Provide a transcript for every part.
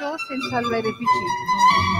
lo slideshow senza l'RPC. Sì,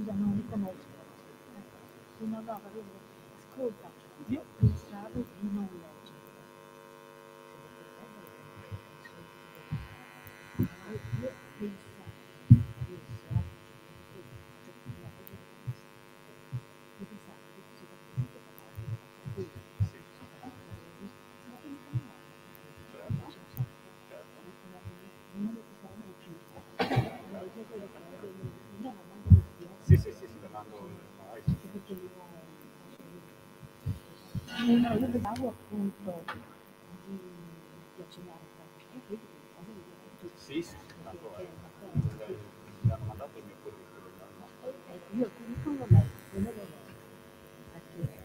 che ci ringrazia, È in sala, è lì. Tutto della colonna. Davide? Davide? Scusa, non ti riconosciuto. Scusa, non riconosco. Sì, no, no, va bene. Ascolta, io pensavo di non leggere. Io pensavo adesso, io pensavo che ci fosse Sì, sì, sì, sì, la mando vai. No, io pensavo appunto di piacinare qualche qui, cose di Sì, sì. Mi hanno mandato il mio curriculum. io il curriculum lo leggo, quello lo leggo. Perché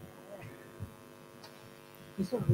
mi sono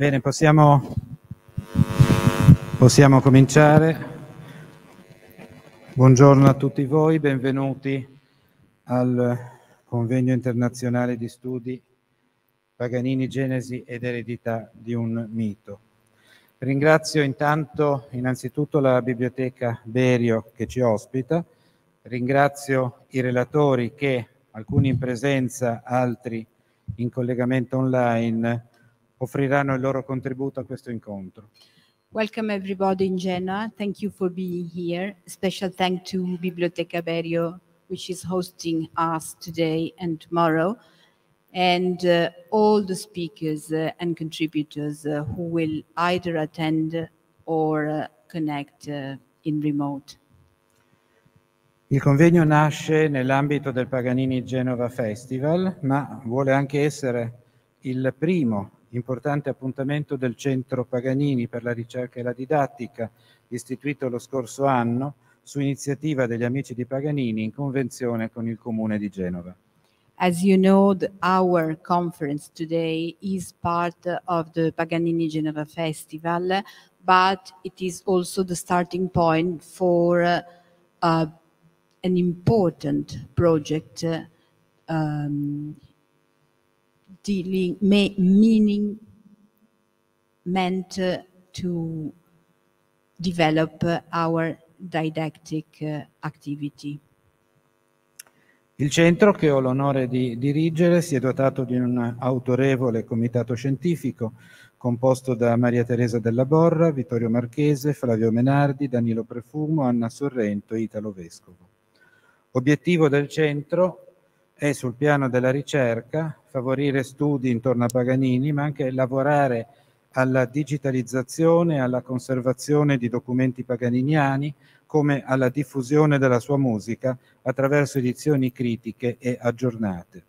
Bene, possiamo, possiamo cominciare. Buongiorno a tutti voi, benvenuti al convegno internazionale di studi Paganini, Genesi ed eredità di un mito. Ringrazio intanto innanzitutto la Biblioteca Berio che ci ospita, ringrazio i relatori che, alcuni in presenza, altri in collegamento online, offriranno il loro contributo a questo incontro. Welcome everybody in Genoa. Thank you for being here. Special thank to Biblioteca Berio, which is hosting us today and tomorrow, and uh, all the speakers uh, and contributors uh, who will either attend or uh, connect uh, in remote. Il convegno nasce nell'ambito del Paganini Genova Festival, ma vuole anche essere il primo importante appuntamento del Centro Paganini per la ricerca e la didattica, istituito lo scorso anno su iniziativa degli amici di Paganini in convenzione con il Comune di Genova. As you know, the, our conference today is part of the Paganini Genova Festival, but it is also the starting point for uh, uh, an important project uh, um, dealing, ma- meaning meant to develop our didactic uh, activity. Il centro, che ho l'onore di dirigere, si è dotato di un autorevole comitato scientifico composto da Maria Teresa Della Borra, Vittorio Marchese, Flavio Menardi, Danilo Prefumo, Anna Sorrento e Italo Vescovo. Obiettivo del centro è sul piano della ricerca favorire studi intorno a Paganini, ma anche lavorare alla digitalizzazione alla conservazione di documenti paganiniani, come alla diffusione della sua musica attraverso edizioni critiche e aggiornate.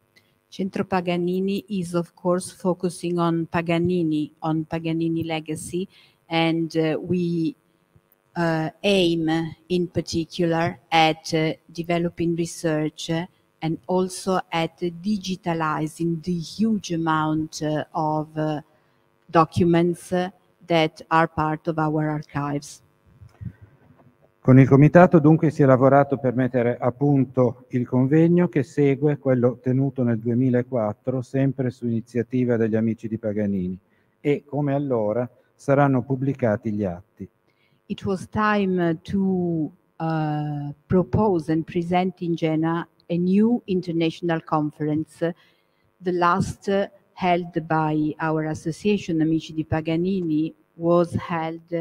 Centro Paganini is, of course, focusing on Paganini, on Paganini legacy, and uh, we uh, aim in particular at uh, developing research uh, and also at digitalizing the huge amount uh, of uh, documents uh, that are part of our archives. Con il comitato dunque si è lavorato per mettere a punto il convegno che segue quello tenuto nel 2004, sempre su iniziativa degli amici di Paganini, e come allora saranno pubblicati gli atti. It was time to uh, propose and present in Jena a new international conference, the last held by our association Amici di Paganini was held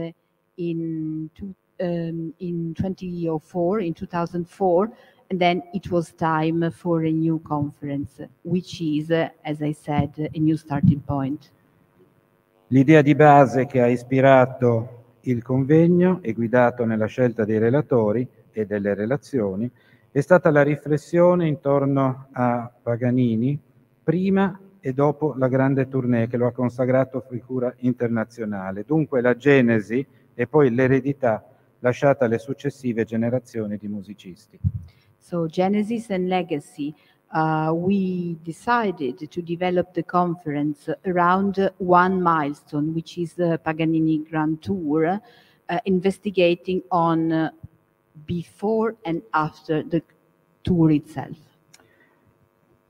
in, two, um, in 2004, in 2004, and then it was time for a new conference, which is, as I said, a new starting point. L'idea di base che ha ispirato il convegno e guidato nella scelta dei relatori e delle relazioni è stata la riflessione intorno a Paganini prima e dopo la grande tournée che lo ha consacrato figura internazionale. Dunque la genesi e poi l'eredità lasciata alle successive generazioni di musicisti. So Genesis and Legacy, uh, we decided to develop the conference around one milestone, which is the Paganini Grand Tour, uh, investigating on uh, before and after the tour itself.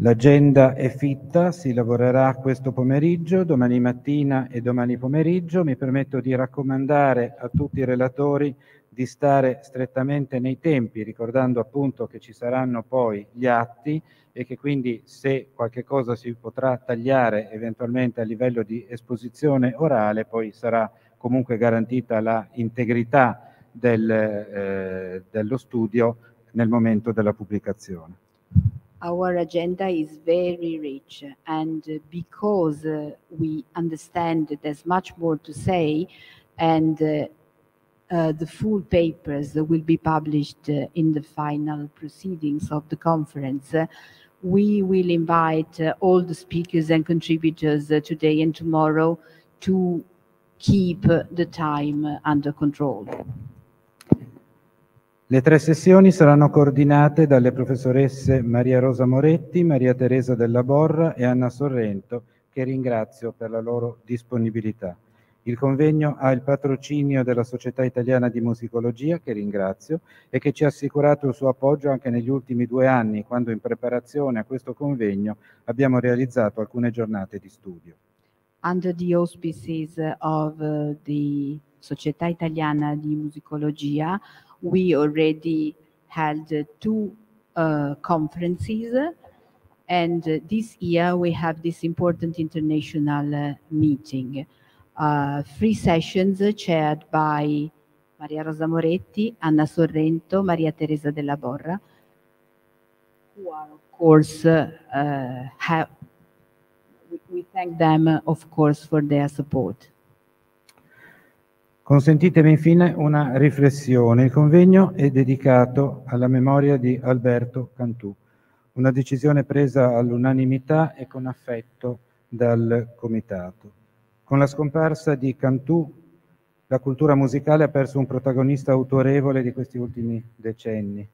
L'agenda è fitta, si lavorerà questo pomeriggio, domani mattina e domani pomeriggio. Mi permetto di raccomandare a tutti i relatori di stare strettamente nei tempi, ricordando appunto che ci saranno poi gli atti e che quindi se qualche cosa si potrà tagliare eventualmente a livello di esposizione orale, poi sarà comunque garantita la integrità del, eh, dello studio nel momento della pubblicazione. Our agenda is very rich, and because uh, we understand that there's much more to say, and uh, uh, the full papers will be published uh, in the final proceedings of the conference, uh, we will invite uh, all the speakers and contributors uh, today and tomorrow to keep uh, the time under control. Le tre sessioni saranno coordinate dalle professoresse Maria Rosa Moretti, Maria Teresa Della Borra e Anna Sorrento, che ringrazio per la loro disponibilità. Il convegno ha il patrocinio della Società Italiana di Musicologia, che ringrazio, e che ci ha assicurato il suo appoggio anche negli ultimi due anni, quando in preparazione a questo convegno abbiamo realizzato alcune giornate di studio. under the auspices of uh, the Società Italiana di Musicologia, we already held two uh, conferences, and this year we have this important international uh, meeting. Uh, three sessions chaired by Maria Rosa Moretti, Anna Sorrento, Maria Teresa Della Borra, who are, of course, uh, have we- we thank them, of course, for their support. Consentitemi infine una riflessione. Il convegno è dedicato alla memoria di Alberto Cantù, una decisione presa all'unanimità e con affetto dal Comitato. Con la scomparsa di Cantù, la cultura musicale ha perso un protagonista autorevole di questi ultimi decenni.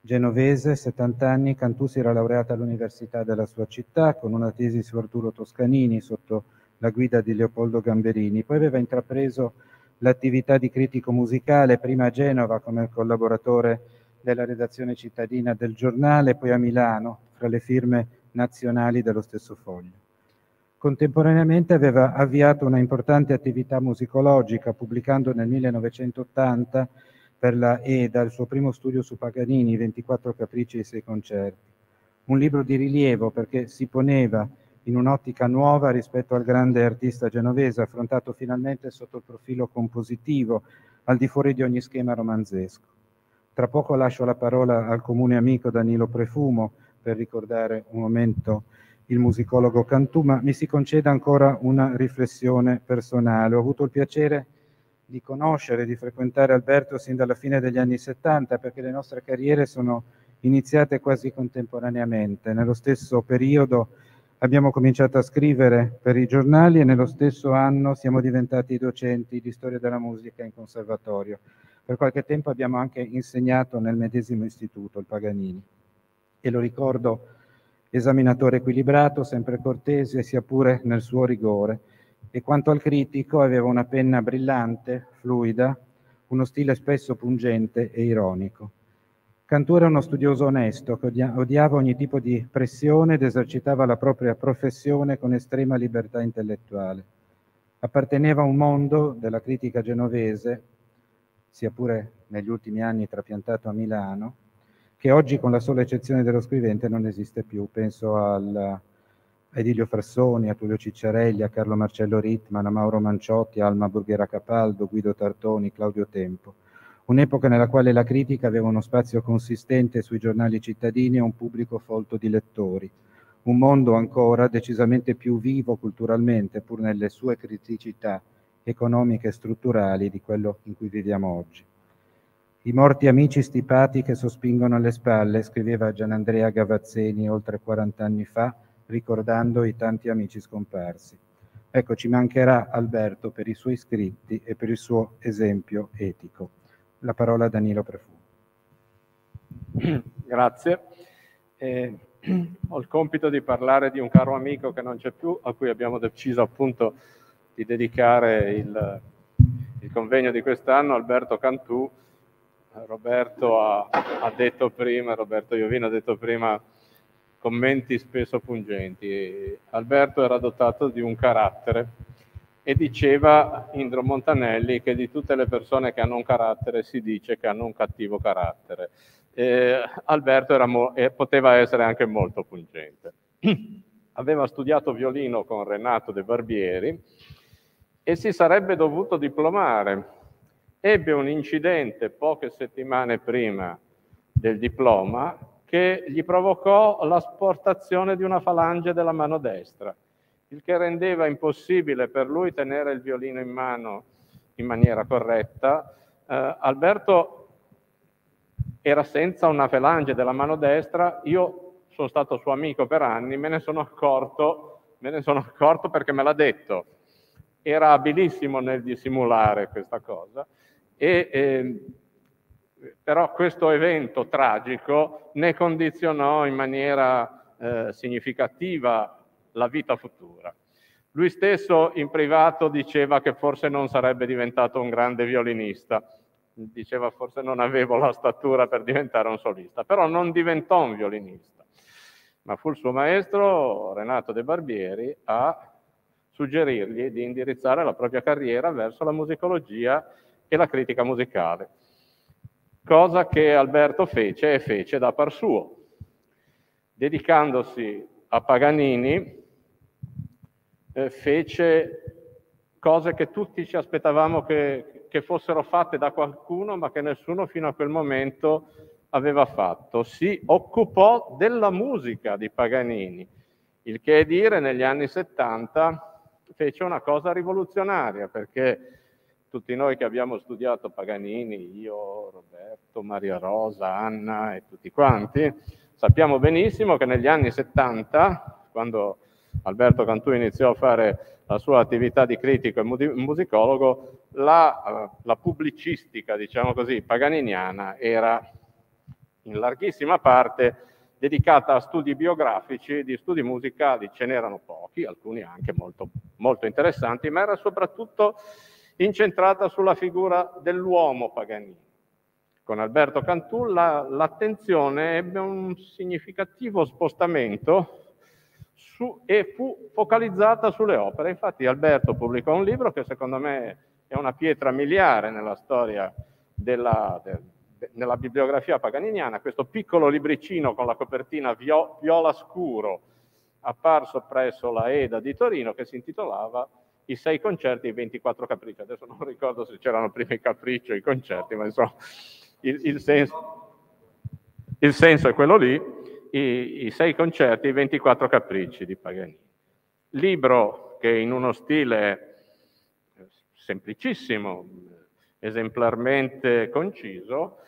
Genovese, 70 anni, Cantù si era laureata all'università della sua città con una tesi su Arturo Toscanini sotto la guida di Leopoldo Gamberini. Poi aveva intrapreso l'attività di critico musicale, prima a Genova come collaboratore della redazione cittadina del giornale, poi a Milano, fra le firme nazionali dello stesso foglio. Contemporaneamente aveva avviato una importante attività musicologica, pubblicando nel 1980 per la EDA il suo primo studio su Paganini, 24 capricci e 6 concerti. Un libro di rilievo perché si poneva in un'ottica nuova rispetto al grande artista genovese, affrontato finalmente sotto il profilo compositivo, al di fuori di ogni schema romanzesco. Tra poco lascio la parola al comune amico Danilo Prefumo per ricordare un momento il musicologo Cantù, ma mi si conceda ancora una riflessione personale. Ho avuto il piacere di conoscere, di frequentare Alberto sin dalla fine degli anni 70, perché le nostre carriere sono iniziate quasi contemporaneamente. Nello stesso periodo abbiamo cominciato a scrivere per i giornali e nello stesso anno siamo diventati docenti di storia della musica in conservatorio. Per qualche tempo abbiamo anche insegnato nel medesimo istituto, il Paganini. E lo ricordo esaminatore equilibrato, sempre cortese, sia pure nel suo rigore. E quanto al critico, aveva una penna brillante, fluida, uno stile spesso pungente e ironico. Cantù era uno studioso onesto che odiava ogni tipo di pressione ed esercitava la propria professione con estrema libertà intellettuale. Apparteneva a un mondo della critica genovese, sia pure negli ultimi anni trapiantato a Milano, che oggi con la sola eccezione dello scrivente non esiste più. Penso al, a Edilio Frassoni, a Tullio Cicciarelli, a Carlo Marcello Rittman, a Mauro Manciotti, a Alma Borghera Capaldo, Guido Tartoni, Claudio Tempo un'epoca nella quale la critica aveva uno spazio consistente sui giornali cittadini e un pubblico folto di lettori, un mondo ancora decisamente più vivo culturalmente, pur nelle sue criticità economiche e strutturali di quello in cui viviamo oggi. I morti amici stipati che sospingono alle spalle, scriveva Gianandrea Gavazzeni oltre 40 anni fa, ricordando i tanti amici scomparsi. Ecco, ci mancherà Alberto per i suoi scritti e per il suo esempio etico la parola a Danilo Prefu. Grazie. Eh, ho il compito di parlare di un caro amico che non c'è più, a cui abbiamo deciso appunto di dedicare il, il convegno di quest'anno, Alberto Cantù. Roberto ha, ha, detto prima, Roberto Iovino ha detto prima commenti spesso pungenti. Alberto era dotato di un carattere e diceva Indro Montanelli che di tutte le persone che hanno un carattere si dice che hanno un cattivo carattere. Eh, Alberto mo- eh, poteva essere anche molto pungente. Aveva studiato violino con Renato De Barbieri e si sarebbe dovuto diplomare. Ebbe un incidente poche settimane prima del diploma che gli provocò l'asportazione di una falange della mano destra il che rendeva impossibile per lui tenere il violino in mano in maniera corretta. Eh, Alberto era senza una falange della mano destra, io sono stato suo amico per anni, me ne sono accorto, me ne sono accorto perché me l'ha detto. Era abilissimo nel dissimulare questa cosa, e, eh, però questo evento tragico ne condizionò in maniera eh, significativa la vita futura. Lui stesso in privato diceva che forse non sarebbe diventato un grande violinista, diceva forse non avevo la statura per diventare un solista, però non diventò un violinista, ma fu il suo maestro Renato De Barbieri a suggerirgli di indirizzare la propria carriera verso la musicologia e la critica musicale, cosa che Alberto fece e fece da par suo, dedicandosi a Paganini eh, fece cose che tutti ci aspettavamo che, che fossero fatte da qualcuno, ma che nessuno fino a quel momento aveva fatto. Si occupò della musica di Paganini, il che è dire negli anni 70 fece una cosa rivoluzionaria, perché tutti noi che abbiamo studiato Paganini, io, Roberto, Maria Rosa, Anna e tutti quanti, sappiamo benissimo che negli anni 70, quando Alberto Cantù iniziò a fare la sua attività di critico e musicologo, la, la pubblicistica, diciamo così, paganiniana era in larghissima parte dedicata a studi biografici, di studi musicali ce n'erano pochi, alcuni anche molto, molto interessanti, ma era soprattutto incentrata sulla figura dell'uomo Paganini. Con Alberto Cantù l'attenzione ebbe un significativo spostamento su, e fu focalizzata sulle opere. Infatti Alberto pubblicò un libro che secondo me è una pietra miliare nella storia della, de, de, nella bibliografia paganiniana, questo piccolo libricino con la copertina vio, viola scuro apparso presso la EDA di Torino che si intitolava I sei concerti e i 24 capricci. Adesso non ricordo se c'erano prima i capricci o i concerti, ma insomma il, il, senso, il senso è quello lì i, i sei concerti i 24 capricci di Paganini. Libro che in uno stile semplicissimo, esemplarmente conciso,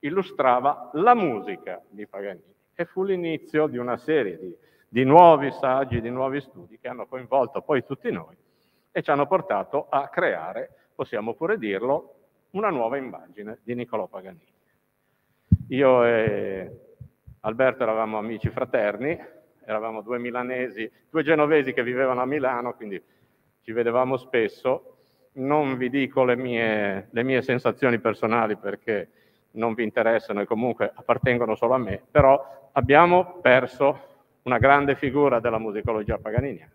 illustrava la musica di Paganini e fu l'inizio di una serie di, di nuovi saggi, di nuovi studi che hanno coinvolto poi tutti noi e ci hanno portato a creare, possiamo pure dirlo, una nuova immagine di Niccolò Paganini. Io e Alberto eravamo amici fraterni, eravamo due milanesi, due genovesi che vivevano a Milano, quindi ci vedevamo spesso. Non vi dico le mie, le mie sensazioni personali perché non vi interessano e comunque appartengono solo a me, però abbiamo perso una grande figura della musicologia paganiniana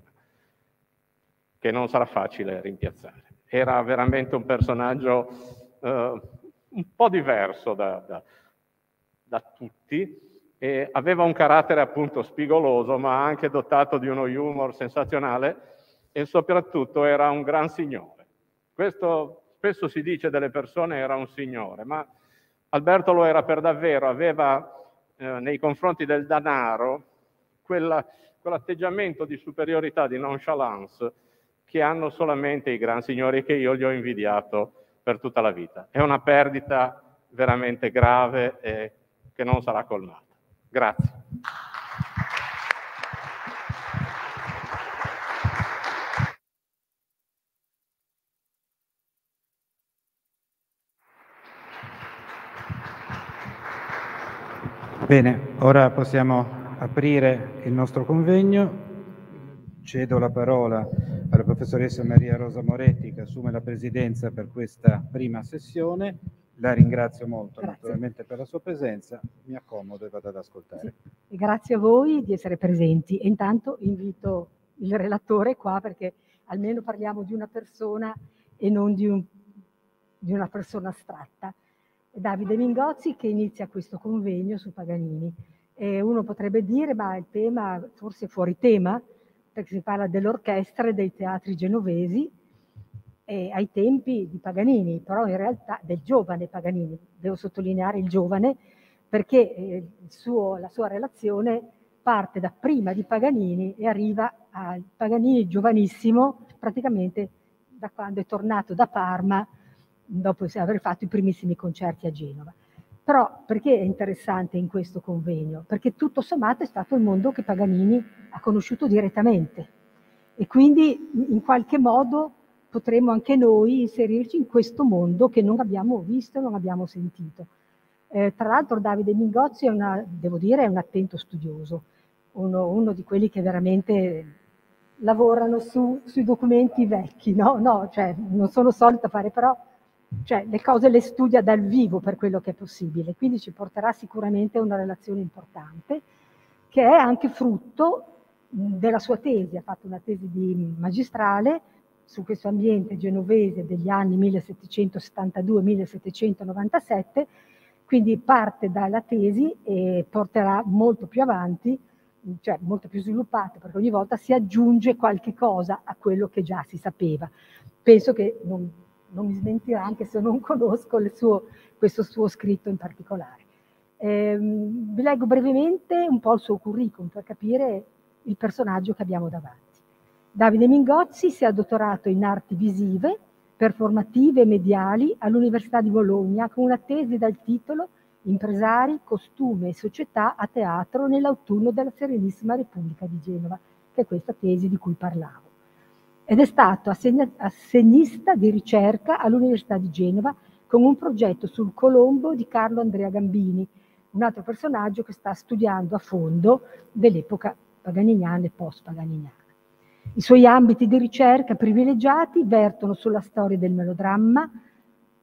che non sarà facile rimpiazzare. Era veramente un personaggio eh, un po' diverso da, da, da tutti, e aveva un carattere appunto spigoloso, ma anche dotato di uno humor sensazionale e soprattutto era un gran signore. Questo spesso si dice delle persone era un signore, ma Alberto lo era per davvero, aveva eh, nei confronti del danaro quella, quell'atteggiamento di superiorità, di nonchalance che hanno solamente i gran signori che io gli ho invidiato per tutta la vita. È una perdita veramente grave e che non sarà colmata. Grazie. Bene, ora possiamo aprire il nostro convegno. Cedo la parola alla professoressa Maria Rosa Moretti che assume la presidenza per questa prima sessione la ringrazio molto grazie. naturalmente per la sua presenza, mi accomodo e vado ad ascoltare. Sì. grazie a voi di essere presenti e intanto invito il relatore qua perché almeno parliamo di una persona e non di, un, di una persona astratta. Davide Mingozzi che inizia questo convegno su Paganini. E uno potrebbe dire ma il tema forse è fuori tema perché si parla dell'orchestra e dei teatri genovesi eh, ai tempi di Paganini, però in realtà del giovane Paganini, devo sottolineare il giovane, perché eh, suo, la sua relazione parte da prima di Paganini e arriva a Paganini giovanissimo, praticamente da quando è tornato da Parma, dopo aver fatto i primissimi concerti a Genova. Però perché è interessante in questo convegno? Perché tutto sommato è stato il mondo che Paganini ha conosciuto direttamente e quindi in qualche modo potremo anche noi inserirci in questo mondo che non abbiamo visto non abbiamo sentito. Eh, tra l'altro Davide Mingozzi è una, dire, è un attento studioso, uno, uno di quelli che veramente lavorano su, sui documenti vecchi, no? no cioè, non sono solita fare, però cioè, le cose le studia dal vivo per quello che è possibile, quindi ci porterà sicuramente una relazione importante che è anche frutto della sua tesi, ha fatto una tesi magistrale su questo ambiente genovese degli anni 1772-1797, quindi parte dalla tesi e porterà molto più avanti, cioè molto più sviluppato, perché ogni volta si aggiunge qualche cosa a quello che già si sapeva. Penso che non, non mi smentirà anche se non conosco suo, questo suo scritto in particolare. Eh, vi leggo brevemente un po' il suo curriculum per capire il personaggio che abbiamo davanti. Davide Mingozzi si è dottorato in arti visive, performative e mediali all'Università di Bologna con una tesi dal titolo Impresari, costume e società a teatro nell'autunno della Serenissima Repubblica di Genova, che è questa tesi di cui parlavo. ed è stato assegna- assegnista di ricerca all'Università di Genova con un progetto sul Colombo di Carlo Andrea Gambini, un altro personaggio che sta studiando a fondo dell'epoca paganiniana e post-paganiniana. I suoi ambiti di ricerca privilegiati vertono sulla storia del melodramma,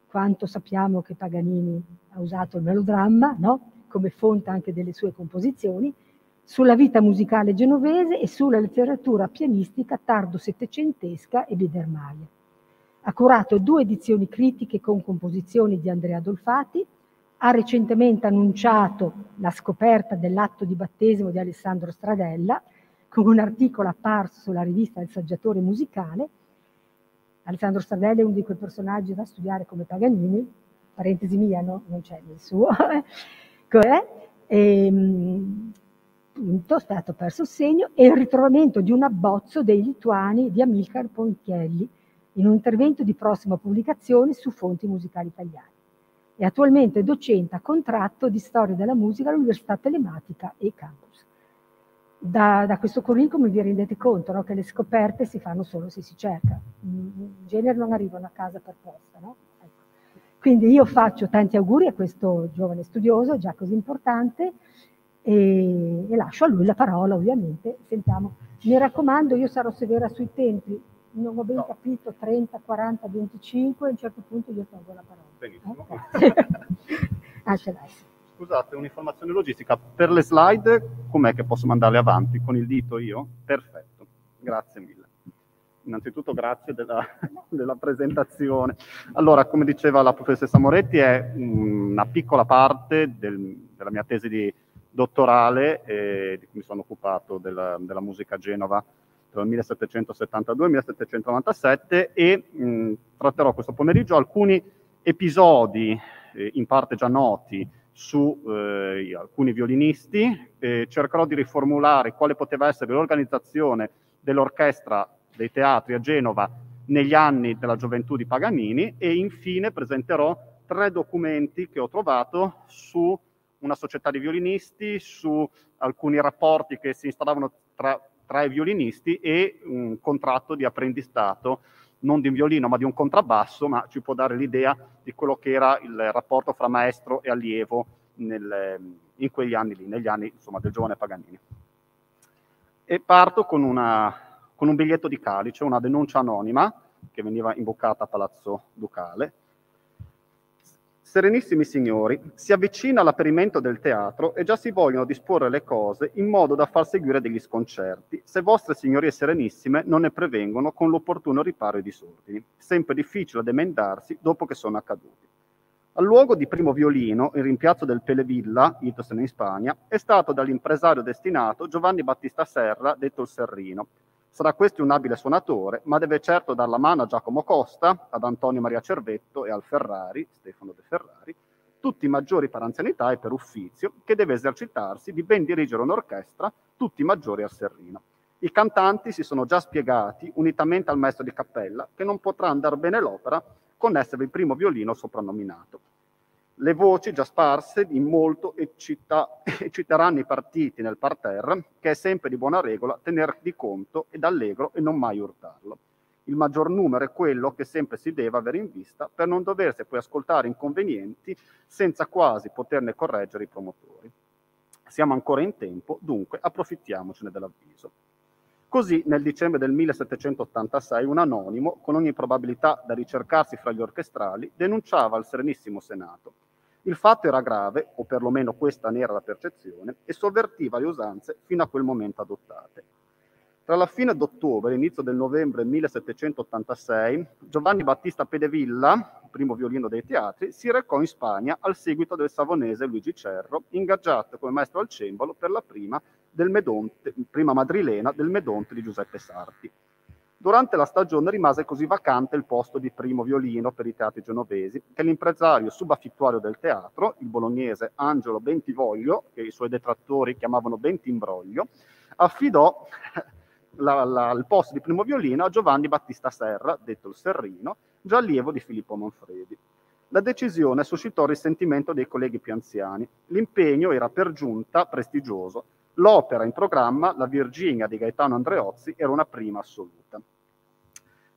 quanto sappiamo che Paganini ha usato il melodramma no? come fonte anche delle sue composizioni, sulla vita musicale genovese e sulla letteratura pianistica tardo-settecentesca e bidermalia. Ha curato due edizioni critiche con composizioni di Andrea Dolfati, ha recentemente annunciato la scoperta dell'atto di battesimo di Alessandro Stradella con un articolo apparso sulla rivista Il Saggiatore Musicale. Alessandro Stradella è uno di quei personaggi da studiare come Paganini, parentesi mia, no? non c'è nel suo. e, appunto, è stato perso il segno, e il ritrovamento di un abbozzo dei lituani di Amilcar Ponchielli in un intervento di prossima pubblicazione su fonti musicali italiane. È attualmente docente a contratto di storia della musica all'Università Telematica e Campus. Da, da questo curriculum vi rendete conto no, che le scoperte si fanno solo se si cerca, in genere non arrivano a casa per posta. No? Ecco. Quindi io faccio tanti auguri a questo giovane studioso, già così importante, e, e, lascio a lui la parola ovviamente. Sentiamo. Mi raccomando, io sarò severa sui tempi, non ho ben no. capito 30, 40, 25, a un certo punto io tolgo la parola. Benissimo. Okay. ah, ce l'hai. Scusate, un'informazione logistica. Per le slide, com'è che posso mandarle avanti? Con il dito io? Perfetto, grazie mille. Innanzitutto grazie della, della presentazione. Allora, come diceva la professoressa Moretti, è una piccola parte del, della mia tesi di dottorale eh, di cui mi sono occupato della, della musica a Genova tra il 1772 e il 1797 e mh, tratterò questo pomeriggio alcuni episodi eh, in parte già noti su eh, alcuni violinisti, cercherò di riformulare quale poteva essere l'organizzazione dell'orchestra dei teatri a Genova negli anni della gioventù di Paganini e infine presenterò tre documenti che ho trovato su una società di violinisti, su alcuni rapporti che si installavano tra, tra i violinisti e un contratto di apprendistato, non di un violino ma di un contrabbasso, ma ci può dare l'idea di quello che era il rapporto fra maestro e allievo nel, in quegli anni lì, negli anni insomma, del giovane Paganini. E parto con, una, con un biglietto di calice, una denuncia anonima che veniva imboccata a Palazzo Ducale, Serenissimi signori, si avvicina l'aperimento del teatro e già si vogliono disporre le cose in modo da far seguire degli sconcerti, se vostre signorie serenissime non ne prevengono con l'opportuno riparo ai disordini, sempre difficile ad emendarsi dopo che sono accaduti. Al luogo di primo violino, in rimpiazzo del Pelevilla, Itosene in Spagna, è stato dall'impresario destinato Giovanni Battista Serra, detto il Serrino, Sarà questo un abile suonatore, ma deve certo dar la mano a Giacomo Costa, ad Antonio Maria Cervetto e al Ferrari, Stefano De Ferrari, tutti maggiori per anzianità e per uffizio, che deve esercitarsi di ben dirigere un'orchestra, tutti maggiori al serrino. I cantanti si sono già spiegati, unitamente al maestro di cappella, che non potrà andare bene l'opera con essere il primo violino soprannominato. Le voci già sparse in molto ecciteranno i partiti nel parterre, che è sempre di buona regola tener di conto ed allegro e non mai urtarlo. Il maggior numero è quello che sempre si deve avere in vista per non doversi poi ascoltare inconvenienti senza quasi poterne correggere i promotori. Siamo ancora in tempo, dunque approfittiamocene dell'avviso. Così nel dicembre del 1786 un anonimo, con ogni probabilità da ricercarsi fra gli orchestrali, denunciava al Serenissimo Senato il fatto era grave, o perlomeno questa ne era la percezione, e sovvertiva le usanze fino a quel momento adottate. Tra la fine d'ottobre e l'inizio del novembre 1786, Giovanni Battista Pedevilla, primo violino dei teatri, si recò in Spagna al seguito del savonese Luigi Cerro, ingaggiato come maestro al cembalo per la prima, Medonte, prima madrilena del Medonte di Giuseppe Sarti. Durante la stagione rimase così vacante il posto di primo violino per i teatri genovesi che l'impresario subaffittuario del teatro, il bolognese Angelo Bentivoglio, che i suoi detrattori chiamavano Bentimbroglio, affidò la, la, il posto di primo violino a Giovanni Battista Serra, detto il Serrino, già allievo di Filippo Manfredi. La decisione suscitò il risentimento dei colleghi più anziani. L'impegno era per giunta prestigioso. L'opera in programma, La Virginia di Gaetano Andreozzi, era una prima assoluta.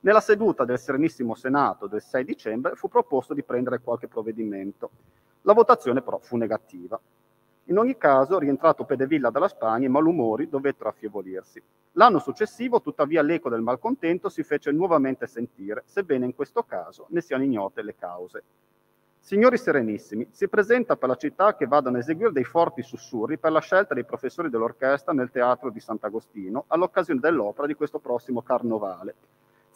Nella seduta del Serenissimo Senato del 6 dicembre fu proposto di prendere qualche provvedimento. La votazione però fu negativa. In ogni caso, rientrato Pedevilla dalla Spagna, i malumori dovettero affievolirsi. L'anno successivo, tuttavia, l'eco del malcontento si fece nuovamente sentire, sebbene in questo caso ne siano ignote le cause. Signori Serenissimi, si presenta per la città che vadano a eseguire dei forti sussurri per la scelta dei professori dell'orchestra nel teatro di Sant'Agostino all'occasione dell'opera di questo prossimo carnovale.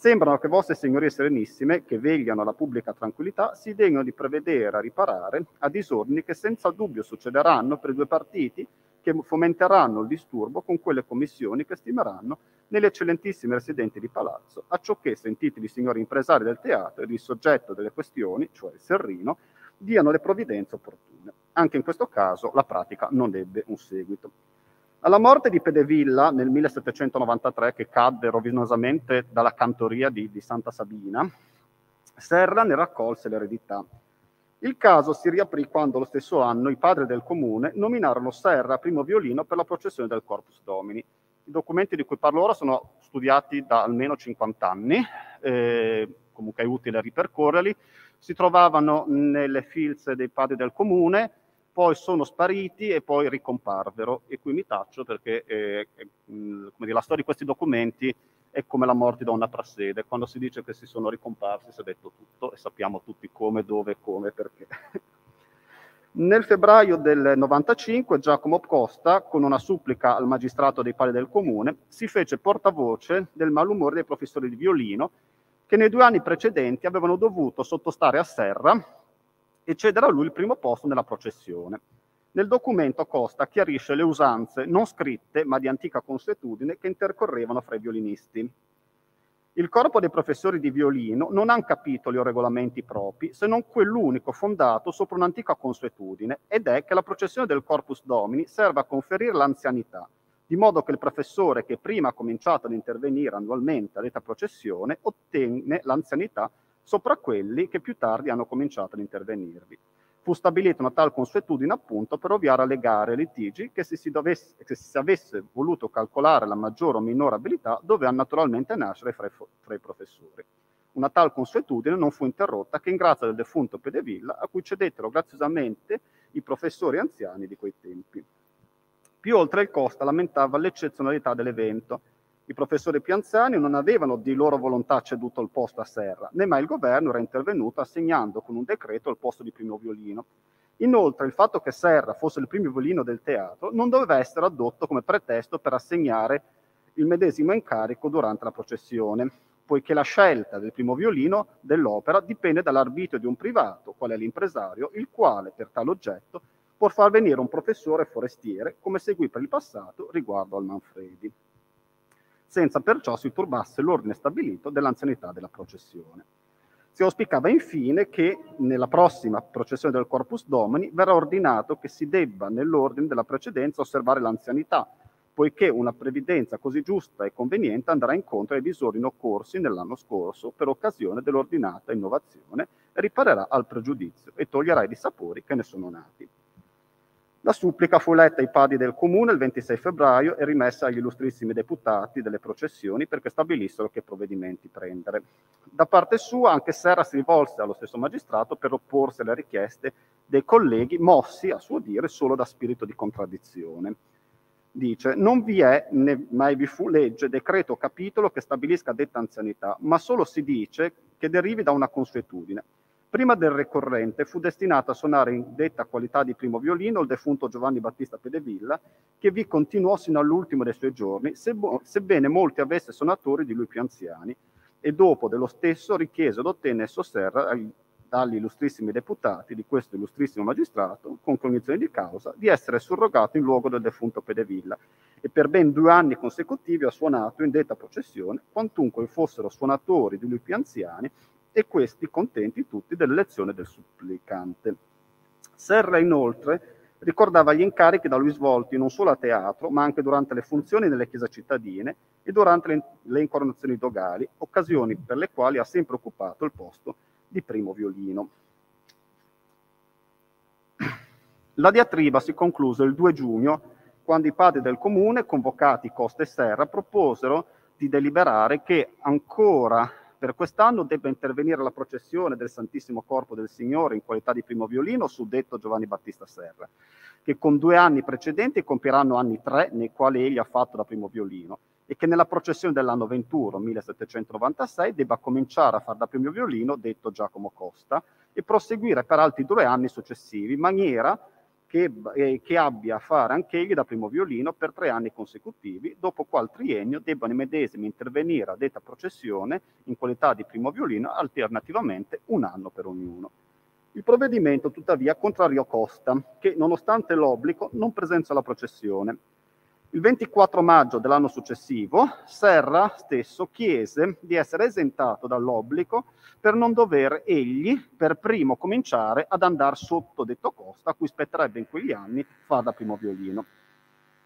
Sembrano che vostre signorie serenissime, che vegliano alla pubblica tranquillità, si degnano di prevedere a riparare a disordini che senza dubbio succederanno per i due partiti che fomenteranno il disturbo con quelle commissioni che stimeranno nelle eccellentissime residenti di palazzo, acciò che, sentiti i signori impresari del teatro ed il soggetto delle questioni, cioè il Serrino, diano le provvidenze opportune. Anche in questo caso la pratica non ebbe un seguito. Alla morte di Pedevilla nel 1793, che cadde rovinosamente dalla cantoria di, di Santa Sabina, Serra ne raccolse l'eredità. Il caso si riaprì quando lo stesso anno i padri del comune nominarono Serra primo violino per la processione del Corpus Domini. I documenti di cui parlo ora sono studiati da almeno 50 anni, eh, comunque è utile ripercorrerli. Si trovavano nelle filze dei padri del comune, poi sono spariti e poi ricomparvero. E qui mi taccio perché eh, eh, dire, la storia di questi documenti è come la morte da una prassede. Quando si dice che si sono ricomparsi si è detto tutto e sappiamo tutti come, dove, come, perché. Nel febbraio del 95 Giacomo Costa, con una supplica al magistrato dei pali del comune, si fece portavoce del malumore dei professori di violino che nei due anni precedenti avevano dovuto sottostare a Serra e cedere a lui il primo posto nella processione. Nel documento Costa chiarisce le usanze non scritte ma di antica consuetudine che intercorrevano fra i violinisti. Il corpo dei professori di violino non ha capitoli o regolamenti propri, se non quell'unico fondato sopra un'antica consuetudine, ed è che la processione del Corpus Domini serve a conferire l'anzianità, di modo che il professore che prima ha cominciato ad intervenire annualmente a detta processione ottenne l'anzianità sopra quelli che più tardi hanno cominciato ad intervenirvi. Fu stabilita una tal consuetudine appunto per ovviare alle gare e litigi che se si, dovesse, se si avesse voluto calcolare la maggiore o minore abilità doveva naturalmente nascere fra i, fra i professori. Una tal consuetudine non fu interrotta che in grazia del defunto Pedevilla, a cui cedettero graziosamente i professori anziani di quei tempi. Più oltre il Costa lamentava l'eccezionalità dell'evento, i professori più anziani non avevano di loro volontà ceduto il posto a Serra, né mai il governo era intervenuto assegnando con un decreto il posto di primo violino. Inoltre il fatto che Serra fosse il primo violino del teatro non doveva essere addotto come pretesto per assegnare il medesimo incarico durante la processione, poiché la scelta del primo violino dell'opera dipende dall'arbitrio di un privato, qual è l'impresario, il quale per tale oggetto può far venire un professore forestiere, come seguì per il passato riguardo al Manfredi senza perciò si turbasse l'ordine stabilito dell'anzianità della processione. Si auspicava infine che nella prossima processione del Corpus Domini verrà ordinato che si debba nell'ordine della precedenza osservare l'anzianità, poiché una previdenza così giusta e conveniente andrà incontro ai disordini occorsi nell'anno scorso per occasione dell'ordinata innovazione e riparerà al pregiudizio e toglierà i dissapori che ne sono nati. La supplica fu letta ai padri del comune il 26 febbraio e rimessa agli illustrissimi deputati delle processioni perché stabilissero che provvedimenti prendere. Da parte sua anche Serra si rivolse allo stesso magistrato per opporsi alle richieste dei colleghi mossi, a suo dire, solo da spirito di contraddizione. Dice, non vi è, né mai vi fu legge, decreto o capitolo che stabilisca detta anzianità, ma solo si dice che derivi da una consuetudine Prima del ricorrente fu destinato a suonare in detta qualità di primo violino il defunto Giovanni Battista Pedevilla, che vi continuò sino all'ultimo dei suoi giorni, sebbene molti avesse suonatori di lui più anziani, e dopo dello stesso richiese ed ottenne esso serra dagli illustrissimi deputati di questo illustrissimo magistrato, con cognizione di causa, di essere surrogato in luogo del defunto Pedevilla, e per ben due anni consecutivi ha suonato in detta processione, quantunque fossero suonatori di lui più anziani, e questi contenti tutti dell'elezione del supplicante. Serra inoltre ricordava gli incarichi da lui svolti non solo a teatro, ma anche durante le funzioni nelle chiese cittadine e durante le, le incoronazioni dogali, occasioni per le quali ha sempre occupato il posto di primo violino. La diatriba si concluse il 2 giugno, quando i padri del comune, convocati Costa e Serra, proposero di deliberare che ancora per quest'anno debba intervenire la processione del Santissimo Corpo del Signore in qualità di primo violino su detto Giovanni Battista Serra, che con due anni precedenti compieranno anni tre nei quali egli ha fatto da primo violino e che nella processione dell'anno 21, 1796, debba cominciare a fare da primo violino detto Giacomo Costa e proseguire per altri due anni successivi, in maniera che, eh, che, abbia a fare anch'egli da primo violino per tre anni consecutivi, dopo qual triennio debbano i medesimi intervenire a detta processione in qualità di primo violino, alternativamente un anno per ognuno. Il provvedimento tuttavia contrariò Costa, che nonostante l'obbligo non presenza la processione il 24 maggio dell'anno successivo, Serra stesso chiese di essere esentato dall'obbligo per non dover egli per primo cominciare ad andare sotto detto Costa, a cui spetterebbe in quegli anni far da primo violino.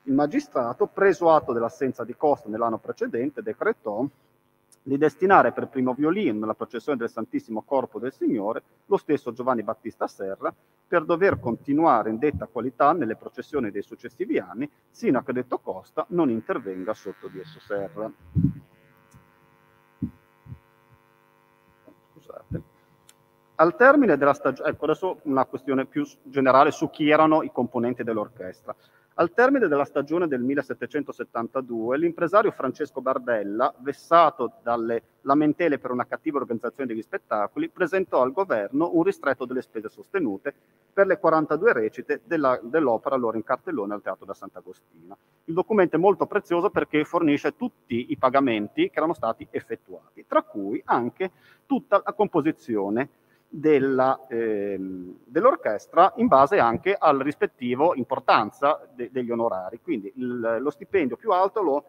Il magistrato, preso atto dell'assenza di Costa nell'anno precedente, decretò di destinare per primo violino nella processione del Santissimo Corpo del Signore lo stesso Giovanni Battista Serra per dover continuare in detta qualità nelle processioni dei successivi anni, sino a che detto Costa non intervenga sotto di esso Serra. Scusate. Al termine della stagione, ecco adesso una questione più generale su chi erano i componenti dell'orchestra. Al termine della stagione del 1772, l'impresario Francesco Bardella, vessato dalle lamentele per una cattiva organizzazione degli spettacoli, presentò al governo un ristretto delle spese sostenute per le 42 recite della, dell'opera allora in cartellone al Teatro da Sant'Agostino. Il documento è molto prezioso perché fornisce tutti i pagamenti che erano stati effettuati, tra cui anche tutta la composizione della, ehm, dell'orchestra in base anche al rispettivo importanza de- degli onorari. Quindi il, lo stipendio più alto lo,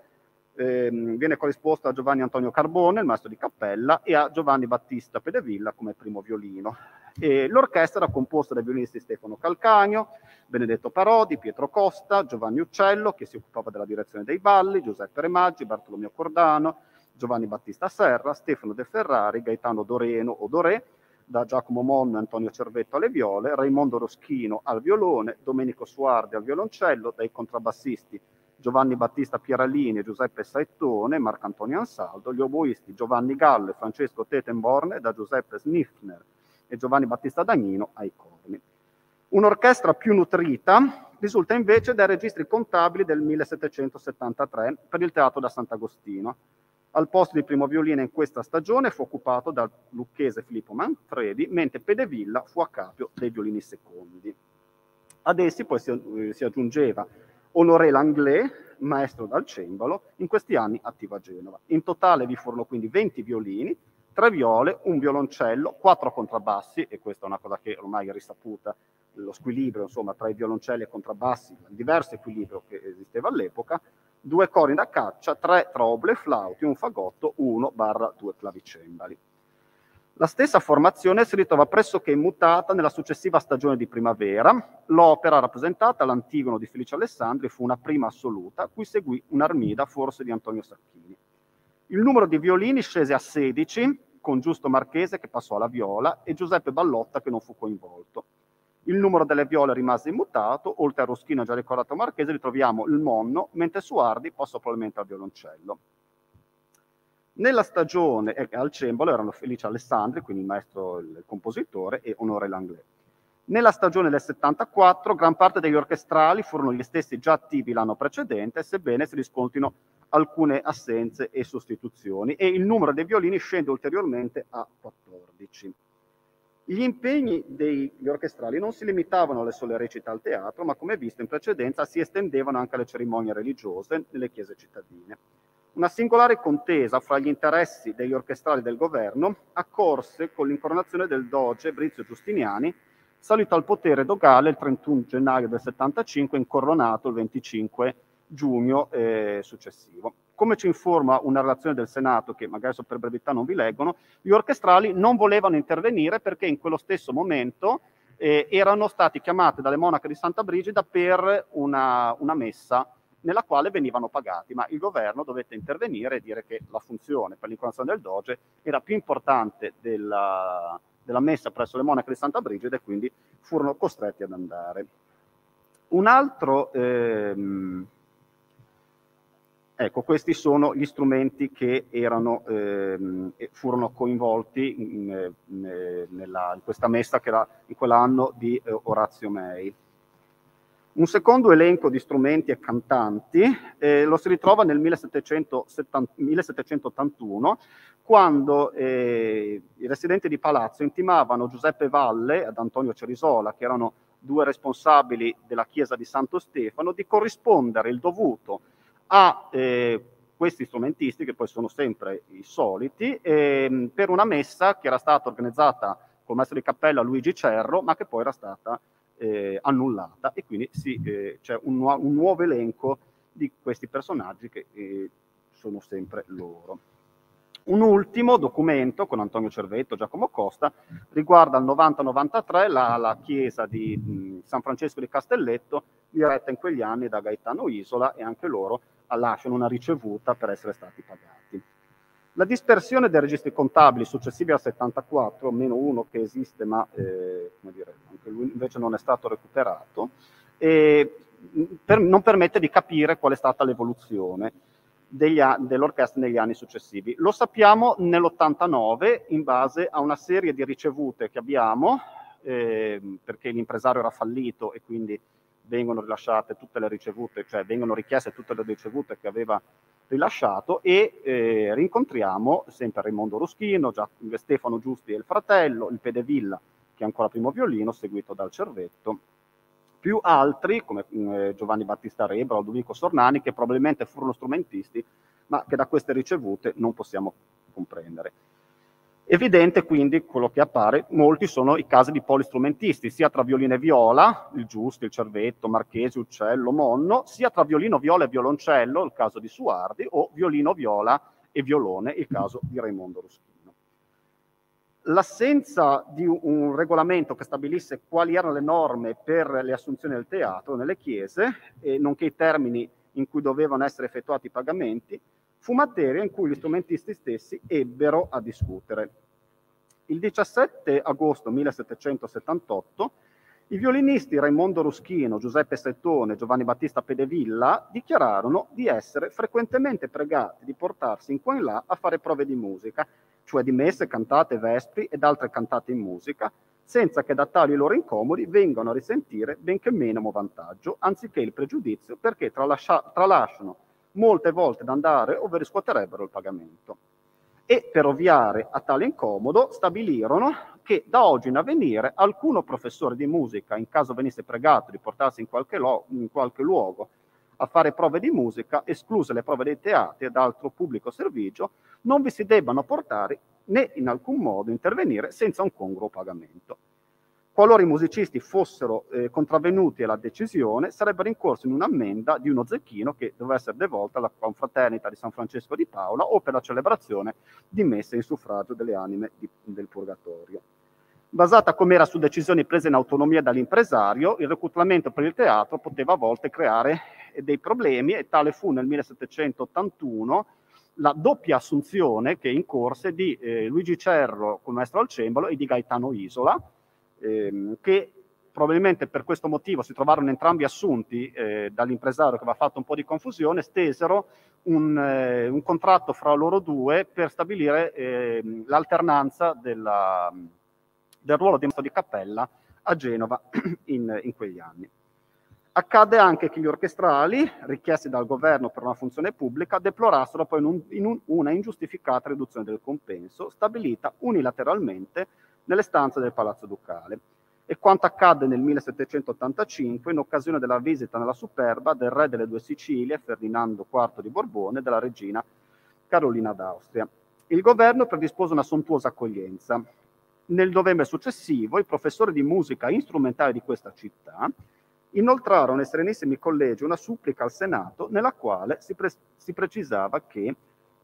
ehm, viene corrisposto a Giovanni Antonio Carbone, il maestro di cappella, e a Giovanni Battista Pedevilla come primo violino. E l'orchestra era composta dai violinisti Stefano Calcagno, Benedetto Parodi, Pietro Costa, Giovanni Uccello, che si occupava della direzione dei balli, Giuseppe Remaggi, Bartolomeo Cordano, Giovanni Battista Serra, Stefano De Ferrari, Gaetano Doreno o Doré, da Giacomo Monno e Antonio Cervetto alle viole, Raimondo Roschino al violone, Domenico Suardi al violoncello, dai contrabbassisti Giovanni Battista Pieralini Giuseppe Saettone, Marcantonio Ansaldo, gli oboisti Giovanni Gallo e Francesco Tetenborn da Giuseppe Sniffner e Giovanni Battista Dagnino ai corni. Un'orchestra più nutrita risulta invece dai registri contabili del 1773 per il Teatro da Sant'Agostino, al posto di primo violino in questa stagione fu occupato dal lucchese Filippo Manfredi, mentre Pedevilla fu a capo dei violini secondi. Ad essi poi si, eh, si aggiungeva Honoré Langlais, maestro dal cembalo, in questi anni attivo a Genova. In totale vi furono quindi 20 violini, tre viole, un violoncello, quattro contrabbassi, e questa è una cosa che ormai è risaputa, lo squilibrio insomma, tra i violoncelli e i contrabbassi, il diverso equilibrio che esisteva all'epoca, due cori da caccia, tre troble, flauti, un fagotto, uno barra due clavicembali. La stessa formazione si ritrova pressoché immutata nella successiva stagione di primavera. L'opera rappresentata all'Antigono di Felice Alessandri fu una prima assoluta, cui seguì un'armida forse di Antonio Sacchini. Il numero di violini scese a 16, con Giusto Marchese che passò alla viola e Giuseppe Ballotta che non fu coinvolto. Il numero delle viole rimase immutato, oltre a Roschino già ricordato Marchese ritroviamo il Monno, mentre Suardi passò probabilmente al violoncello. Nella stagione eh, al cembalo erano Felice Alessandri, quindi il maestro, il compositore, e Onore Langlais. Nella stagione del 74 gran parte degli orchestrali furono gli stessi già attivi l'anno precedente, sebbene si riscontrino alcune assenze e sostituzioni, e il numero dei violini scende ulteriormente a 14. Gli impegni degli orchestrali non si limitavano alle sole recite al teatro, ma come visto in precedenza si estendevano anche alle cerimonie religiose nelle chiese cittadine. Una singolare contesa fra gli interessi degli orchestrali del governo accorse con l'incoronazione del doge Brizio Giustiniani, salito al potere dogale il 31 gennaio del 75, incoronato il 25 giugno eh, successivo come ci informa una relazione del Senato, che magari per brevità non vi leggono, gli orchestrali non volevano intervenire perché in quello stesso momento eh, erano stati chiamati dalle monache di Santa Brigida per una, una messa nella quale venivano pagati, ma il governo dovette intervenire e dire che la funzione per l'incoronazione del Doge era più importante della, della messa presso le monache di Santa Brigida e quindi furono costretti ad andare. Un altro ehm, Ecco, questi sono gli strumenti che erano, ehm, furono coinvolti in, eh, nella- in questa messa che era in quell'anno di eh, Orazio May. Un secondo elenco di strumenti e cantanti eh, lo si ritrova nel 1770 1781, quando eh, i residenti di Palazzo intimavano Giuseppe Valle ed Antonio Cerisola, che erano due responsabili della chiesa di Santo Stefano, di corrispondere il dovuto a eh, questi strumentisti, che poi sono sempre i soliti, ehm, per una messa che era stata organizzata col maestro di cappella Luigi Cerro, ma che poi era stata eh, annullata e quindi sì, eh, c'è un, nu- un nuovo elenco di questi personaggi che eh, sono sempre loro. Un ultimo documento con Antonio Cervetto e Giacomo Costa riguarda il 90-93 la, la chiesa di mh, San Francesco di Castelletto, diretta in quegli anni da Gaetano Isola e anche loro lasciano una ricevuta per essere stati pagati. La dispersione dei registri contabili successivi al 74, meno uno che esiste, ma eh, dire, anche lui invece non è stato recuperato, e, per- non permette di capire qual è stata l'evoluzione dell'orchestra negli anni successivi. Lo sappiamo nell'89 in base a una serie di ricevute che abbiamo, eh, perché l'impresario era fallito e quindi vengono rilasciate tutte le ricevute, cioè vengono richieste tutte le ricevute che aveva rilasciato e eh, rincontriamo sempre Raimondo Ruschino, Stefano Giusti e il fratello, il Pedevilla che è ancora primo violino, seguito dal Cervetto, più altri come eh, Giovanni Battista Rebra o Ludovico Sornani che probabilmente furono strumentisti ma che da queste ricevute non possiamo comprendere. Evidente quindi quello che appare, molti sono i casi di polistrumentisti, sia tra violino e viola, il Giusti, il Cervetto, Marchesi, Uccello, Monno, sia tra violino, viola e violoncello, il caso di Suardi, o violino, viola e violone, il caso di Raimondo Ruschino. L'assenza di un- regolamento che stabilisse quali erano le norme per le assunzioni del teatro nelle chiese, nonché i termini in cui dovevano essere effettuati i pagamenti, fu materia in cui gli strumentisti stessi ebbero a discutere. Il 17 agosto 1778 i violinisti Raimondo Ruschino, Giuseppe Settone Giovanni Battista Pedevilla dichiararono di essere frequentemente pregati di portarsi in qua e in là a fare prove di musica, cioè di messe, cantate, vespri ed altre cantate in musica, senza che da tali loro incomodi vengano a risentire benché minimo vantaggio, anziché il pregiudizio, perché tralascia- tralasciano molte volte da andare ove riscuoterebbero il pagamento. E per ovviare a tale incomodo stabilirono che da oggi in avvenire alcuno professore di musica, in caso venisse pregato di portarsi in qualche, lo- in qualche luogo a fare prove di musica, escluse le prove dei teatri ed altro pubblico servigio, non vi si debbano portare né in alcun modo intervenire senza un congruo pagamento. Qualora i musicisti fossero eh, contravvenuti alla decisione, sarebbero incorsi in un'ammenda di uno zecchino che doveva essere devolta alla confraternita di San Francesco di Paola o per la celebrazione di messe in suffragio delle anime di- del purgatorio. Basata come era su decisioni prese in autonomia dall'impresario, il reclutamento per il teatro poteva a volte creare eh, dei problemi e tale fu nel 1781 la doppia assunzione che incorse di eh, Luigi Cerro come maestro al cembalo e di Gaetano Isola, ehm, che probabilmente per questo motivo si trovarono entrambi assunti eh, dall'impresario che aveva fatto un po' di confusione, stesero un, eh, un contratto fra loro due per stabilire ehm, l'alternanza della- del ruolo di maestro di cappella a Genova in, in quegli anni. Accadde anche che gli orchestrali, richiesti dal governo per una funzione pubblica, deplorassero poi in un- in un- una ingiustificata riduzione del compenso, stabilita unilateralmente nelle stanze del Palazzo Ducale. E quanto accadde nel 1785 in occasione della visita nella Superba del re delle due Sicilie, Ferdinando IV di Borbone, e della regina Carolina d'Austria. Il governo predispose una sontuosa accoglienza. Nel novembre successivo, i professori di musica strumentale di questa città inoltrarono ai Serenissimi Collegi una supplica al Senato nella quale si, pre- si precisava che,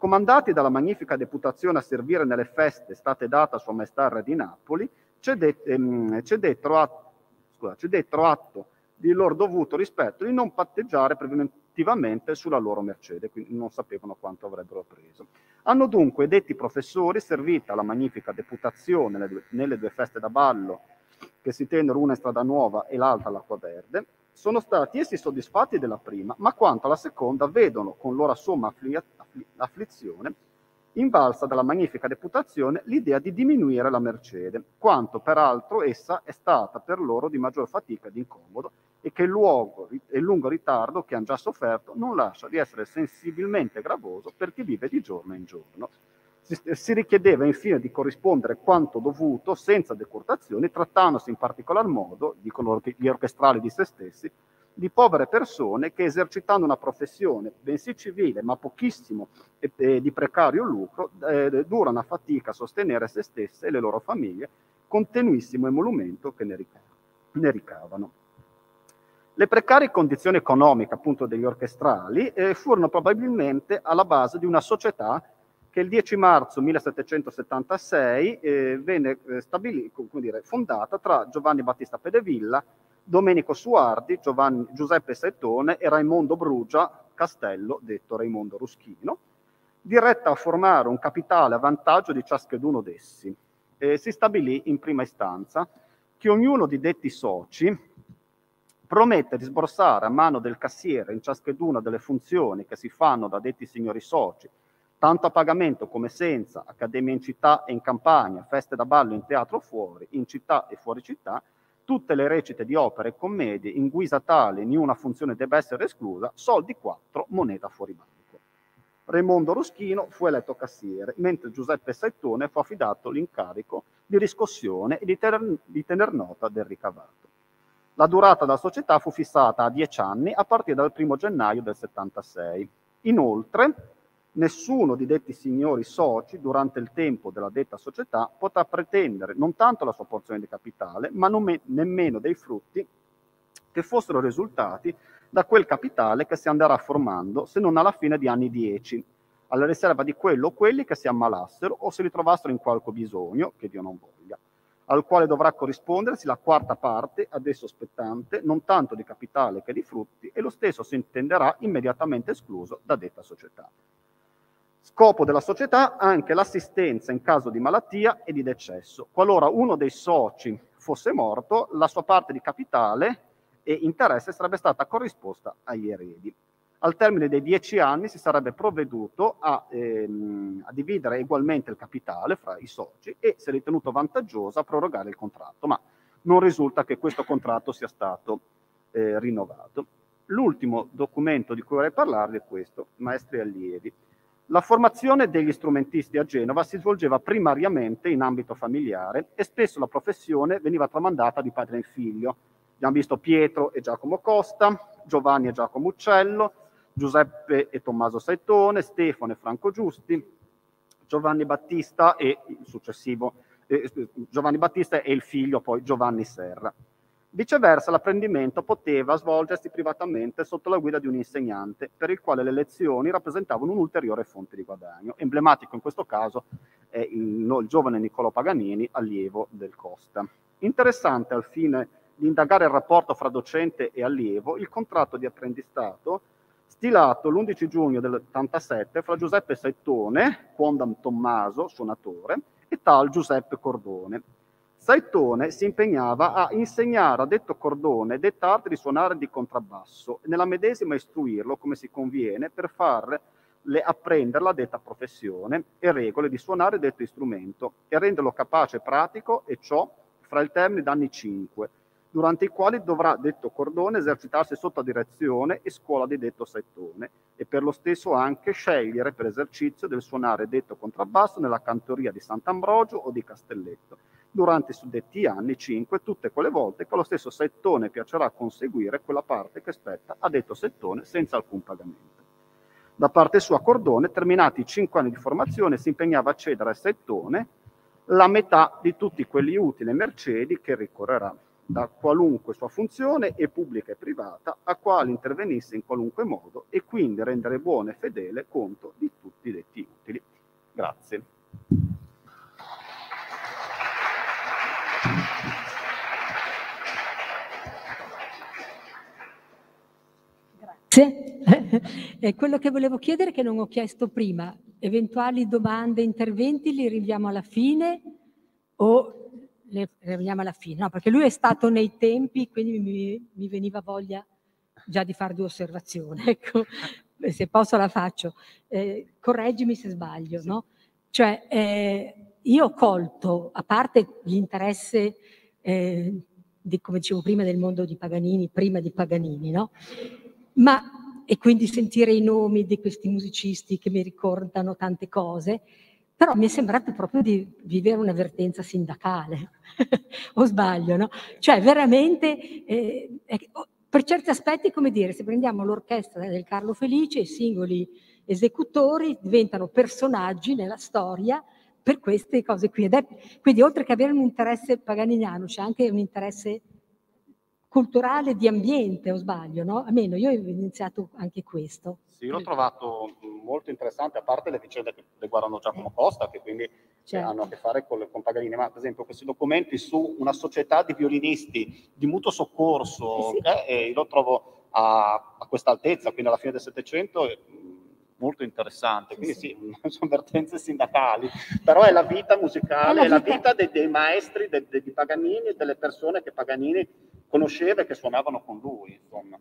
comandati dalla magnifica deputazione a servire nelle feste state date a Sua Maestà Re di Napoli, cede- ehm, cedettero, atto, atto di loro dovuto rispetto di non patteggiare preventivamente sulla loro mercede, quindi non sapevano quanto avrebbero preso. Hanno dunque detti professori, servita la magnifica deputazione nelle due, nelle due feste da ballo che si tennero una in Strada Nuova e l'altra all'Acqua Verde, sono stati essi soddisfatti della prima, ma quanto alla seconda vedono con loro somma affli- affli- afflizione invalsa dalla magnifica reputazione l'idea di diminuire la mercede, quanto peraltro essa è stata per loro di maggior fatica ed incomodo e che il, luogo, il lungo ritardo che hanno già sofferto non lascia di essere sensibilmente gravoso per chi vive di giorno in giorno. Si, richiedeva infine di corrispondere quanto dovuto senza decurtazioni, trattandosi in particolar modo, dicono gli orchestrali di se stessi, di povere persone che esercitando una professione bensì civile ma pochissimo e, e di precario lucro eh, durano a fatica a sostenere se stesse e le loro famiglie con tenuissimo emolumento che ne, ricav- ne ricavano. Le precarie condizioni economiche appunto degli orchestrali eh, furono probabilmente alla base di una società che il 10 marzo 1776 eh, venne eh, dire, fondata tra Giovanni Battista Pedevilla Domenico Suardi, Giovanni, Giuseppe Settone e Raimondo Brugia Castello, detto Raimondo Ruschino, diretta a formare un capitale a vantaggio di ciascheduno d'essi. E si stabilì in prima istanza che ognuno di detti soci promette di sborsare a mano del cassiere in ciascheduna delle funzioni che si fanno da detti signori soci, tanto a pagamento come senza, accademia in città e in campagna, feste da ballo in teatro fuori, in città e fuori città, tutte le recite di opere e commedie in guisa tale niuna funzione debba essere esclusa, soldi 4, moneta fuori banco. Raimondo Ruschino fu eletto cassiere, mentre Giuseppe Saitone fu affidato l'incarico di riscossione e di tener, di tener nota del ricavato. La durata della società fu fissata a 10 anni a partire dal 1 gennaio del 76. Inoltre, Nessuno di detti signori soci durante il tempo della detta società potrà pretendere non tanto la sua porzione di capitale, ma me- nemmeno dei frutti che fossero risultati da quel capitale che si andrà formando se non alla fine di anni 10, alla riserva di quello o quelli che si ammalassero o si ritrovassero in qualche bisogno, che Dio non voglia, al quale dovrà corrispondersi la quarta parte ad esso spettante, non tanto di capitale che di frutti, e lo stesso si intenderà immediatamente escluso da detta società. Scopo della società anche l'assistenza in caso di malattia e di decesso. Qualora uno dei soci fosse morto, la sua parte di capitale e interesse sarebbe stata corrisposta agli eredi. Al termine dei dieci anni si sarebbe provveduto a, ehm, a dividere ugualmente il capitale fra i soci e, se ritenuto vantaggioso, a prorogare il contratto, ma non risulta che questo contratto sia stato eh, rinnovato. L'ultimo documento di cui vorrei parlarvi è questo, Maestri e allievi. La formazione degli strumentisti a Genova si svolgeva primariamente in ambito familiare e spesso la professione veniva tramandata di padre in figlio. Abbiamo visto Pietro e Giacomo Costa, Giovanni e Giacomo Uccello, Giuseppe e Tommaso Saitone, Stefano e Franco Giusti, Giovanni Battista e il successivo eh, Giovanni Battista e il figlio poi Giovanni Serra. Viceversa, l'apprendimento poteva svolgersi privatamente sotto la guida di un insegnante, per il quale le lezioni rappresentavano un'ulteriore fonte di guadagno. Emblematico in questo caso è il, il giovane Niccolò Paganini, allievo del Costa. Interessante al fine di indagare il rapporto fra docente e allievo, il contratto di apprendistato stilato l'11 giugno del 87 fra Giuseppe Settone, quondam Tommaso, suonatore, e tal Giuseppe Cordone, Saitone si impegnava a insegnare a detto cordone detta arte di suonare di contrabbasso e nella medesima istruirlo come si conviene per farle apprendere la detta professione e regole di suonare detto strumento e renderlo capace e pratico e ciò fra il termine d'anni 5, durante i quali dovrà detto cordone esercitarsi sotto direzione e scuola di detto Saitone e per lo stesso anche scegliere per esercizio del suonare detto contrabbasso nella cantoria di Sant'Ambrogio o di Castelletto durante i suddetti anni 5 tutte quelle volte che lo stesso settone piacerà conseguire quella parte che spetta a detto settone senza alcun pagamento. Da parte sua Cordone, terminati i cinque anni di formazione, si impegnava a cedere al settone la metà di tutti quelli utili e mercedi che ricorrerà da qualunque sua funzione e pubblica e privata a quale intervenisse in qualunque modo e quindi rendere buono e fedele conto di tutti detti utili. Grazie. Grazie. E quello che volevo chiedere che non ho chiesto prima, eventuali domande, interventi li rinviamo alla fine o le arriviamo alla fine, no, perché lui è stato nei tempi, quindi mi, mi veniva voglia già di fare due osservazioni, ecco, se posso la faccio. Eh, correggimi se sbaglio, no? Cioè, eh, io ho colto, a parte l'interesse, eh, come dicevo prima, del mondo di Paganini, prima di Paganini, no? Ma, e quindi sentire i nomi di questi musicisti che mi ricordano tante cose, però mi è sembrato proprio di vivere una vertenza sindacale, o sbaglio, no? Cioè veramente, eh, per certi aspetti, come dire, se prendiamo l'orchestra del Carlo Felice, i singoli esecutori diventano personaggi nella storia per queste cose qui. Ed è, quindi oltre che avere un interesse paganiniano, c'è anche un interesse culturale di ambiente, o sbaglio, no? Almeno io ho iniziato anche questo. Sì, l'ho trovato molto interessante, a parte le vicende che riguardano Giacomo Costa, che quindi certo. hanno a che fare con, con, Paganini, ma per esempio questi documenti su una società di violinisti di mutuo soccorso, eh sì. eh, io lo trovo a, a questa altezza, quindi alla fine del Settecento, molto interessante, quindi sì, sì sono vertenze sindacali, però è la vita musicale, è la vita, è la vita dei, dei, maestri de, de, di Paganini e delle persone che Paganini conosceva e che suonavano con lui, insomma.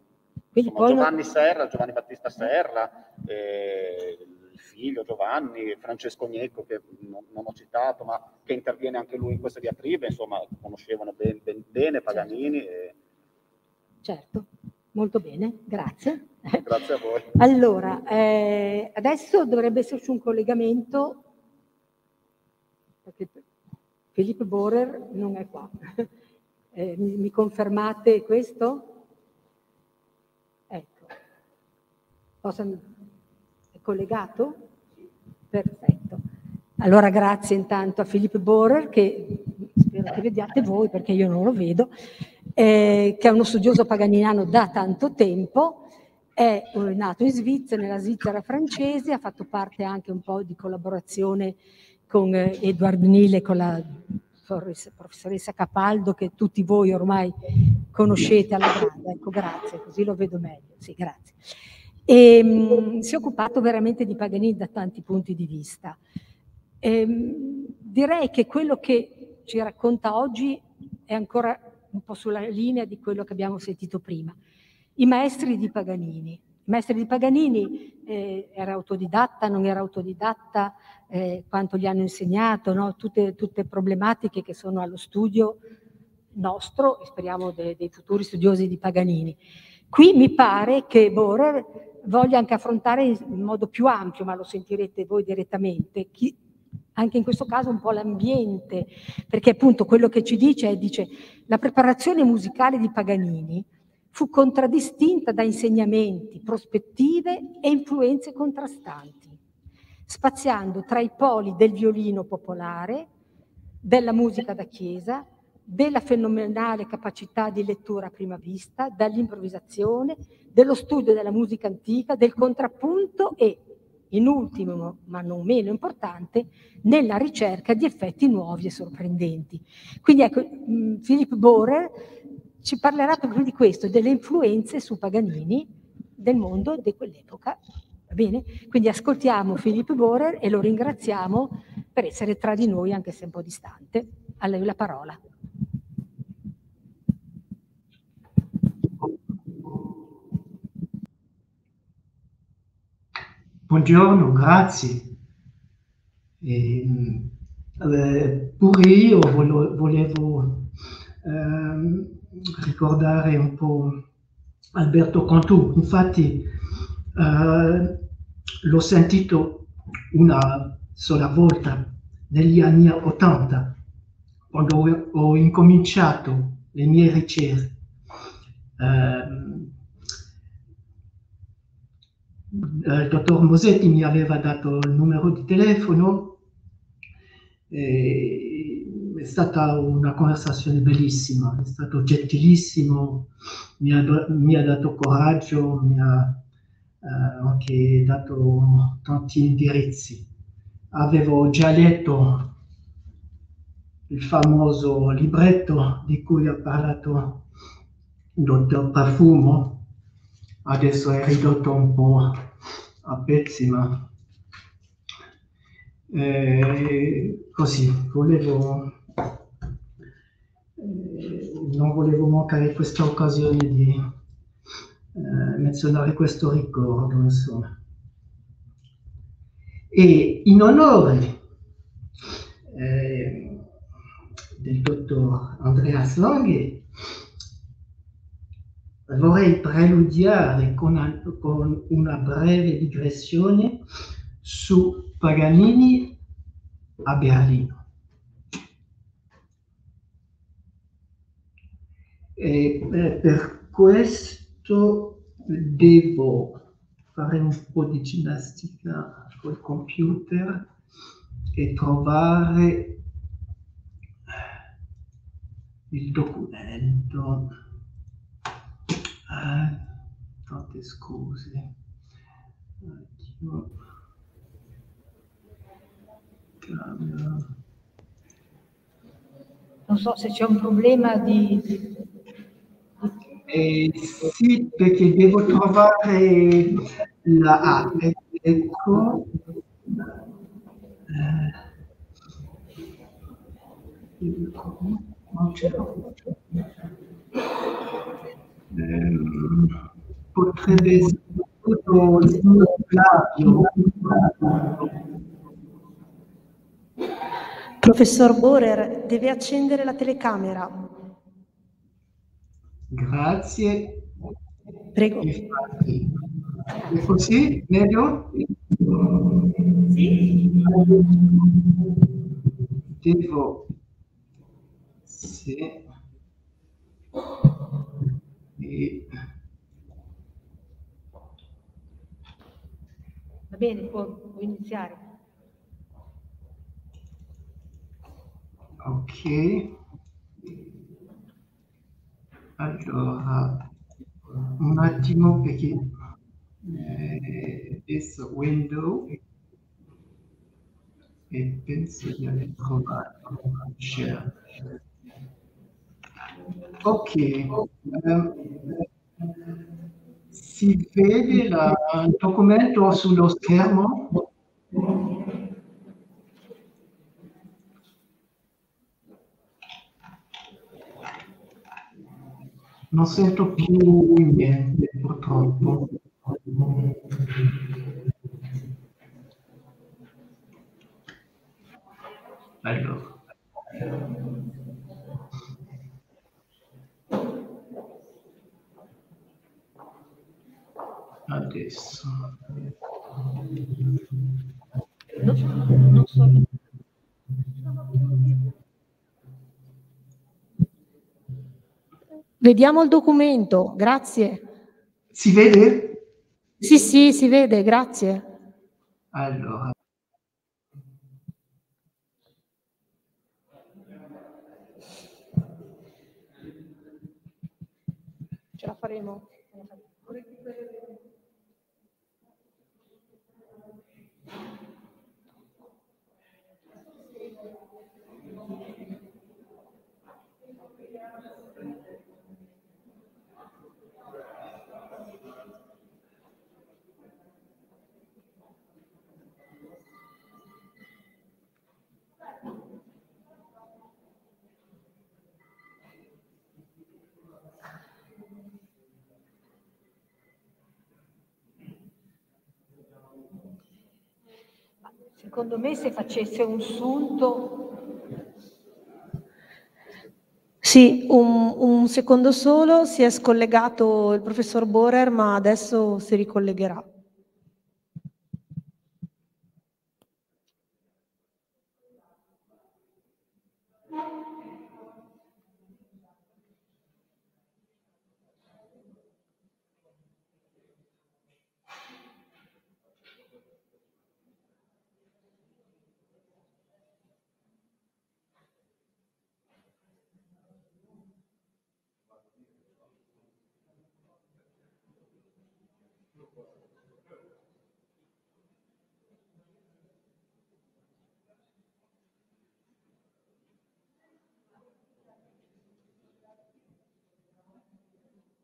insomma Giovanni. Serra, Giovanni Battista Serra, eh, il figlio Giovanni, Francesco Gnecco, che non, non, ho citato, ma che interviene anche lui in queste diatribe, insomma, conoscevano ben, ben, bene Paganini. Certo. E... certo. Molto bene, grazie. Grazie a voi. Allora, eh, adesso dovrebbe esserci un collegamento, perché Filippo Borer non è qua. Eh, mi, mi, confermate questo? Ecco. Posso, è collegato? Perfetto. Allora grazie intanto a Filippo Borer, che spero che vediate voi perché io non lo vedo eh, che è uno studioso paganiniano da tanto tempo, è nato in Svizzera, nella Svizzera francese, ha fatto parte anche un po' di collaborazione con eh, Edward Nile, con la professoressa Capaldo, che tutti voi ormai conoscete alla grande. Ecco, grazie, così lo vedo meglio. Sì, grazie. E, mh, si è occupato veramente di Paganini da tanti punti di vista. E, mh, direi che quello che ci racconta oggi è ancora un po' sulla linea di quello che abbiamo sentito prima. I maestri di Paganini. I maestri di Paganini eh, era autodidatta, non era autodidatta, eh, quanto gli hanno insegnato, no? tutte, tutte, problematiche che sono allo studio nostro e speriamo de, dei futuri studiosi di Paganini. Qui mi pare che Borer voglia anche affrontare in modo più ampio, ma lo sentirete voi direttamente, chi, anche in questo caso un po' l'ambiente, perché appunto quello che ci dice è, dice, la preparazione musicale di Paganini fu contraddistinta da insegnamenti, prospettive e influenze contrastanti, spaziando tra i poli del violino popolare, della musica da chiesa, della fenomenale capacità di lettura a prima vista, dall'improvvisazione, dello studio della musica antica, del contrappunto e in ultimo, ma non meno importante, nella ricerca di effetti nuovi e sorprendenti. Quindi ecco, Philip Borer ci parlerà proprio di questo, delle influenze su Paganini del mondo di quell'epoca. Va bene? Quindi ascoltiamo Philip Borer e lo ringraziamo per essere tra di noi, anche se un po' distante. A lei la parola. Buongiorno, grazie. E, eh, pure io volevo, volevo eh, ricordare un po' Alberto Cantù. Infatti eh, l'ho sentito una sola volta negli anni 80, quando ho, incominciato le mie ricerche. Eh, il dottor Mosetti mi aveva dato il numero di telefono, è stata una conversazione bellissima, è stato gentilissimo, mi ha, mi ha dato coraggio, mi ha eh, anche dato tanti indirizzi. Avevo già letto il famoso libretto di cui ha parlato il dottor Parfumo, adesso è ridotto un po' a pezzi, ma eh, così volevo eh, non volevo mancare questa occasione di eh, menzionare questo ricordo, insomma. E in onore eh, del dottor Andreas Lange vorrei preludiare con con una breve digressione su Paganini a Berlino. E eh, per questo devo fare un po' di ginnastica col computer e trovare il documento. Eh, tante scuse. Non so se c'è un problema di... Eh, sì, perché devo trovare la... Ah, e- ecco. Eh, ecco, non ce l'ho. Potrebbe essere tutto il plagio. Professor Borer, deve accendere la telecamera. Grazie. Prego. È così? Meglio? Devo... Sì. E... Va bene, può, può iniziare. Ok. Allora, un attimo perché eh, window e penso di aver trovato share. Ok, si vede la- il documento sullo schermo? Non sento più niente, purtroppo. Allora. Adesso. Non, non so. Vediamo il documento, grazie. Si vede? Sì, sì, si vede, grazie. Allora. Ce la faremo. Secondo me se facesse un sunto, Sì, un, un secondo solo, si è scollegato il professor Borer, ma adesso si ricollegherà.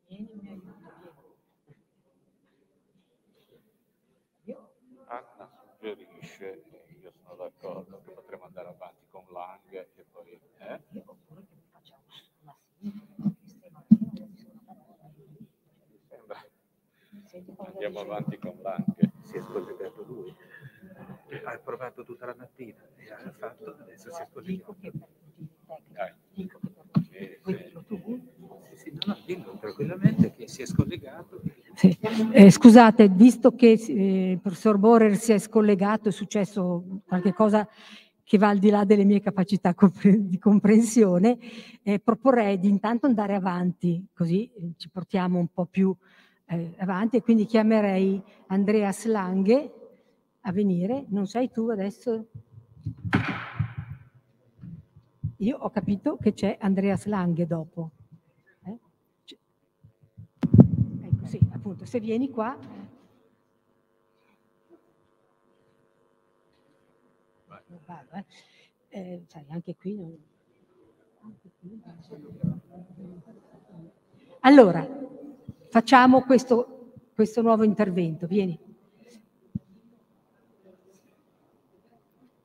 vieni mi aiuta, vieni. Anna suggerisce, e io sono d'accordo, che potremmo andare avanti con Lang e poi... Eh? Io oppure che facciamo Andiamo avanti con l'anche. Si è scollegato lui. Ha provato tutta la mattina e ha fatto, adesso si è Dico scollegato. che per motivi tecnici, Dai. dico che per motivi Sì, puoi sì. dirlo tu. Sì, sì, no, no, dillo tranquillamente che si è scollegato. Sì. Eh, scusate, visto che eh, il professor Borer si è scollegato, è successo qualcosa che va al di là delle mie capacità compre- di comprensione, eh, proporrei di intanto andare avanti, così eh, ci portiamo un po' più eh, avanti e quindi chiamerei Andreas Lange a venire. Non sei tu adesso? Io ho capito che c'è Andreas Lange dopo. Eh? C- Ecco, sì, appunto, se vieni qua. Non vado, eh. Eh, sai, anche qui. non- Allora, facciamo questo, questo nuovo intervento. Vieni.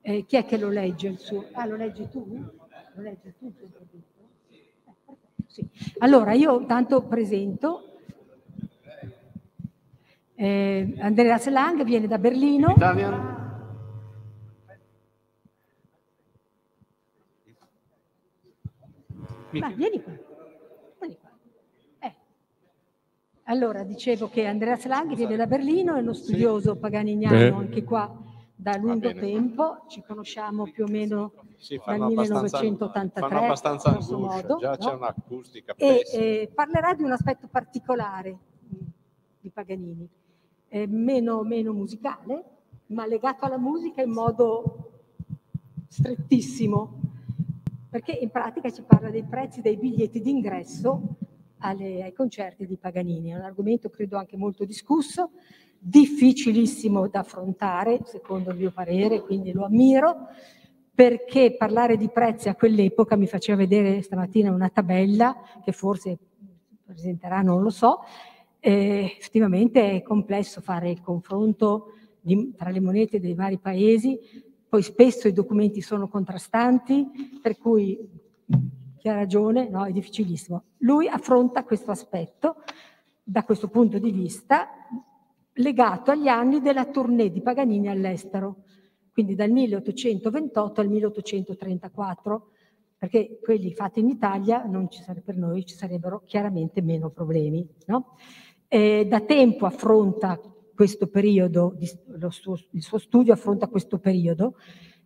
Eh, chi è che lo legge il suo? Ah, lo leggi tu? Lo leggi tu il tuo intervento? Eh, sì. Allora, io tanto presento. Eh, Andreas Lang viene da Berlino. Italian? Ma vieni qua. Vieni qua. Eh. Allora, dicevo che Andreas Lang viene da Berlino, è uno studioso paganiniano Beh. anche qua da lungo tempo, ci conosciamo più o meno Sì, dal fanno abbastanza, 1983, fanno abbastanza grosso angoscia, modo, già no? c'è un'acustica e pessima. eh, parlerà di un aspetto particolare di Paganini, eh, meno, meno musicale, ma legato alla musica in modo strettissimo, perché in pratica ci parla dei prezzi dei biglietti d'ingresso alle- ai concerti di Paganini. È un argomento credo anche molto discusso, difficilissimo da affrontare, secondo il mio parere, quindi lo ammiro, perché parlare di prezzi a quell'epoca mi faceva vedere stamattina una tabella che forse presenterà, non lo so, eh, effettivamente è complesso fare il confronto di- tra le monete dei vari paesi, poi spesso i documenti sono contrastanti, per cui chi ha ragione, no, è difficilissimo. Lui affronta questo aspetto da questo punto di vista legato agli anni della tournée di Paganini all'estero, quindi dal 1828 al 1834, perché quelli fatti in Italia non ci sare- per noi ci sarebbero chiaramente meno problemi. no? Eh, da tempo affronta questo periodo, suo- il suo studio affronta questo periodo,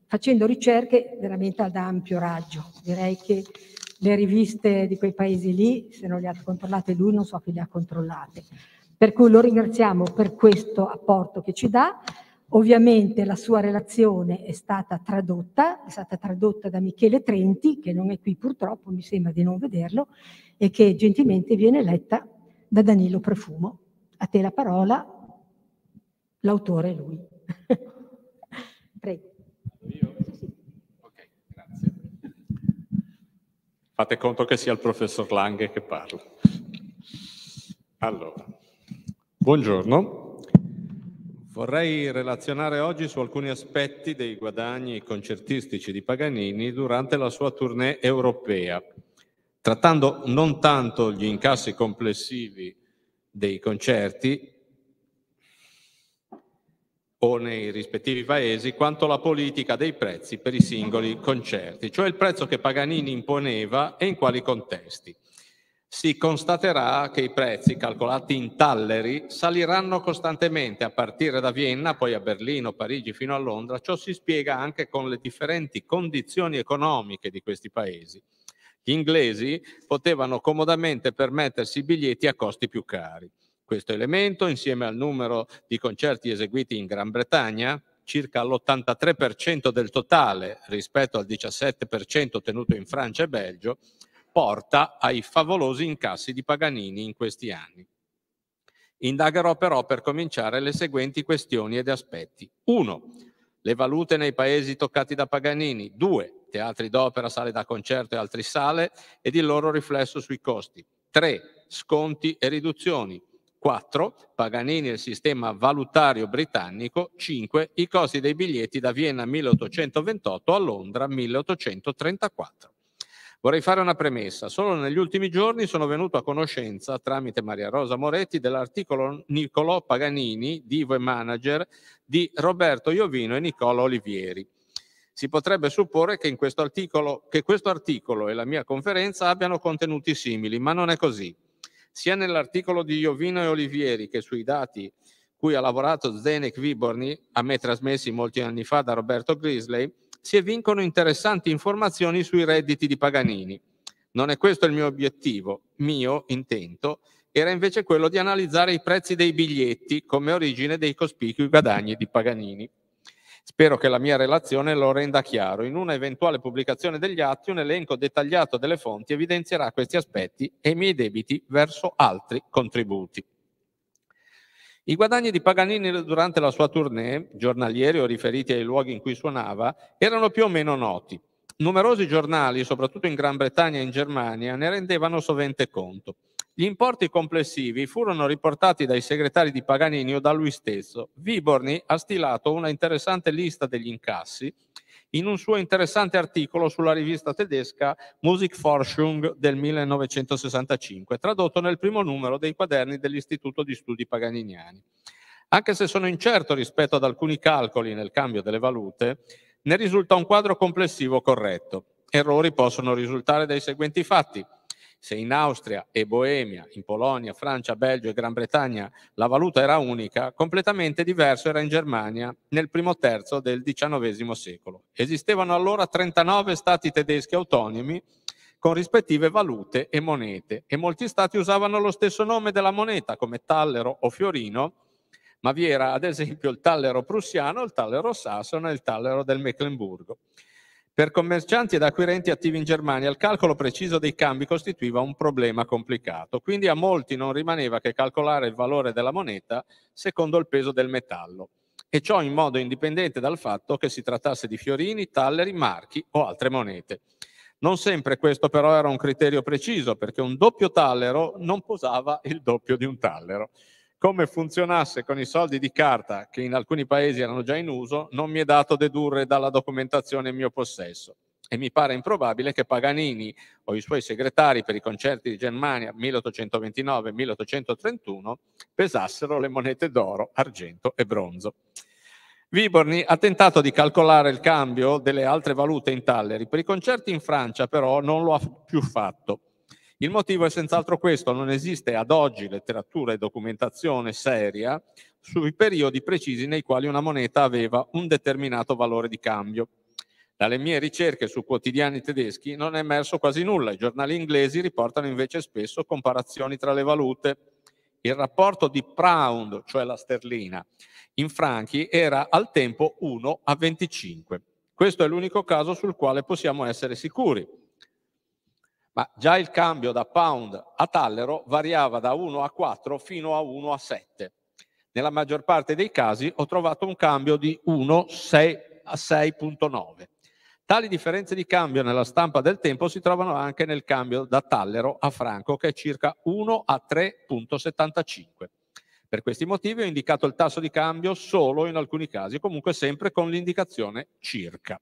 facendo ricerche veramente ad ampio raggio. Direi che le riviste di quei paesi lì, se non le ha controllate lui, non so chi le ha controllate. Per cui lo ringraziamo per questo apporto che ci dà. Ovviamente la sua relazione è stata tradotta, è stata tradotta da Michele Trenti, che non è qui purtroppo, mi sembra di non vederlo, e che gentilmente viene letta da Danilo Profumo. A te la parola, l'autore è lui. Prego. Fate conto che sia il professor Lange che parla. Allora, buongiorno. Vorrei relazionare oggi su alcuni aspetti dei guadagni concertistici di Paganini durante la sua tournée europea, trattando non tanto gli incassi complessivi dei concerti o nei rispettivi paesi, quanto la politica dei prezzi per i singoli concerti, cioè il prezzo che Paganini imponeva e in quali contesti. Si constaterà che i prezzi calcolati in talleri saliranno costantemente a partire da Vienna, poi a Berlino, Parigi fino a Londra. Ciò si spiega anche con le differenti condizioni economiche di questi paesi. Inglesi potevano comodamente permettersi biglietti a costi più cari. Questo elemento, insieme al numero di concerti eseguiti in Gran Bretagna, circa l'83% del totale rispetto al 17% ottenuto in Francia e Belgio, porta ai favolosi incassi di Paganini in questi anni. Indagherò però per cominciare le seguenti questioni ed aspetti. 1. Le valute nei paesi toccati da Paganini. 2. Teatri d'opera, sale da concerto e altri sale ed il loro riflesso sui costi. 3. Sconti e riduzioni. 4. Paganini e il sistema valutario britannico. 5. I costi dei biglietti da Vienna 1828 a Londra 1834. Vorrei fare una premessa. Solo negli ultimi giorni sono venuto a conoscenza, tramite Maria Rosa Moretti, dell'articolo Niccolò Paganini, divo e manager, di Roberto Iovino e Nicola Olivieri. Si potrebbe supporre che, questo articolo, che questo articolo e la mia conferenza abbiano contenuti simili, ma non è così. Sia nell'articolo di Iovino e Olivieri che sui dati cui ha lavorato Zdenek Viborni, a me trasmessi molti anni fa da Roberto Grisley, si evincono interessanti informazioni sui redditi di Paganini. Non è questo il mio obiettivo, mio intento era invece quello di analizzare i prezzi dei biglietti come origine dei cospicui guadagni di Paganini. Spero che la mia relazione lo renda chiaro. In una eventuale pubblicazione degli atti, un elenco dettagliato delle fonti evidenzierà questi aspetti e i miei debiti verso altri contributi. I guadagni di Paganini durante la sua tournée, giornalieri o riferiti ai luoghi in cui suonava, erano più o meno noti. Numerosi giornali, soprattutto in Gran Bretagna e in Germania, ne rendevano sovente conto. Gli importi complessivi furono riportati dai segretari di Paganini o da lui stesso. Viborni ha stilato una interessante lista degli incassi in un suo interessante articolo sulla rivista tedesca Musikforschung del 1965, tradotto nel primo numero dei quaderni dell'Istituto di Studi Paganiniani. Anche se sono incerto rispetto ad alcuni calcoli nel cambio delle valute, ne risulta un quadro complessivo corretto. Errori possono risultare dai seguenti fatti. Se in Austria e Boemia, in Polonia, Francia, Belgio e Gran Bretagna la valuta era unica, completamente diverso era in Germania nel primo terzo del XIX secolo. Esistevano allora 39 stati tedeschi autonomi con rispettive valute e monete e molti stati usavano lo stesso nome della moneta come tallero o fiorino, ma vi era ad esempio il tallero prussiano, il tallero sassone e il tallero del Mecklenburgo. Per commercianti ed acquirenti attivi in Germania il calcolo preciso dei cambi costituiva un problema complicato, quindi a molti non rimaneva che calcolare il valore della moneta secondo il peso del metallo, e ciò in modo indipendente dal fatto che si trattasse di fiorini, talleri, marchi o altre monete. Non sempre questo però era un criterio preciso, perché un doppio tallero non posava il doppio di un tallero. Come funzionasse con i soldi di carta che in alcuni paesi erano già in uso non mi è dato dedurre dalla documentazione in mio possesso. E mi pare improbabile che Paganini o i suoi segretari per i concerti di Germania 1829-1831 pesassero le monete d'oro, argento e bronzo. Viborni ha tentato di calcolare il cambio delle altre valute in talleri, per i concerti in Francia però non lo ha più fatto il motivo è senz'altro questo, non esiste ad oggi letteratura e documentazione seria sui periodi precisi nei quali una moneta aveva un determinato valore di cambio. Dalle mie ricerche su quotidiani tedeschi non è emerso quasi nulla, i giornali inglesi riportano invece spesso comparazioni tra le valute. Il rapporto di Pound, cioè la sterlina, in franchi era al tempo 1 a 25. Questo è l'unico caso sul quale possiamo essere sicuri ma già il cambio da pound a tallero variava da 1 a 4 fino a 1 a 7. Nella maggior parte dei casi ho trovato un cambio di 1 6 a 6.9. Tali differenze di cambio nella stampa del tempo si trovano anche nel cambio da tallero a franco che è circa 1 a 3.75. Per questi motivi ho indicato il tasso di cambio solo in alcuni casi, comunque sempre con l'indicazione circa.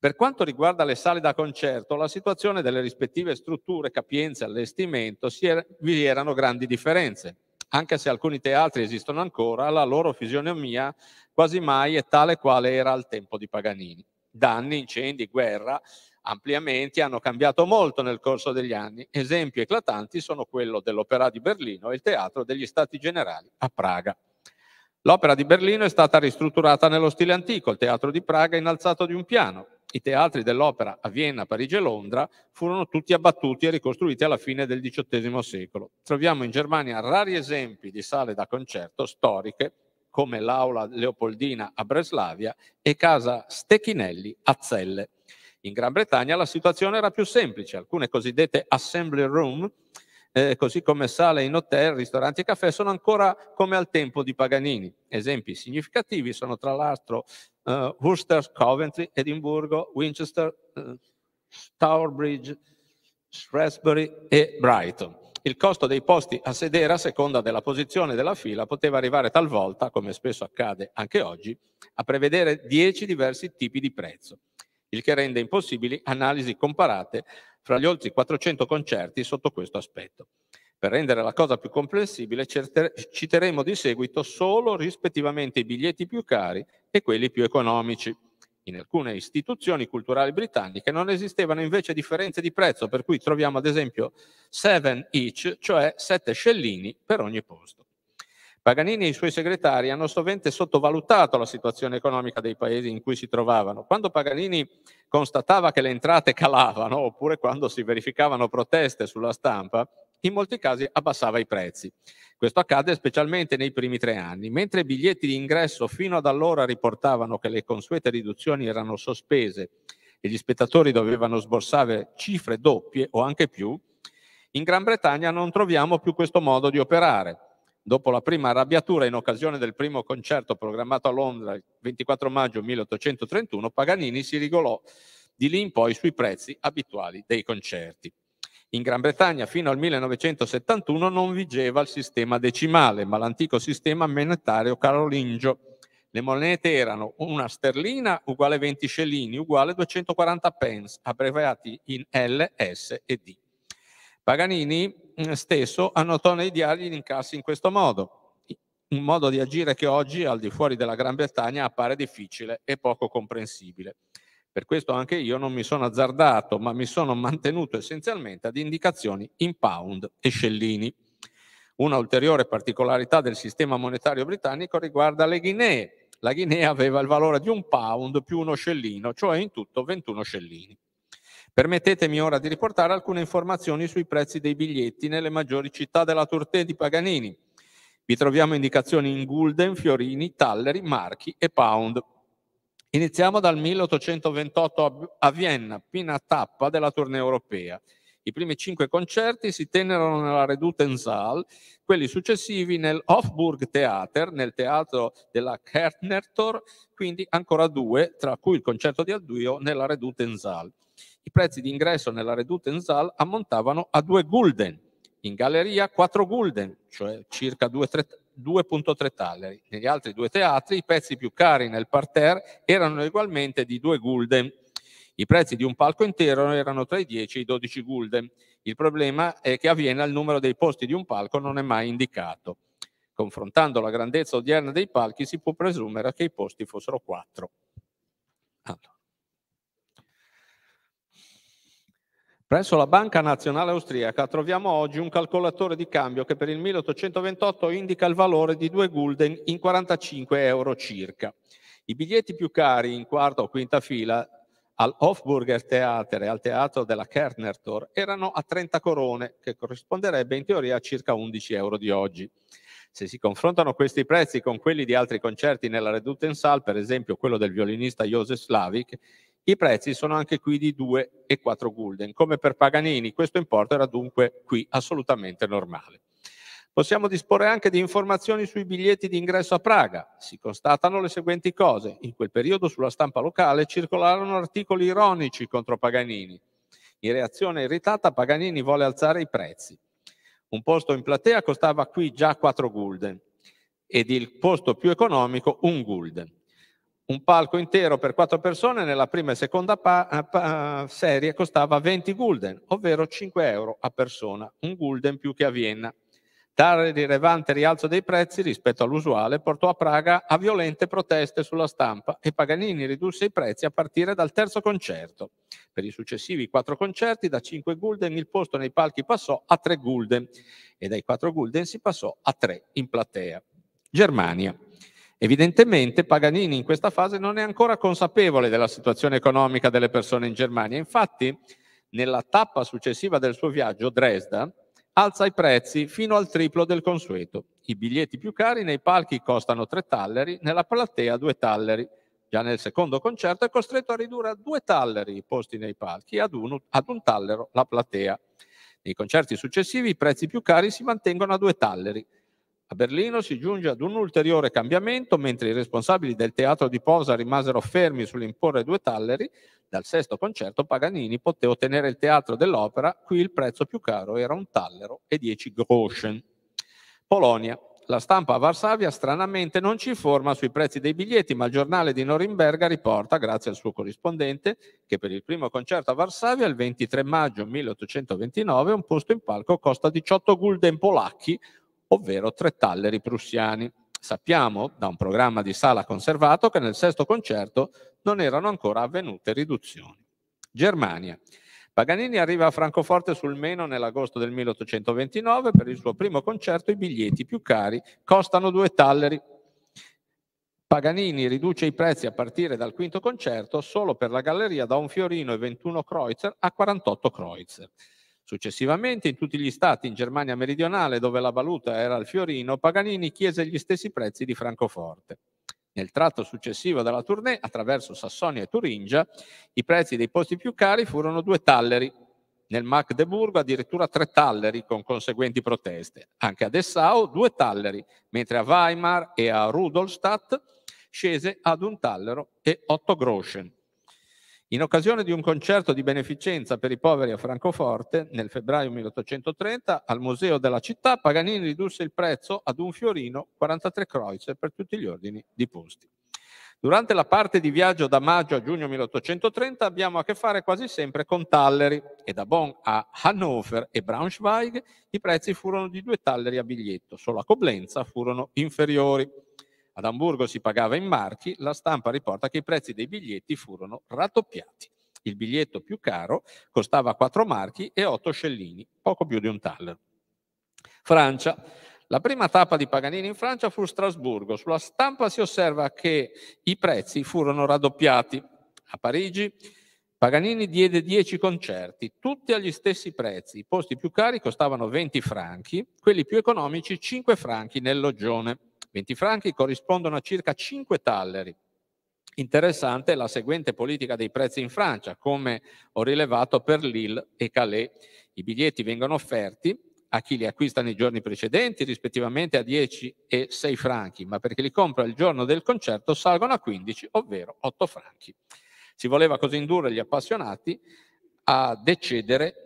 Per quanto riguarda le sale da concerto, la situazione delle rispettive strutture, capienze, allestimento, er vi erano grandi differenze. Anche se alcuni teatri esistono ancora, la loro fisionomia quasi mai è tale quale era al tempo di Paganini. Danni, incendi, guerra, ampliamenti hanno cambiato molto nel corso degli anni. Esempi eclatanti sono quello dell'Opera di Berlino e il Teatro degli Stati Generali a Praga. L'Opera di Berlino è stata ristrutturata nello stile antico, il Teatro di Praga è innalzato di un piano, i teatri dell'opera a Vienna, Parigi e Londra furono tutti abbattuti e ricostruiti alla fine del XVIII secolo. Troviamo in Germania rari esempi di sale da concerto storiche come l'Aula Leopoldina a Breslavia e Casa Stecchinelli a Zelle. In Gran Bretagna la situazione era più semplice, alcune cosiddette assembly room eh, così come sale in hotel, ristoranti e caffè, sono ancora come al tempo di Paganini. Esempi significativi sono tra l'altro uh, Worcester, Coventry, Edimburgo, Winchester, uh, Stourbridge, Shrewsbury e Brighton. Il costo dei posti a sedere a seconda della posizione della fila poteva arrivare talvolta, come spesso accade anche oggi, a prevedere 10 diversi tipi di prezzo. il che rende impossibili analisi comparate fra gli oltre 400 concerti sotto questo aspetto. Per rendere la cosa più comprensibile citeremo di seguito solo rispettivamente i biglietti più cari e quelli più economici. In alcune istituzioni culturali britanniche non esistevano invece differenze di prezzo, per cui troviamo ad esempio 7 each, cioè 7 scellini per ogni posto. Paganini e i suoi segretari hanno sovente sottovalutato la situazione economica dei paesi in cui si trovavano. Quando Paganini constatava che le entrate calavano, oppure quando si verificavano proteste sulla stampa, in molti casi abbassava i prezzi. Questo accade specialmente nei primi tre anni. Mentre i biglietti di ingresso fino ad allora riportavano che le consuete riduzioni erano sospese e gli spettatori dovevano sborsare cifre doppie o anche più, in Gran Bretagna non troviamo più questo modo di operare. Dopo la prima arrabbiatura in occasione del primo concerto programmato a Londra il 24 maggio 1831, Paganini si regolò di lì in poi sui prezzi abituali dei concerti. In Gran Bretagna fino al 1971 non vigeva il sistema decimale, ma l'antico sistema monetario carolingio. Le monete erano una sterlina uguale 20 scellini uguale 240 pence, abbreviati in L, S e D. Paganini mm, stesso annotò nei diari gli incassi in questo modo, un modo di agire che oggi al di fuori della Gran Bretagna appare difficile e poco comprensibile. Per questo anche io non mi sono azzardato, ma mi sono mantenuto essenzialmente ad indicazioni in pound e scellini. Una ulteriore particolarità del sistema monetario britannico riguarda le Guinee. La Guinea aveva il valore di un pound più uno scellino, cioè in tutto 21 scellini. Permettetemi ora di riportare alcune informazioni sui prezzi dei biglietti nelle maggiori città della Tourté di Paganini. Vi troviamo indicazioni in gulden, fiorini, talleri, marchi e pound. Iniziamo dal 1828 a Vienna, prima tappa della tournée europea. I primi cinque concerti si tennero nella Redutensaal, quelli successivi nel Hofburg Theater, nel teatro della Kärntnertor, quindi ancora due, tra cui il concerto di addio nella Redutensaal. I prezzi di ingresso nella Redutensaal ammontavano a 2 gulden, in galleria 4 gulden, cioè circa 2,3 talleri. Negli altri due teatri i pezzi più cari nel parterre erano ugualmente di 2 gulden. I prezzi di un palco intero erano tra i 10 e i 12 gulden. Il problema è che a Vienna il numero dei posti di un palco non è mai indicato. Confrontando la grandezza odierna dei palchi si può presumere che i posti fossero 4. Allora. Presso la Banca Nazionale Austriaca troviamo oggi un calcolatore di cambio che per il 1828 indica il valore di 2 gulden in 45 euro circa. I biglietti più cari in quarta o quinta fila al Hofburger Theater e al teatro della Kärntnertor erano a 30 corone, che corrisponderebbe in teoria a circa 11 euro di oggi. Se si confrontano questi prezzi con quelli di altri concerti nella Redutensaal, per esempio quello del violinista Josef Slavik, i prezzi sono anche qui di 2 e 4 gulden. Come per Paganini, questo importo era dunque qui assolutamente normale. Possiamo disporre anche di informazioni sui biglietti di ingresso a Praga. Si constatano le seguenti cose. In quel periodo sulla stampa locale circolarono articoli ironici contro Paganini. In reazione irritata Paganini vuole alzare i prezzi. Un posto in platea costava qui già 4 gulden ed il posto più economico un gulden un palco intero per quattro persone nella prima e seconda eh, pa- serie costava 20 gulden, ovvero 5 euro a persona, un gulden più che a Vienna. Tale rilevante rialzo dei prezzi rispetto all'usuale portò a Praga a violente proteste sulla stampa e Paganini ridusse i prezzi a partire dal terzo concerto. Per i successivi quattro concerti da 5 gulden il posto nei palchi passò a 3 gulden e dai 4 gulden si passò a 3 in platea. Germania. Evidentemente Paganini in questa fase non è ancora consapevole della situazione economica delle persone in Germania. Infatti, nella tappa successiva del suo viaggio, Dresda, alza i prezzi fino al triplo del consueto. I biglietti più cari nei palchi costano 3 talleri, nella platea 2 talleri. Già nel secondo concerto è costretto a ridurre a 2 talleri i posti nei palchi ad ad un tallero la platea. Nei concerti successivi i prezzi più cari si mantengono a 2 talleri, a Berlino si giunge ad un ulteriore cambiamento, mentre i responsabili del teatro di posa rimasero fermi sull'imporre due talleri, dal sesto concerto Paganini poté ottenere il teatro dell'opera, qui il prezzo più caro era un tallero e 10 groschen. Polonia. La stampa a Varsavia stranamente non ci informa sui prezzi dei biglietti, ma il giornale di Norimberga riporta, grazie al suo corrispondente, che per il primo concerto a Varsavia il 23 maggio 1829 un posto in palco costa 18 gulden polacchi, ovvero 3 talleri prussiani. Sappiamo da un programma di sala conservato che nel sesto concerto non erano ancora avvenute riduzioni. Germania. Paganini arriva a Francoforte sul Meno nell'agosto del 1829 per il suo primo concerto i biglietti più cari costano due talleri. Paganini riduce i prezzi a partire dal quinto concerto solo per la galleria da un fiorino e 21 kreutzer a 48 kreutzer. Successivamente in tutti gli stati in Germania meridionale dove la valuta era il fiorino, Paganini chiese gli stessi prezzi di Francoforte. Nel tratto successivo della tournée, attraverso Sassonia e Turingia, i prezzi dei posti più cari furono due talleri. Nel Magdeburgo addirittura tre talleri con conseguenti proteste. Anche a Dessau due talleri, mentre a Weimar e a Rudolstadt scese ad un tallero e otto groschen. In occasione di un concerto di beneficenza per i poveri a Francoforte, nel febbraio 1830, al Museo della città, Paganini ridusse il prezzo ad un fiorino 43 kreutzer per tutti gli ordini di posti. Durante la parte di viaggio da maggio a giugno 1830 abbiamo a che fare quasi sempre con talleri e da Bonn a Hannover e Braunschweig i prezzi furono di due talleri a biglietto, solo a Coblenza furono inferiori. Ad Amburgo si pagava in marchi, la stampa riporta che i prezzi dei biglietti furono raddoppiati. Il biglietto più caro costava 4 marchi e 8 scellini, poco più di un taller. Francia. La prima tappa di Paganini in Francia fu Strasburgo. Sulla stampa si osserva che i prezzi furono raddoppiati. A Parigi Paganini diede 10 concerti, tutti agli stessi prezzi. I posti più cari costavano 20 franchi, quelli più economici 5 franchi nel loggione. 20 franchi corrispondono a circa 5 talleri. Interessante è la seguente politica dei prezzi in Francia, come ho rilevato per Lille e Calais. I biglietti vengono offerti a chi li acquista nei giorni precedenti, rispettivamente a 10 e 6 franchi, ma perché li compra il giorno del concerto salgono a 15, ovvero 8 franchi. Si voleva così indurre gli appassionati a decidere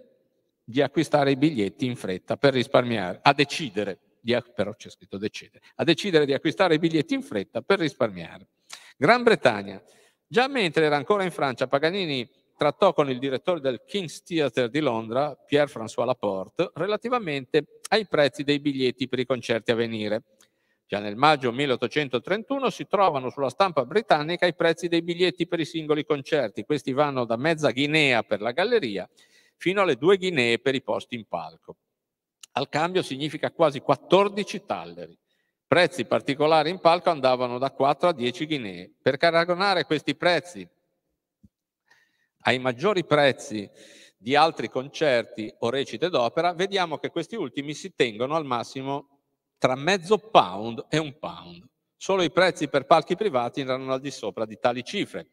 di acquistare i biglietti in fretta per risparmiare, a decidere di, però c'è scritto decidere, a decidere di acquistare i biglietti in fretta per risparmiare. Gran Bretagna. Già mentre era ancora in Francia, Paganini trattò con il direttore del King's Theatre di Londra, Pierre-François Laporte, relativamente ai prezzi dei biglietti per i concerti a venire. Già nel maggio 1831 si trovano sulla stampa britannica i prezzi dei biglietti per i singoli concerti. Questi vanno da mezza guinea per la galleria fino alle due guinee per i posti in palco. Al cambio significa quasi 14 talleri. Prezzi particolari in palco andavano da 4 a 10 guinee. Per paragonare questi prezzi ai maggiori prezzi di altri concerti o recite d'opera, vediamo che questi ultimi si tengono al massimo tra mezzo pound e un pound. Solo i prezzi per palchi privati erano al di sopra di tali cifre.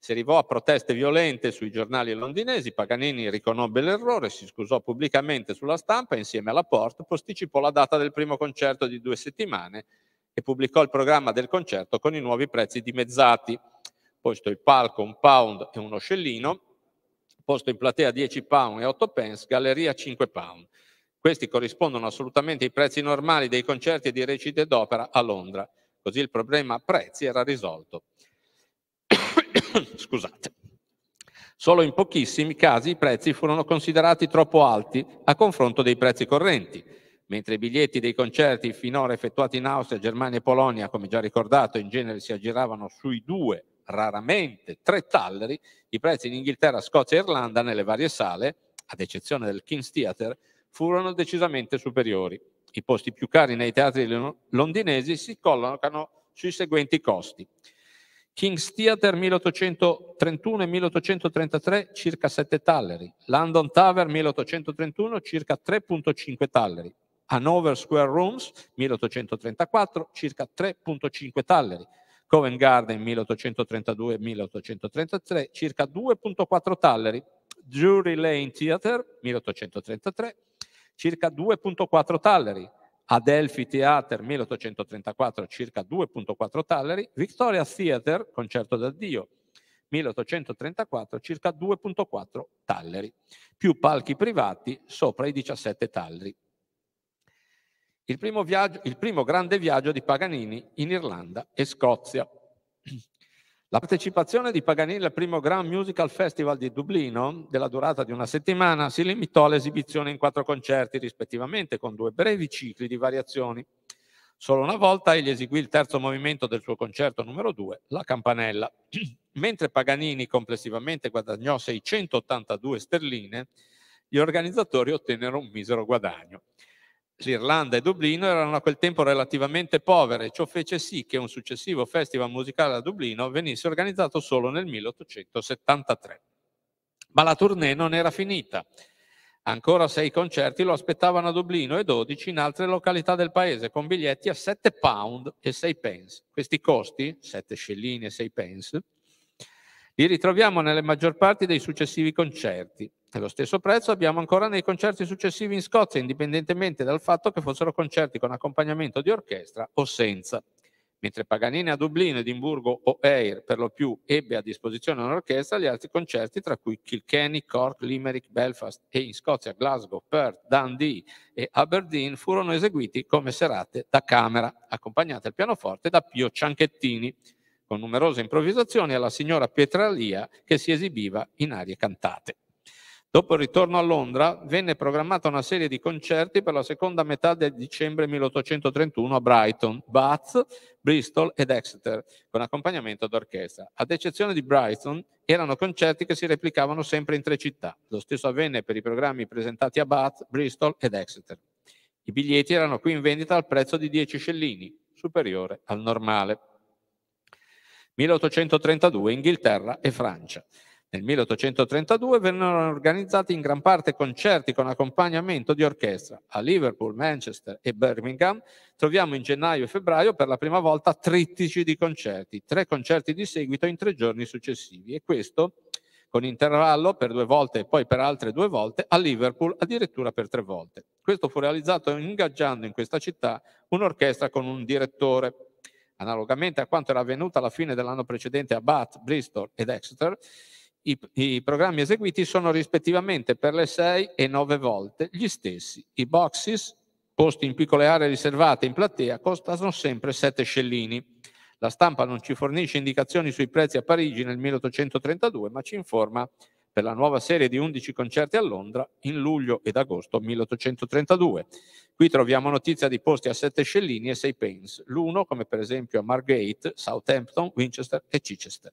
Si arrivò a proteste violente sui giornali londinesi, Paganini riconobbe l'errore, si scusò pubblicamente sulla stampa e insieme alla Porte posticipò la data del primo concerto di due settimane e pubblicò il programma del concerto con i nuovi prezzi dimezzati. Posto il palco un pound e uno scellino, posto in platea 10 pound e 8 pence, galleria 5 pound. Questi corrispondono assolutamente ai prezzi normali dei concerti e di recite d'opera a Londra. Così il problema prezzi era risolto. Scusate. Solo in pochissimi casi i prezzi furono considerati troppo alti a confronto dei prezzi correnti, mentre i biglietti dei concerti finora effettuati in Austria, Germania e Polonia, come già ricordato, in genere si aggiravano sui due, raramente tre talleri, i prezzi in Inghilterra, Scozia e Irlanda nelle varie sale, ad eccezione del King's Theatre, furono decisamente superiori. I posti più cari nei teatri londinesi si collocano sui seguenti costi. King's Theatre 1831 e 1833 circa 7 talleri, London Tavern 1831 circa 3.5 talleri, Hanover Square Rooms 1834 circa 3.5 talleri, Covent Garden 1832-1833 circa 2.4 talleri, Drury Lane Theatre 1833 circa 2.4 talleri, Adelphi Theater 1834 circa 2.4 talleri, Victoria Theater, concerto d'addio 1834 circa 2.4 talleri, più palchi privati sopra i 17 talleri. il primo, viaggio, il primo grande viaggio di Paganini in Irlanda e Scozia. La partecipazione di Paganini al primo Grand Musical Festival di Dublino, della durata di una settimana, si limitò all'esibizione in quattro concerti, rispettivamente, con due brevi cicli di variazioni. Solo una volta egli eseguì il terzo movimento del suo concerto numero due, la campanella. Mentre Paganini complessivamente guadagnò 682 sterline, gli organizzatori ottennero un misero guadagno. L'Irlanda e Dublino erano a quel tempo relativamente povere ciò fece sì che un successivo festival musicale a Dublino venisse organizzato solo nel 1873. Ma la tournée non era finita. Ancora sei concerti lo aspettavano a Dublino e 12 in altre località del paese con biglietti a 7 pound e 6 pence. Questi costi, 7 scellini e 6 pence, li ritroviamo nelle maggior parte dei successivi concerti. E lo stesso prezzo abbiamo ancora nei concerti successivi in Scozia, indipendentemente dal fatto che fossero concerti con accompagnamento di orchestra o senza. Mentre Paganini a Dublino, Edimburgo o Ayr per lo più ebbe a disposizione un'orchestra, gli altri concerti, tra cui Kilkenny, Cork, Limerick, Belfast e in Scozia Glasgow, Perth, Dundee e Aberdeen, furono eseguiti come serate da camera, accompagnate al pianoforte da Pio Cianchettini, con numerose improvvisazioni alla signora Pietralia che si esibiva in arie cantate. Dopo il ritorno a Londra venne programmata una serie di concerti per la seconda metà del dicembre 1831 a Brighton, Bath, Bristol ed Exeter, con accompagnamento d'orchestra. Ad eccezione di Brighton, erano concerti che si replicavano sempre in tre città. Lo stesso avvenne per i programmi presentati a Bath, Bristol ed Exeter. I biglietti erano qui in vendita al prezzo di 10 scellini, superiore al normale. 1832 Inghilterra e Francia. Nel 1832 vennero organizzati in gran parte concerti con accompagnamento di orchestra. A Liverpool, Manchester e Birmingham troviamo in gennaio e febbraio per la prima volta trittici di concerti, tre concerti di seguito in tre giorni successivi e questo con intervallo per due volte e poi per altre due volte a Liverpool addirittura per tre volte. Questo fu realizzato ingaggiando in questa città un'orchestra con un direttore Analogamente a quanto era avvenuto alla fine dell'anno precedente a Bath, Bristol ed Exeter, i, i, programmi eseguiti sono rispettivamente per le 6 e 9 volte gli stessi. I boxes, posti in piccole aree riservate in platea, costano sempre 7 scellini. La stampa non ci fornisce indicazioni sui prezzi a Parigi nel 1832, ma ci informa per la nuova serie di 11 concerti a Londra in luglio ed agosto 1832. Qui troviamo notizia di posti a 7 scellini e 6 pence, l'uno come per esempio a Margate, Southampton, Winchester e Chichester.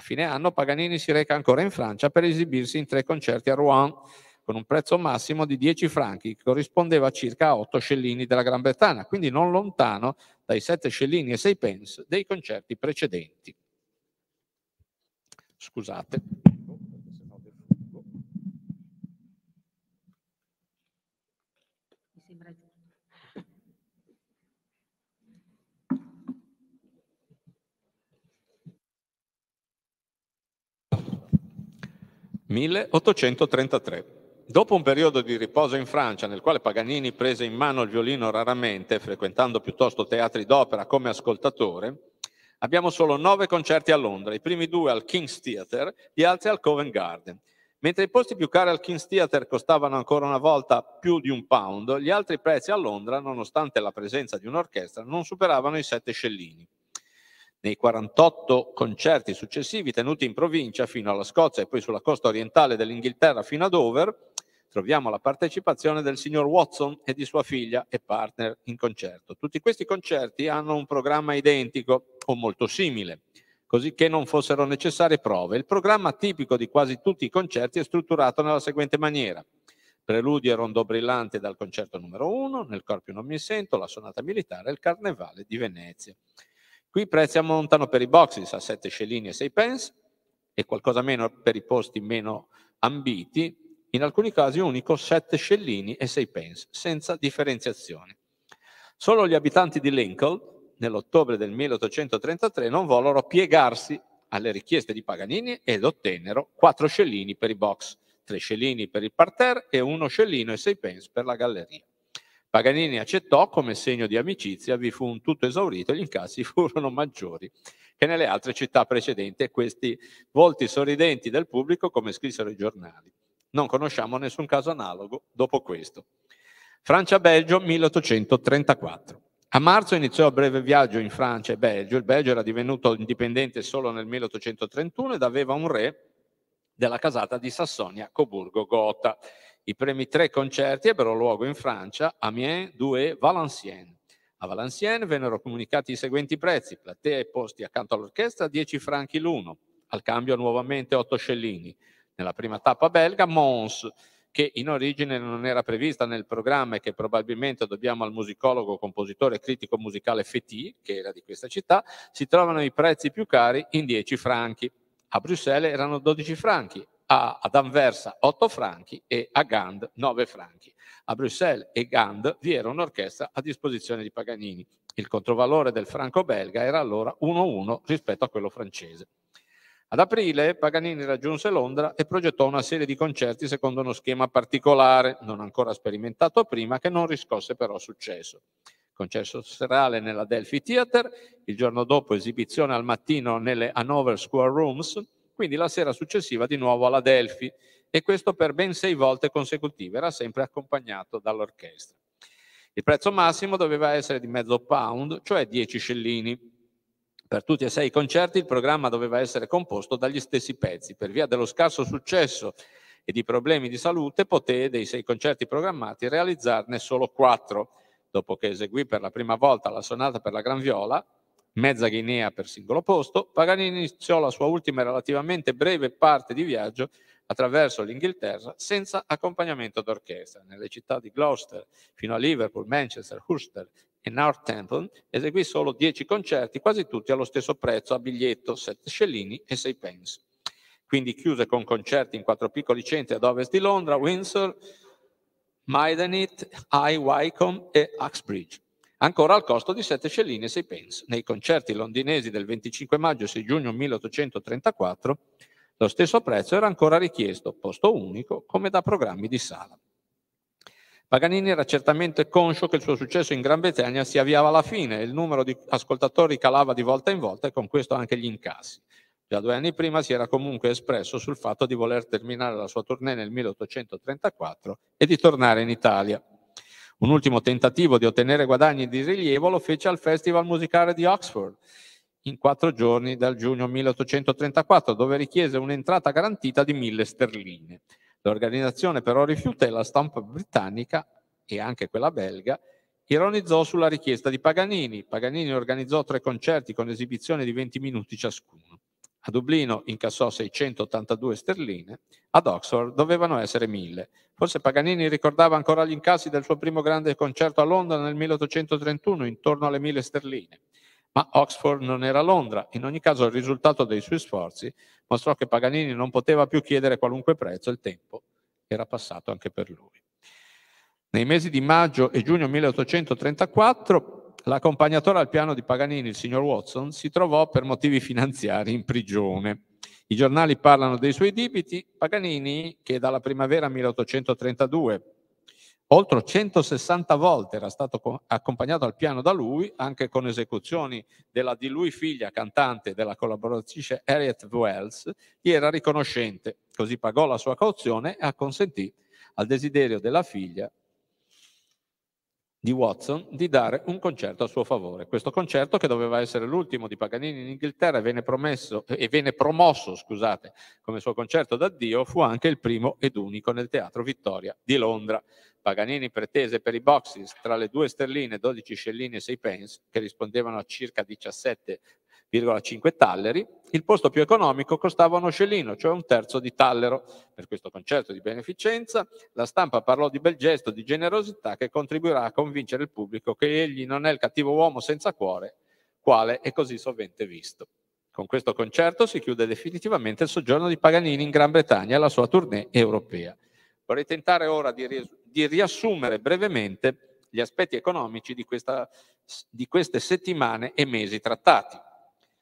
A fine anno Paganini si reca ancora in Francia per esibirsi in tre concerti a Rouen con un prezzo massimo di 10 franchi, che corrispondeva a circa 8 scellini della Gran Bretagna, quindi non lontano dai 7 scellini e 6 pence dei concerti precedenti. Scusate. 1833. Dopo un periodo di riposo in Francia, nel quale Paganini prese in mano il violino raramente, frequentando piuttosto teatri d'opera come ascoltatore, abbiamo solo nove concerti a Londra, i primi due al King's Theatre, gli altri al Covent Garden. Mentre i posti più cari al King's Theatre costavano ancora una volta più di un pound, gli altri prezzi a Londra, nonostante la presenza di un'orchestra, non superavano i sette scellini. Nei 48 concerti successivi tenuti in provincia fino alla Scozia e poi sulla costa orientale dell'Inghilterra fino a Dover, troviamo la partecipazione del signor Watson e di sua figlia e partner in concerto. Tutti questi concerti hanno un programma identico o molto simile, così che non fossero necessarie prove. Il programma tipico di quasi tutti i concerti è strutturato nella seguente maniera. Preludio e rondò brillante dal concerto numero 1, nel corpio non mi sento, la sonata militare e il carnevale di Venezia. Qui i prezzi ammontano per i boxes a 7 scellini e 6 pence e qualcosa meno per i posti meno ambiti, in alcuni casi unico 7 scellini e 6 pence, senza differenziazioni. Solo gli abitanti di Lincoln, nell'ottobre del 1833, non vollero piegarsi alle richieste di Paganini ed ottennero 4 scellini per i box, 3 scellini per il parterre e 1 scellino e 6 pence per la galleria. Paganini accettò come segno di amicizia, vi fu un tutto esaurito e gli incassi furono maggiori che nelle altre città precedenti e questi volti sorridenti del pubblico come scrissero i giornali. Non conosciamo nessun caso analogo dopo questo. Francia-Belgio 1834. A marzo iniziò il breve viaggio in Francia e Belgio. Il Belgio era divenuto indipendente solo nel 1831 ed aveva un re della casata di Sassonia, Coburgo-Gotha. I primi tre concerti ebbero luogo in Francia, Amiens, Douai, Valenciennes. A Valenciennes vennero comunicati i seguenti prezzi, platea e posti accanto all'orchestra 10 franchi l'uno, al cambio nuovamente 8 scellini. Nella prima tappa belga, Mons, che in origine non era prevista nel programma e che probabilmente dobbiamo al musicologo, compositore e critico musicale Fetti, che era di questa città, si trovano i prezzi più cari in 10 franchi. A Bruxelles erano 12 franchi, a, ad Anversa 8 franchi e a Gand 9 franchi. A Bruxelles e Gand vi era un'orchestra a disposizione di Paganini. Il controvalore del franco belga era allora 1-1 rispetto a quello francese. Ad aprile Paganini raggiunse Londra e progettò una serie di concerti secondo uno schema particolare, non ancora sperimentato prima, che non riscosse però successo. Concerto serale nella Delphi Theatre, il giorno dopo esibizione al mattino nelle Hanover Square Rooms, quindi la sera successiva di nuovo alla Delphi e questo per ben sei volte consecutive, era sempre accompagnato dall'orchestra. Il prezzo massimo doveva essere di mezzo pound, cioè 10 scellini. Per tutti e sei i concerti il programma doveva essere composto dagli stessi pezzi. Per via dello scarso successo e di problemi di salute, poté, dei sei concerti programmati, realizzarne solo quattro. Dopo che eseguì per la prima volta la sonata per la Gran Viola, mezza Guinea per singolo posto, Paganini iniziò la sua ultima e relativamente breve parte di viaggio attraverso l'Inghilterra senza accompagnamento d'orchestra. Nelle città di Gloucester fino a Liverpool, Manchester, Worcester e Northampton eseguì solo 10 concerti, quasi tutti allo stesso prezzo a biglietto, 7 scellini e 6 pence. Quindi chiuse con concerti in quattro piccoli centri ad ovest di Londra, Windsor, Maidenhead, High Wycombe e Uxbridge ancora al costo di 7 scellini e 6 pence. Nei concerti londinesi del 25 maggio e 6 giugno 1834 lo stesso prezzo era ancora richiesto, posto unico, come da programmi di sala. Paganini era certamente conscio che il suo successo in Gran Bretagna si avviava alla fine e il numero di ascoltatori calava di volta in volta e con questo anche gli incassi. Già due anni prima si era comunque espresso sul fatto di voler terminare la sua tournée nel 1834 e di tornare in Italia. Un ultimo tentativo di ottenere guadagni di rilievo lo fece al Festival Musicale di Oxford in quattro giorni dal giugno 1834, dove richiese un'entrata garantita di mille sterline. L'organizzazione però rifiutò e la stampa britannica e anche quella belga ironizzò sulla richiesta di Paganini. Paganini organizzò tre concerti con esibizione di 20 minuti ciascuno. A Dublino incassò 682 sterline, ad Oxford dovevano essere 1000. Forse Paganini ricordava ancora gli incassi del suo primo grande concerto a Londra nel 1831, intorno alle 1000 sterline. Ma Oxford non era Londra. In ogni caso il risultato dei suoi sforzi mostrò che Paganini non poteva più chiedere qualunque prezzo, il tempo era passato anche per lui. Nei mesi di maggio e giugno 1834 L'accompagnatore al piano di Paganini, il signor Watson, si trovò per motivi finanziari in prigione. I giornali parlano dei suoi debiti. Paganini, che dalla primavera 1832 oltre 160 volte era stato accompagnato al piano da lui, anche con esecuzioni della di lui figlia cantante della collaboratrice Harriet Wells, gli era riconoscente. Così pagò la sua cauzione e acconsentì al desiderio della figlia di Watson di dare un concerto a suo favore. Questo concerto, che doveva essere l'ultimo di Paganini in Inghilterra venne promesso, e venne promosso scusate, come suo concerto d'addio, fu anche il primo ed unico nel Teatro Vittoria di Londra. Paganini pretese per i boxes tra le due sterline 12 scellini e 6 pence, che rispondevano a circa 17 1,5 talleri, il posto più economico costava uno scellino, cioè un terzo di tallero. Per questo concerto di beneficenza la stampa parlò di bel gesto di generosità che contribuirà a convincere il pubblico che egli non è il cattivo uomo senza cuore, quale è così sovente visto. Con questo concerto si chiude definitivamente il soggiorno di Paganini in Gran Bretagna e la sua tournée europea. Vorrei tentare ora di, di riassumere brevemente gli aspetti economici di, questa, di queste settimane e mesi trattati.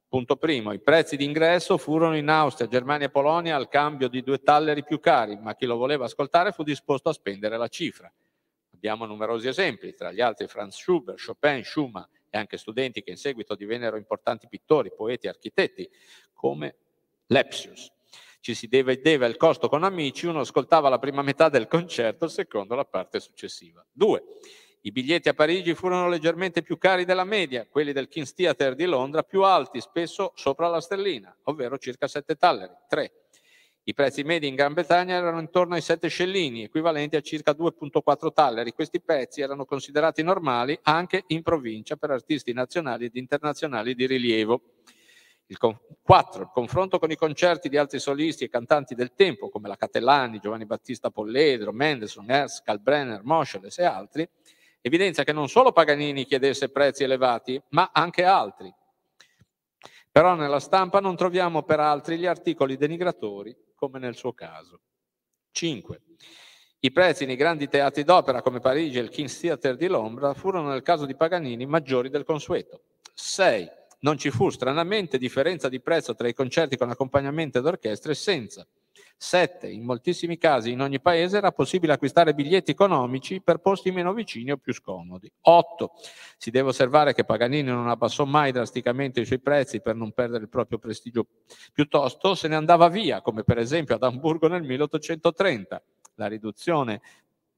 Punto primo, i prezzi di ingresso furono in Austria, Germania e Polonia al cambio di due talleri più cari, ma chi lo voleva ascoltare fu disposto a spendere la cifra. Abbiamo numerosi esempi, tra gli altri Franz Schubert, Chopin, Schumann e anche studenti che in seguito divennero importanti pittori, poeti, architetti, come Lepsius. Ci si divideva il costo con amici, uno ascoltava la prima metà del concerto, il secondo la parte successiva. Due, i biglietti a Parigi furono leggermente più cari della media, quelli del King's Theatre di Londra più alti, spesso sopra la sterlina, ovvero circa 7 talleri. 3. I prezzi medi in Gran Bretagna erano intorno ai 7 scellini, equivalenti a circa 2,4 talleri. Questi prezzi erano considerati normali anche in provincia per artisti nazionali ed internazionali di rilievo. Il 4. Il confronto con i concerti di altri solisti e cantanti del tempo, come la Catellani, Giovanni Battista Polledro, Mendelssohn, Ernst, Kalbrenner, Moscheles e altri, evidenzia che non solo Paganini chiedesse prezzi elevati, ma anche altri. Però nella stampa non troviamo per altri gli articoli denigratori, come nel suo caso. 5. I prezzi nei grandi teatri d'opera come Parigi e il King's Theatre di Londra furono nel caso di Paganini maggiori del consueto. 6. Non ci fu stranamente differenza di prezzo tra i concerti con accompagnamento d'orchestra e senza. 7. In moltissimi casi in ogni paese era possibile acquistare biglietti economici per posti meno vicini o più scomodi. 8. Si deve osservare che Paganini non abbassò mai drasticamente i suoi prezzi per non perdere il proprio prestigio, piuttosto se ne andava via, come per esempio ad Amburgo nel 1830. La riduzione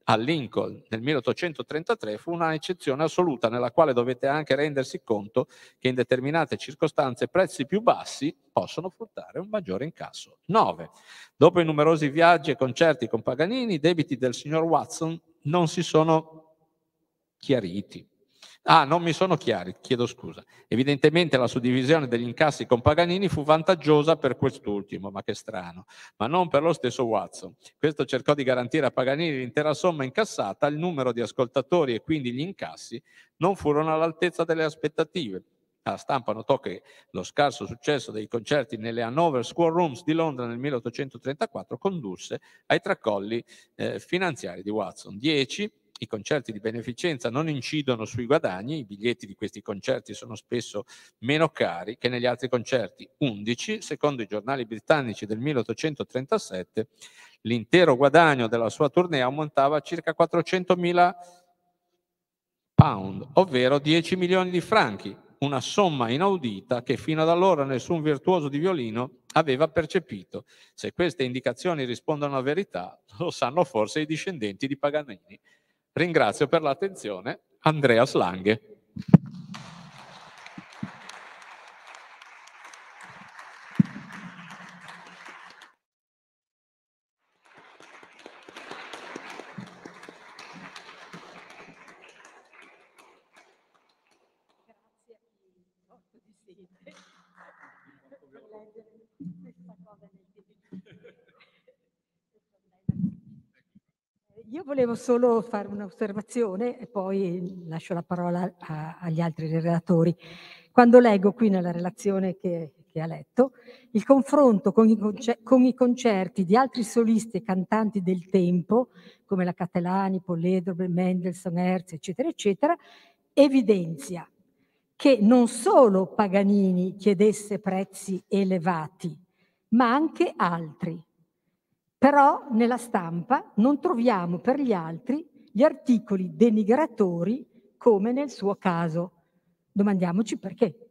a Lincoln nel 1833 fu una eccezione assoluta nella quale dovete anche rendersi conto che in determinate circostanze prezzi più bassi possono fruttare un maggiore incasso. 9. Dopo i numerosi viaggi e concerti con Paganini, i debiti del signor Watson non si sono chiariti. Ah, non mi sono chiari, chiedo scusa. Evidentemente la suddivisione degli incassi con Paganini fu vantaggiosa per quest'ultimo, ma che strano, ma non per lo stesso Watson. Questo cercò di garantire a Paganini l'intera somma incassata, il numero di ascoltatori e quindi gli incassi non furono all'altezza delle aspettative. La stampa notò che lo scarso successo dei concerti nelle Hanover Square Rooms di Londra nel 1834 condusse ai tracolli eh, finanziari di Watson. 10 i concerti di beneficenza non incidono sui guadagni, i biglietti di questi concerti sono spesso meno cari che negli altri concerti. 11, secondo i giornali britannici del 1837, l'intero guadagno della sua tournée ammontava a circa 400.000 pound, ovvero 10 milioni di franchi, una somma inaudita che fino ad allora nessun virtuoso di violino aveva percepito. Se queste indicazioni rispondono a verità, lo sanno forse i discendenti di Paganini. Ringrazio per l'attenzione Andreas Lange. Volevo solo fare un'osservazione e poi lascio la parola a- agli altri relatori. Quando leggo qui nella relazione che, che ha letto, il confronto con i, conce- con i concerti di altri solisti e cantanti del tempo, come la Catalani, Polledro, Mendelssohn, Herz, eccetera, eccetera, evidenzia che non solo Paganini chiedesse prezzi elevati, ma anche altri. Però nella stampa non troviamo per gli altri gli articoli denigratori come nel suo caso. Domandiamoci perché.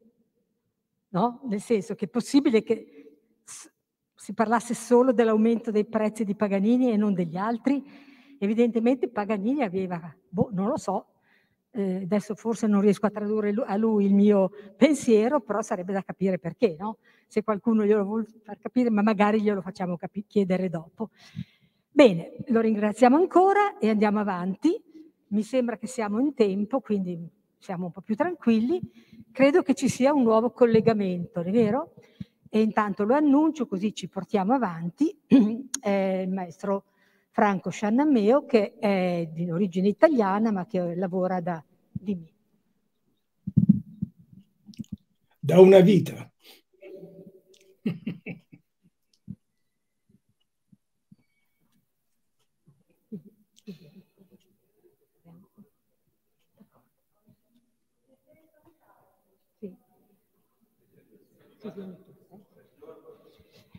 No? Nel senso che è possibile che si parlasse solo dell'aumento dei prezzi di Paganini e non degli altri. Evidentemente Paganini aveva, boh, non lo so, eh, adesso forse non riesco a tradurre a lui il mio pensiero, però sarebbe da capire perché, no? Se qualcuno glielo vuole far capire, ma magari glielo facciamo capi- chiedere dopo. Bene, lo ringraziamo ancora e andiamo avanti. Mi sembra che siamo in tempo, quindi siamo un po' più tranquilli. Credo che ci sia un nuovo collegamento, è vero? E intanto lo annuncio così ci portiamo avanti. È il maestro Franco Sciannameo che è di origine italiana ma che lavora da dimmi. Da una vita.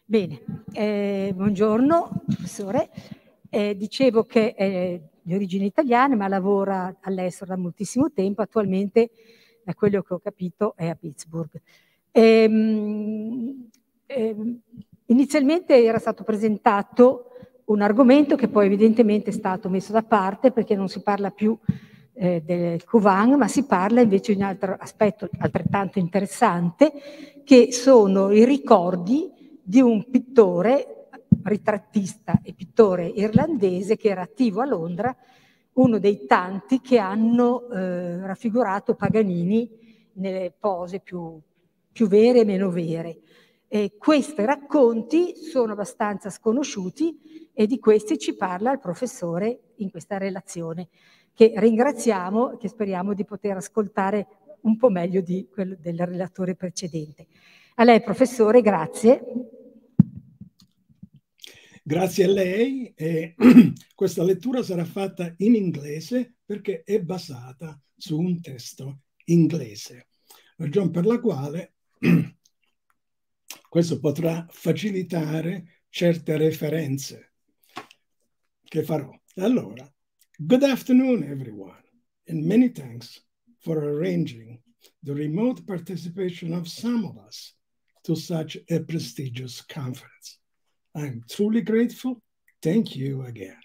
Bene, eh, buongiorno professore. Eh, dicevo che è di origine italiana ma lavora all'estero da moltissimo tempo, attualmente da quello che ho capito è a Pittsburgh. Ehm, ehm, Inizialmente era stato presentato un argomento che poi evidentemente è stato messo da parte perché non si parla più eh, del Couvent, ma si parla invece di un altro aspetto altrettanto interessante, che sono i ricordi di un pittore, ritrattista e pittore irlandese che era attivo a Londra, uno dei tanti che hanno eh, raffigurato Paganini nelle pose più, più vere e meno vere. E questi racconti sono abbastanza sconosciuti e di questi ci parla il professore in questa relazione, che ringraziamo e che speriamo di poter ascoltare un po' meglio di quello del relatore precedente. A lei, professore, grazie. Grazie a lei. E questa lettura sarà fatta in inglese perché è basata su un testo inglese, ragione per la quale questo potrà facilitare certe referenze che farò. Allora, good afternoon everyone and many thanks for arranging the remote participation of some of us to such a prestigious conference. I'm truly grateful. Thank you again.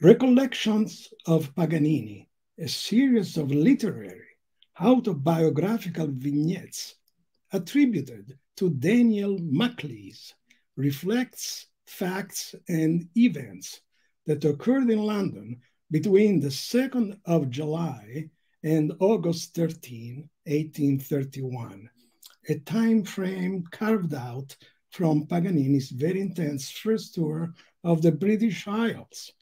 Recollections of Paganini, a series of literary autobiographical vignettes attributed to Daniel Maclise, reflects facts and events that occurred in London between the 2nd of July and August 13, 1831, a time frame carved out from Paganini's very intense first tour of the British Isles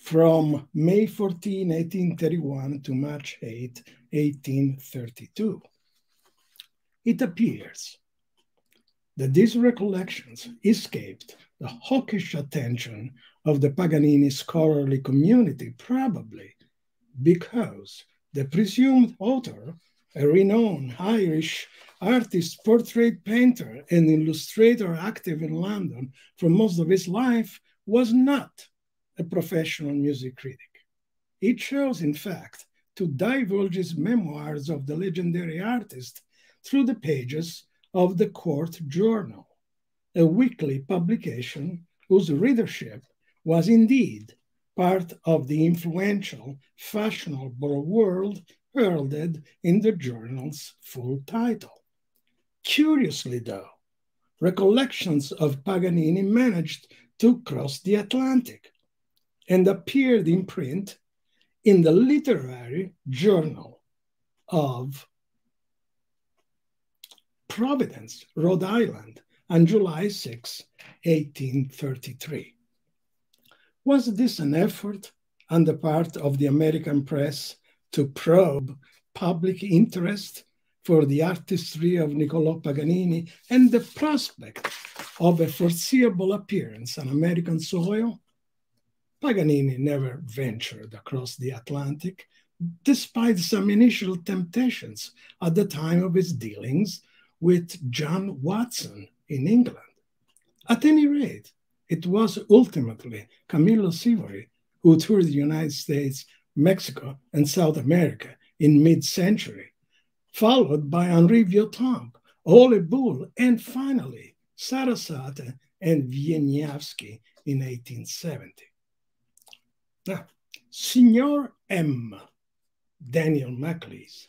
from May 14, 1831 to March 8, 1832. It appears that these recollections escaped the hawkish attention of the Paganini scholarly community, probably because the presumed author, a renowned Irish artist, portrait painter, and illustrator active in London for most of his life, was not a professional music critic. He chose, in fact, to divulge his memoirs of the legendary artist through the pages of the Court Journal, a weekly publication whose readership was indeed part of the influential fashionable world heralded in the journal's full title. Curiously, though, recollections of Paganini managed to cross the Atlantic and appeared in print in the Literary Journal of Providence, Rhode Island, on July 6, 1833. Was this an effort on the part of the American press to probe public interest for the artistry of Niccolò Paganini and the prospect of a foreseeable appearance on American soil, Paganini never ventured across the Atlantic, despite some initial temptations at the time of his dealings with John Watson in England. At any rate, it was ultimately Camillo Sivori who toured the United States, Mexico, and South America in mid century followed by Henri Vieuxtemps, Ole Bull, and finally Sarasate and Wieniawski in 1870. Now, Signor M, Daniel Maclise,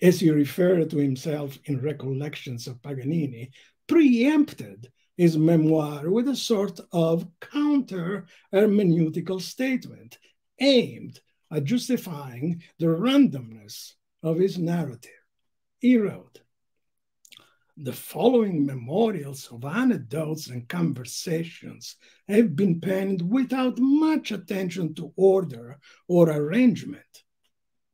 as he referred to himself in Recollections of Paganini, preempted his memoir with a sort of counter hermeneutical statement aimed at justifying the randomness of his narrative he wrote, the following memorials of anecdotes and conversations have been penned without much attention to order or arrangement.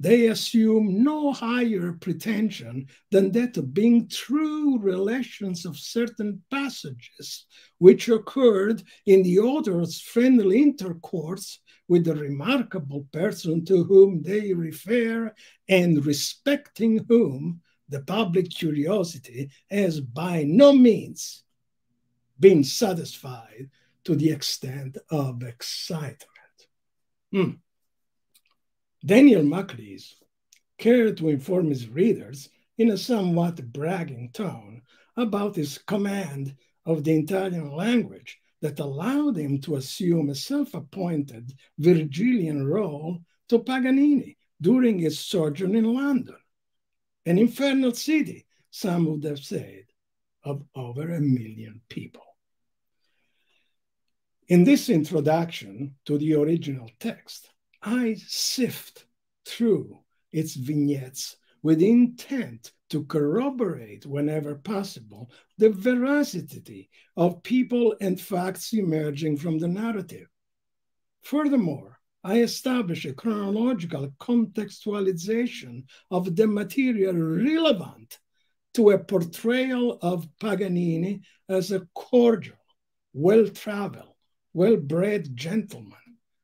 They assume no higher pretension than that of being true relations of certain passages which occurred in the author's friendly intercourse with the remarkable person to whom they refer and respecting whom the public curiosity has by no means been satisfied to the extent of excitement. Hmm. Daniel Maclise cared to inform his readers in a somewhat bragging tone about his command of the Italian language that allowed him to assume a self appointed Virgilian role to Paganini during his sojourn in London, an infernal city, some would have said, of over a million people. In this introduction to the original text, I sift through its vignettes with intent to corroborate, whenever possible, the veracity of people and facts emerging from the narrative. Furthermore, I establish a chronological contextualization of the material relevant to a portrayal of Paganini as a cordial, well traveled, well bred gentleman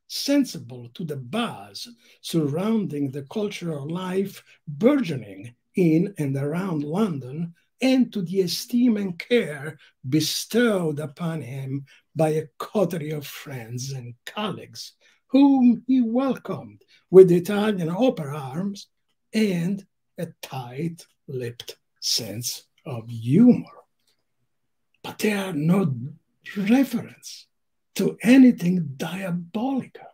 sensible to the buzz surrounding the cultural life burgeoning in and around London, and to the esteem and care bestowed upon him by a coterie of friends and colleagues whom he welcomed with Italian opera arms and a tight lipped sense of humor. But there are no reference to anything diabolical.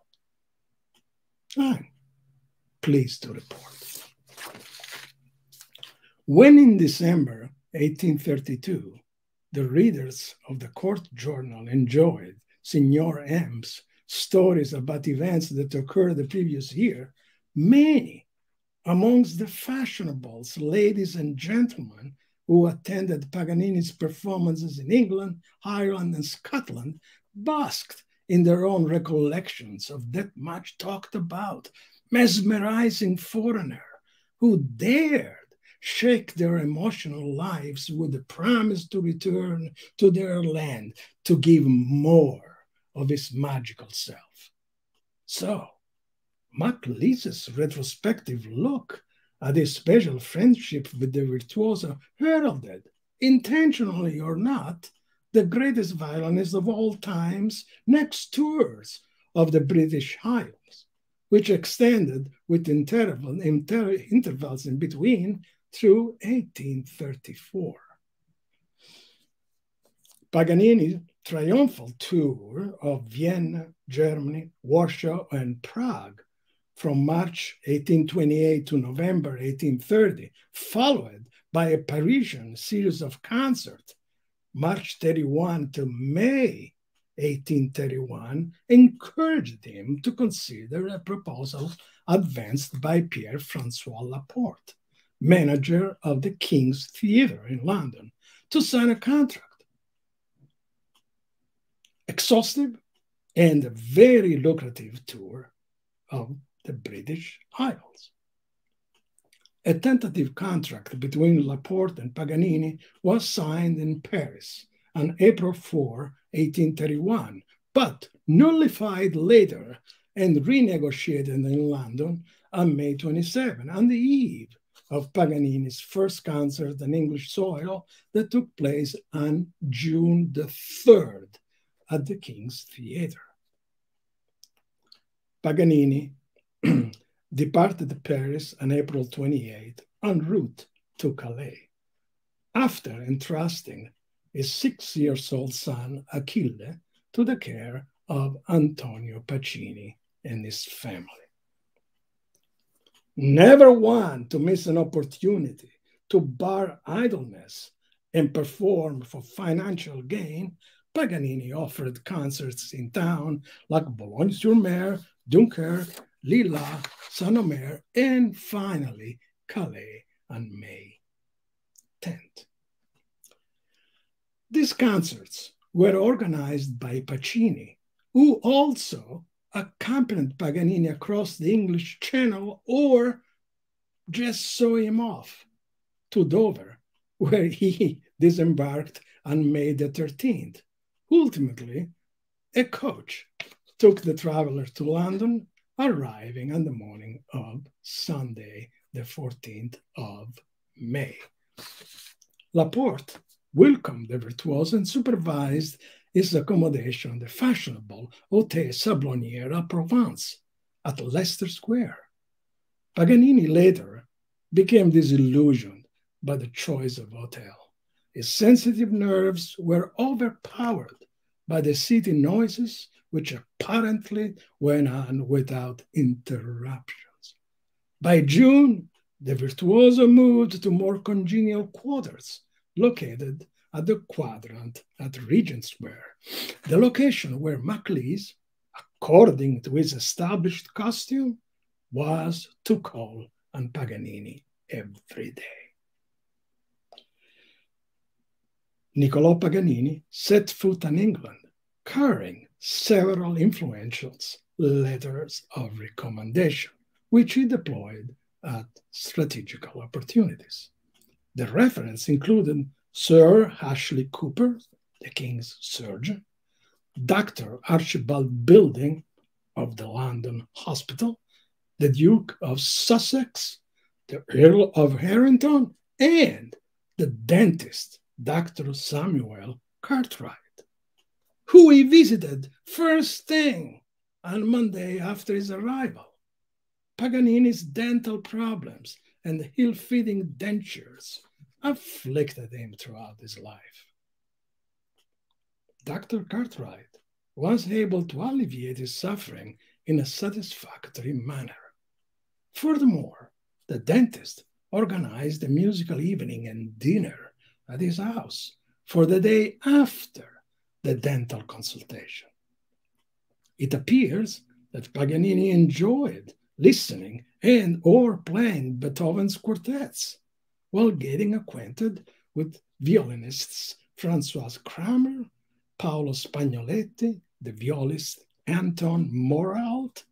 I'm pleased to report. When in December 1832, the readers of the court journal enjoyed Signor M's stories about events that occurred the previous year, many amongst the fashionables, ladies and gentlemen who attended Paganini's performances in England, Ireland, and Scotland basked in their own recollections of that much talked about, mesmerizing foreigner who dared shake their emotional lives with the promise to return to their land to give more of his magical self. So, Maclise's retrospective look at his special friendship with the virtuoso heralded, intentionally or not, the greatest violinist of all times next tours of the British Isles, which extended with interval, inter, intervals in between through 1834. Paganini's triumphal tour of Vienna, Germany, Warsaw, and Prague from March 1828 to November 1830, followed by a Parisian series of concerts March 31 to May 1831, encouraged him to consider a proposal advanced by Pierre Francois Laporte, manager of the King's Theatre in London, to sign a contract. Exhaustive and a very lucrative tour of the British Isles. A tentative contract between Laporte and Paganini was signed in Paris on April 4, 1831, but nullified later and renegotiated in London on May 27, on the eve of Paganini's first concert on English soil that took place on June the 3rd at the King's Theatre. Paganini departed Paris on April 28 en route to Calais, after entrusting his six years old son Achille to the care of Antonio Pacini and his family. Never one to miss an opportunity to bar idleness and perform for financial gain, Paganini offered concerts in town like Boulogne-sur-Mer, Dunkirk, Lille, Saint-Omer, and finally Calais on May 10th. These concerts were organized by Pacini, who also accompanied Paganini across the English Channel or just saw him off to Dover, where he disembarked on May the 13th. Ultimately, a coach took the traveler to London arriving on the morning of Sunday, the 14th of May. Laporte welcomed the virtuoso and supervised his accommodation in the fashionable Hôtel Sablonnière à Provence at Leicester Square. Paganini later became disillusioned by the choice of hotel. His sensitive nerves were overpowered by the city noises, which apparently went on without interruptions. By June, the virtuoso moved to more congenial quarters located at the quadrant at Regent Square, the location where Maclise, according to his established costume, was to call on Paganini every day. Niccolò Paganini set foot in England, carrying several influential letters of recommendation, which he deployed at strategical opportunities. The reference included Sir Ashley Cooper, the King's surgeon, Dr. Archibald Building of the London Hospital, the Duke of Sussex, the Earl of Harrington, and the dentist, Dr. Samuel Cartwright, who he visited first thing on Monday after his arrival. Paganini's dental problems and ill-fitting dentures afflicted him throughout his life. Dr. Cartwright was able to alleviate his suffering in a satisfactory manner. Furthermore, the dentist organized a musical evening and dinner at his house for the day after the dental consultation. It appears that Paganini enjoyed listening and or playing Beethoven's quartets while getting acquainted with violinists Francois Kramer, Paolo Spagnoletti, the violist Anton Moralt,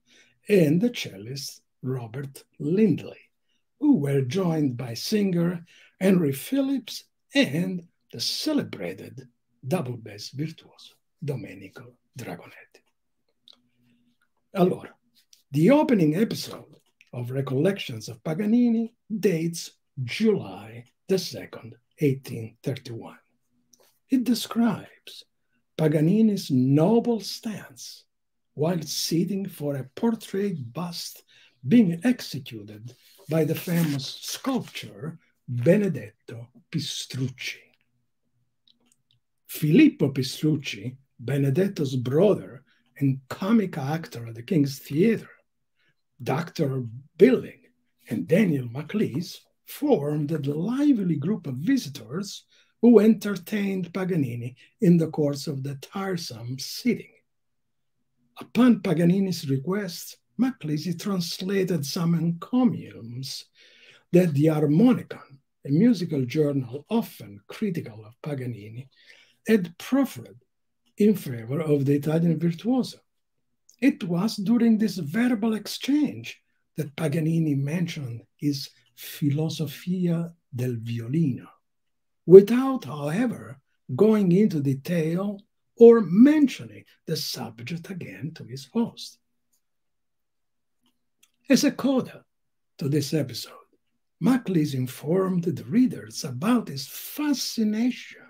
and the cellist Robert Lindley, who were joined by singer Henry Phillips and the celebrated double bass virtuoso Domenico Dragonetti. Allora, the opening episode of Recollections of Paganini dates July the 2nd, 1831. It describes Paganini's noble stance while sitting for a portrait bust being executed by the famous sculptor Benedetto Pistrucci. Filippo Pistrucci, Benedetto's brother and comic actor at the King's Theatre, Dr. Billing and Daniel Maclise formed a lively group of visitors who entertained Paganini in the course of the tiresome sitting. Upon Paganini's request, Maclise translated some encomiums that the Harmonicon, a musical journal often critical of Paganini, had proffered in favor of the Italian virtuoso. It was during this verbal exchange that Paganini mentioned his Filosofia del Violino, without, however, going into detail or mentioning the subject again to his host. As a coda to this episode, Maclise informed the readers about his fascination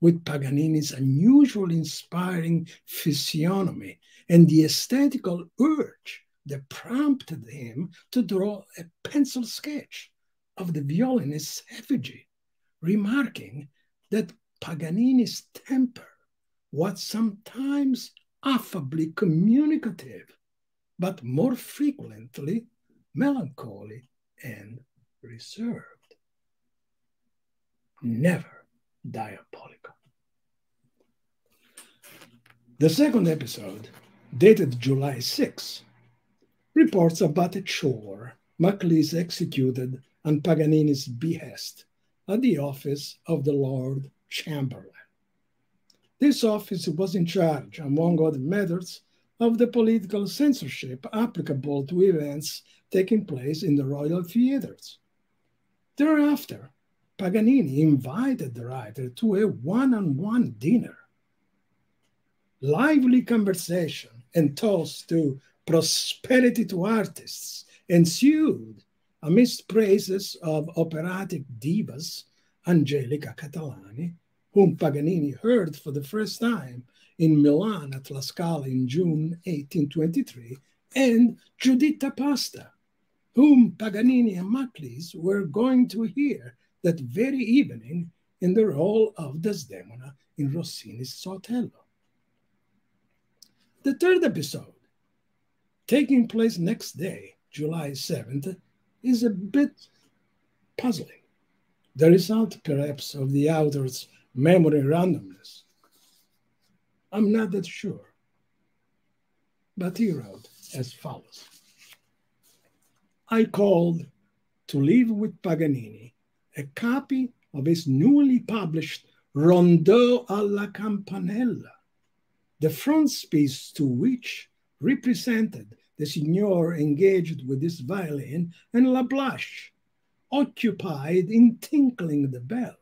with Paganini's unusually inspiring physiognomy and the aesthetical urge that prompted him to draw a pencil sketch of the violinist's effigy, remarking that Paganini's temper was sometimes affably communicative, but more frequently melancholy and reserved. Never diabolical. The second episode, dated July 6, reports about a chore Maclise executed on Paganini's behest at the office of the Lord Chamberlain. This office was in charge, among other matters, of the political censorship applicable to events taking place in the royal theatres. Thereafter, Paganini invited the writer to a one on one dinner. Lively conversation and toast to prosperity to artists ensued amidst praises of operatic divas Angelica Catalani, whom Paganini heard for the first time in Milan at La Scala in June 1823, and Giuditta Pasta, whom Paganini and Maclise were going to hear that very evening in the role of Desdemona in Rossini's Otello. The third episode, taking place next day, July 7th, is a bit puzzling. The result, perhaps, of the author's memory randomness. I'm not that sure. But he wrote as follows I called to leave with Paganini a copy of his newly published Rondeau alla Campanella, the frontispiece to which represented the signor engaged with his violin and Lablache, occupied in tinkling the bell.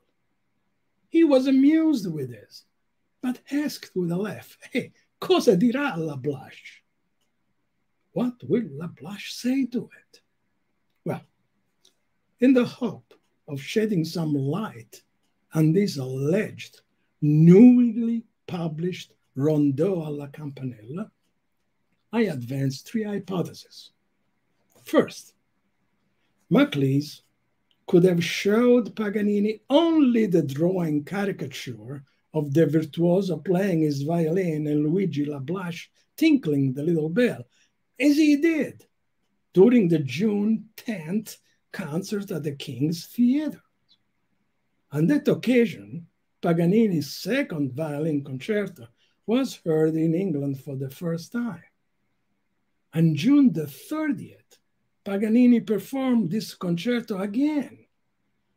He was amused with this, but asked with a laugh, Hey, cosa dirà Lablache? What will Lablache say to it? Well, in the hope of shedding some light on this alleged newly published Rondeau alla Campanella, I advanced three hypotheses. First, Maclise could have showed Paganini only the drawing caricature of the virtuoso playing his violin and Luigi Lablache tinkling the little bell, as he did during the June 10th concert at the King's Theatre. On that occasion, Paganini's second violin concerto was heard in England for the first time. On June the 30th, Paganini performed this concerto again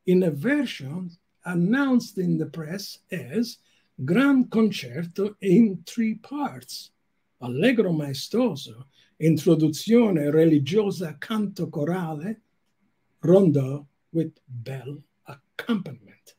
in a version announced in the press as Grand Concerto in three parts, Allegro maestoso, Introduzione religiosa canto corale, Rondo with bell accompaniment.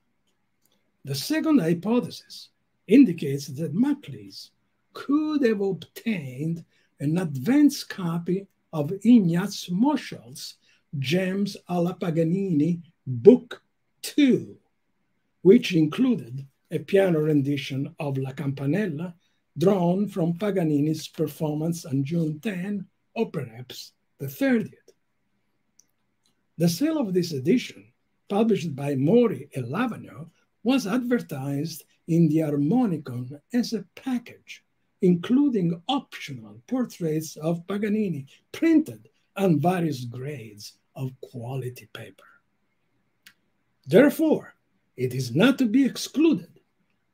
The second hypothesis indicates that Maclise could have obtained an advance copy of Ignaz Moschel's Gems alla Paganini Book 2, which included a piano rendition of La Campanella drawn from Paganini's performance on June 10 or perhaps the 30th. The sale of this edition, published by Mori and Lavagno, was advertised in the Harmonicon as a package, including optional portraits of Paganini printed on various grades of quality paper. Therefore, it is not to be excluded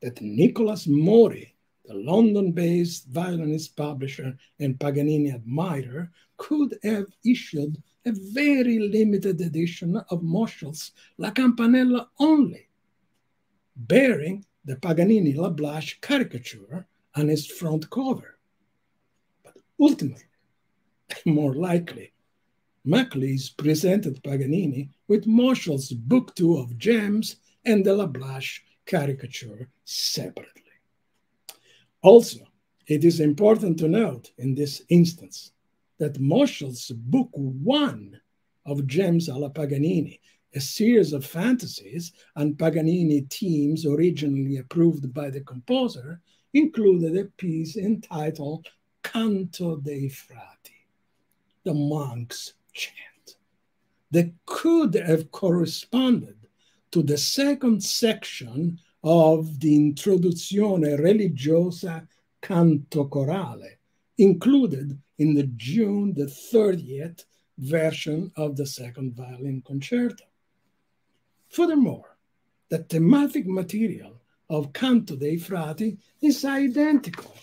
that Nicholas Mori, the London based violinist publisher and Paganini admirer, could have issued a very limited edition of Moschel's La Campanella only, bearing the Paganini Lablache caricature on its front cover. But ultimately, more likely, Maclise presented Paganini with Marshall's Book Two of Gems and the Lablache caricature separately. Also, it is important to note in this instance that Marshall's Book One of Gems alla Paganini, a series of fantasies and Paganini themes originally approved by the composer, included a piece entitled Canto dei Frati, the monks' chant, that could have corresponded to the second section of the Introduzione Religiosa Canto Corale, included in the June the 30th version of the second violin concerto. Furthermore, the thematic material of Canto dei Frati is identical,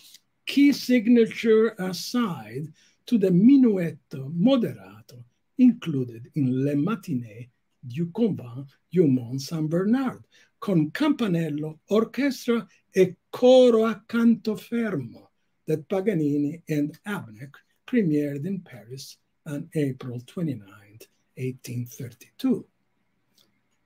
key signature aside, to the minuetto moderato included in Le Matinée du Convent du Mont Saint Bernard, con campanello, orchestra e coro a canto fermo that Paganini and Abnett premiered in Paris on April 29, 1832.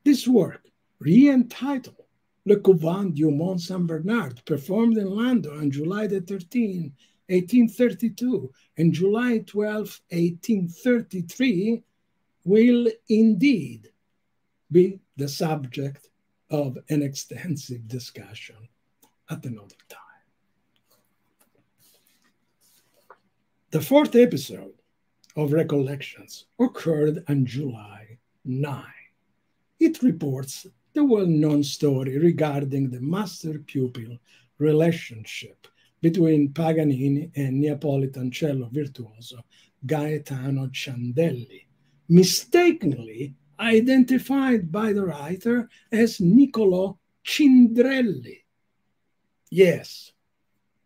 This work, re-entitled Le Couvent du Mont Saint Bernard, performed in London on July the 13, 1832 and July 12, 1833, will indeed be the subject of an extensive discussion at another time. The fourth episode of Recollections occurred on July 9. It reports the well-known story regarding the master-pupil relationship between Paganini and Neapolitan cello virtuoso Gaetano Ciandelli, mistakenly identified by the writer as Niccolò Cindrelli. Yes,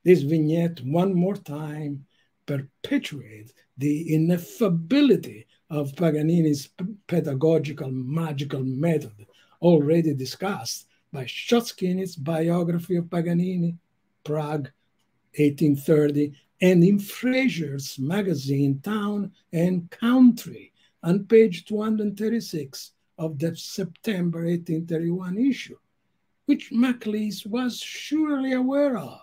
this vignette one more time perpetuates the ineffability of Paganini's pedagogical magical method already discussed by Shotsky in its biography of Paganini, Prague, 1830, and in Fraser's magazine Town and Country on page 236 of the September 1831 issue, which Macleese was surely aware of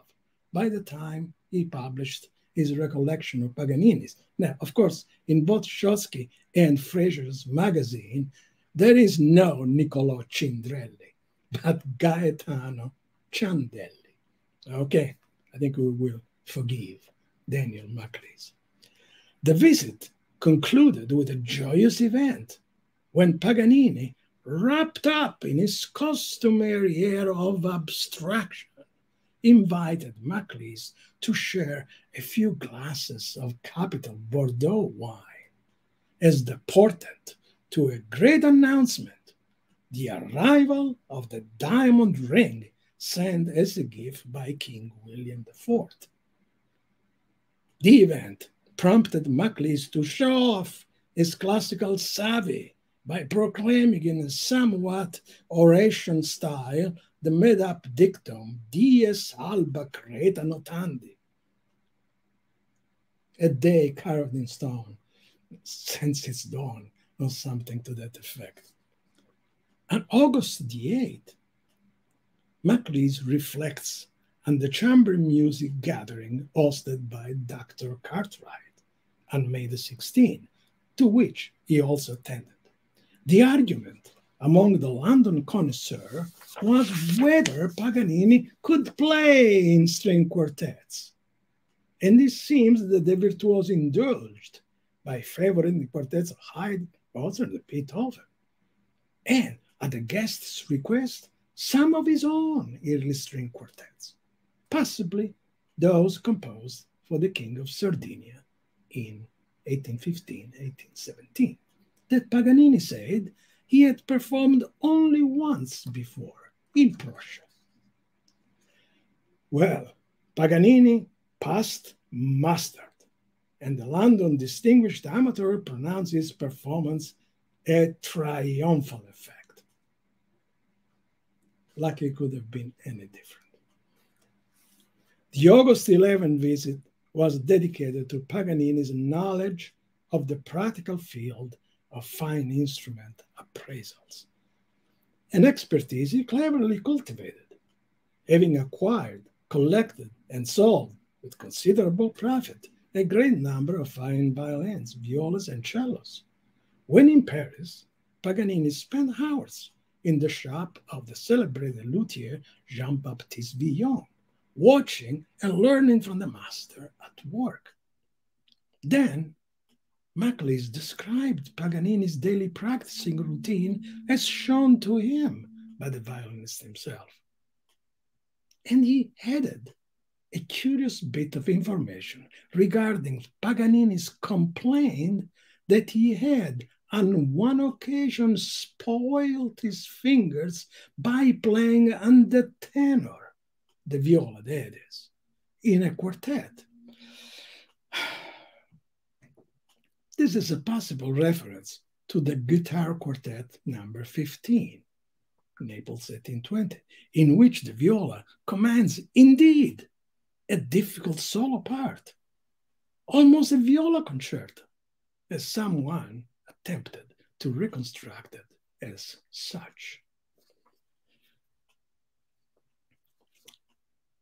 by the time he published his recollection of Paganini's. Now, of course, in both Shotsky and Fraser's magazine, there is no Niccolò Cindrelli, but Gaetano Ciandelli. Okay, I think we will forgive Daniel Maclise. The visit concluded with a joyous event when Paganini, wrapped up in his customary air of abstraction, invited Maclise to share a few glasses of capital Bordeaux wine as the portent to a great announcement the arrival of the diamond ring sent as a gift by King William IV. The event prompted Maclise to show off his classical savvy by proclaiming in a somewhat oration style the made up dictum Dies alba creta notandi. A day carved in stone since its dawn, or something to that effect. On August the 8th, Maclise reflects on the chamber music gathering hosted by Dr. Cartwright on May the 16th, to which he also attended. The argument among the London connoisseur was whether Paganini could play in string quartets. And it seems that the virtuoso indulged by favoring the quartets of And Beethoven. And at the guest's request, some of his own early string quartets, possibly those composed for the King of Sardinia in 1815 1817, that Paganini said he had performed only once before in Prussia. Well, Paganini passed muster, and the London distinguished amateur pronounced his performance a triumphal effect. Like it could have been any different. The August 11 visit was dedicated to Paganini's knowledge of the practical field of fine instrument appraisals, an expertise he cleverly cultivated, having acquired, collected, and sold with considerable profit a great number of fine violins, violas, and cellos. When in Paris, Paganini spent hours in the shop of the celebrated luthier Jean Baptiste Villon, watching and learning from the master at work. Then Maclise described Paganini's daily practicing routine as shown to him by the violinist himself. And he added a curious bit of information regarding Paganini's complaint that he had on one occasion spoiled his fingers by playing on the tenor, the viola that is, in a quartet. This is a possible reference to the guitar quartet number 15, Naples 1820, in which the viola commands indeed a difficult solo part, almost a viola concerto, as someone attempted to reconstruct it as such.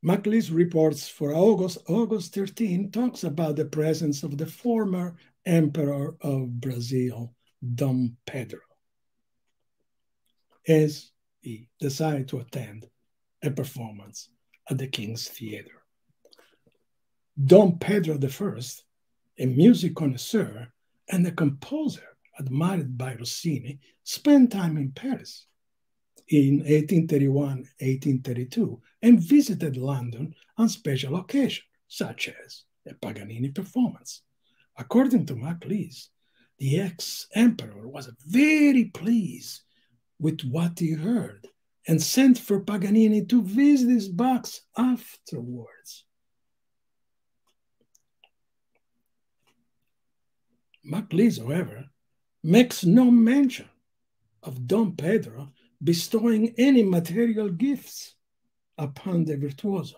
Maclise reports for August, August 13 talks about the presence of the former emperor of Brazil, Dom Pedro, as he decided to attend a performance at the King's Theatre. Dom Pedro I, a music connoisseur and a composer admired by Rossini, spent time in Paris. in 1831 1832 and visited London on special occasions, such as a Paganini performance. According to Maclise, the ex emperor was very pleased with what he heard and sent for Paganini to visit his box afterwards. Maclise, however, makes no mention of Don Pedro bestowing any material gifts upon the virtuoso,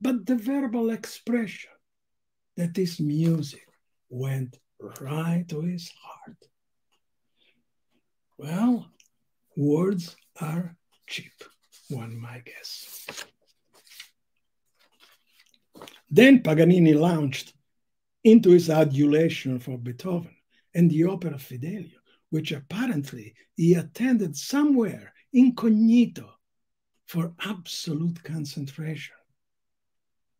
but the verbal expression that his music went right to his heart. Well, words are cheap, one might guess. Then Paganini launched into his adulation for Beethoven and the opera Fidelio, which apparently he attended somewhere incognito for absolute concentration.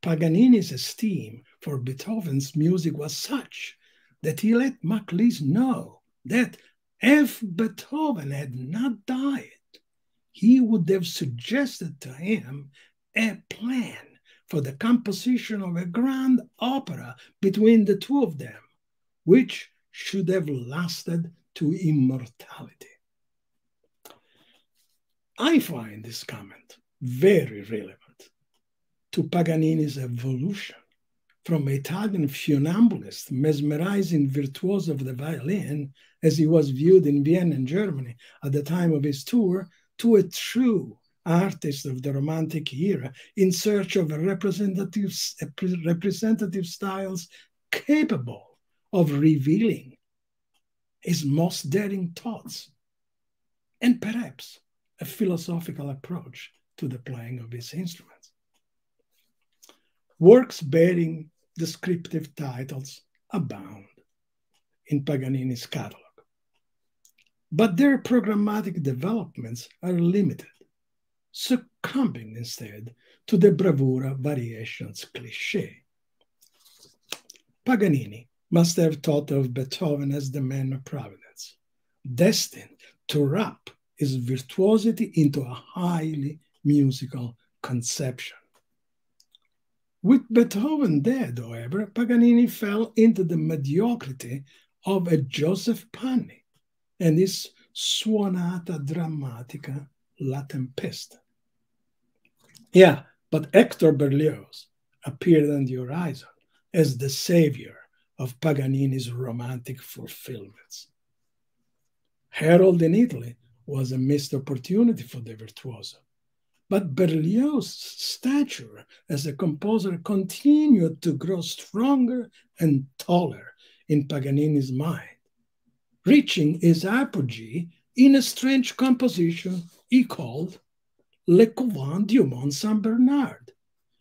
Paganini's esteem for Beethoven's music was such that he let Maclise know that if Beethoven had not died, he would have suggested to him a plan for the composition of a grand opera between the two of them, which should have lasted to immortality. I find this comment very relevant to Paganini's evolution from Italian funambulist, mesmerizing virtuoso of the violin, as he was viewed in Vienna and Germany at the time of his tour, to a true artist of the Romantic era in search of representative, representative styles capable of revealing his most daring thoughts and perhaps a philosophical approach to the playing of his instruments. Works bearing descriptive titles abound in Paganini's catalog, but their programmatic developments are limited, succumbing instead to the bravura variations cliché. Paganini must have thought of Beethoven as the man of providence, destined to wrap his virtuosity into a highly musical conception. With Beethoven dead, however, Paganini fell into the mediocrity of a Joseph Panni and his Suonata Drammatica La Tempesta. Yeah, but Hector Berlioz appeared on the horizon as the savior of Paganini's romantic fulfillments. Harold in Italy was a missed opportunity for the virtuoso. But Berlioz's stature as a composer continued to grow stronger and taller in Paganini's mind, reaching his apogee in a strange composition he called Le Couvent du Mont Saint Bernard,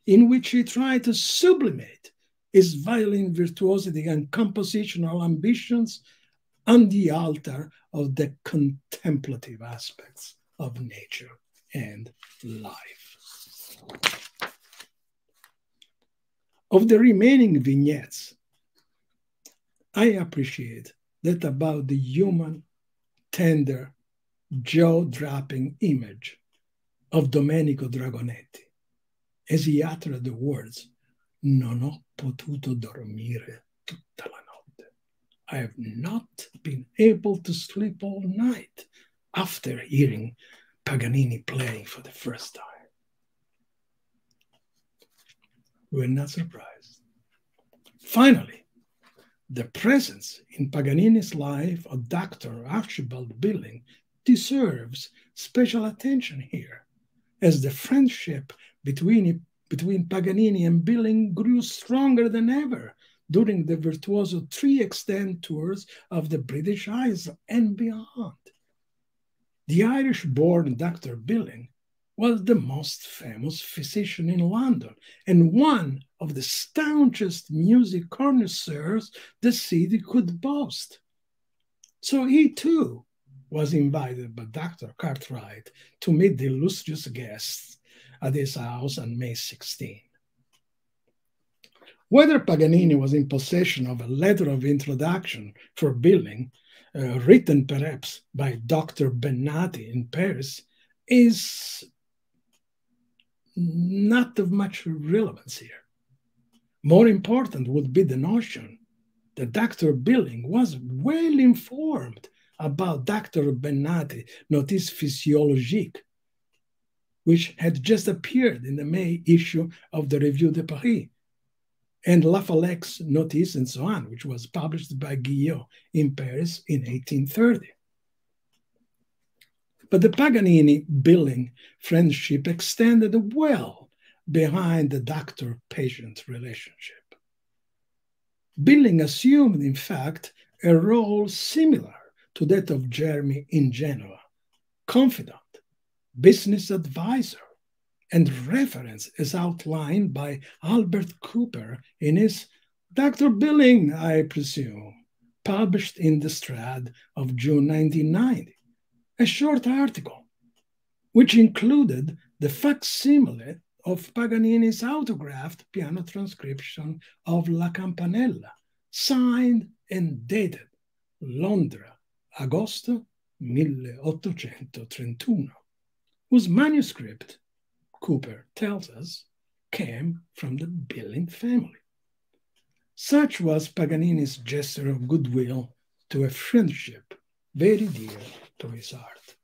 in which he tried to sublimate his violin virtuosity and compositional ambitions on the altar of the contemplative aspects of nature and life. Of the remaining vignettes, I appreciate that about the human, tender, jaw dropping image of Domenico Dragonetti as he uttered the words, Non ho potuto dormire tutta la notte. I have not been able to sleep all night after hearing Paganini playing for the first time. We're not surprised. Finally, the presence in Paganini's life of Dr. Archibald Billing deserves special attention here, as the friendship between, between Paganini and Billing grew stronger than ever during the virtuoso three extent tours of the British Isles and beyond. The Irish born Dr. Billing was the most famous physician in London and one of the staunchest music connoisseurs the city could boast. So he too was invited by Dr. Cartwright to meet the illustrious guests at his house on May 16. Whether Paganini was in possession of a letter of introduction for Billing, uh, written perhaps by Dr. Bennati in Paris, is not of much relevance here. More important would be the notion that Dr. Billing was well informed about Dr. Bennati Notice Physiologique, which had just appeared in the May issue of the Revue de Paris, and Lafollet's Notice and so on, which was published by Guillot in Paris in 1830. But the Paganini Billing friendship extended well behind the doctor patient relationship. Billing assumed, in fact, a role similar to that of Jeremy in Genoa confidant, business advisor, and reference as outlined by Albert Cooper in his Dr. Billing, I presume, published in the Strad of June 1990, a short article which included the facsimile of Paganini's autographed piano transcription of La Campanella, signed and dated Londra, agosto 1831, whose manuscript, Cooper tells us, came from the Billing family. Such was Paganini's gesture of goodwill to a friendship very dear to his heart.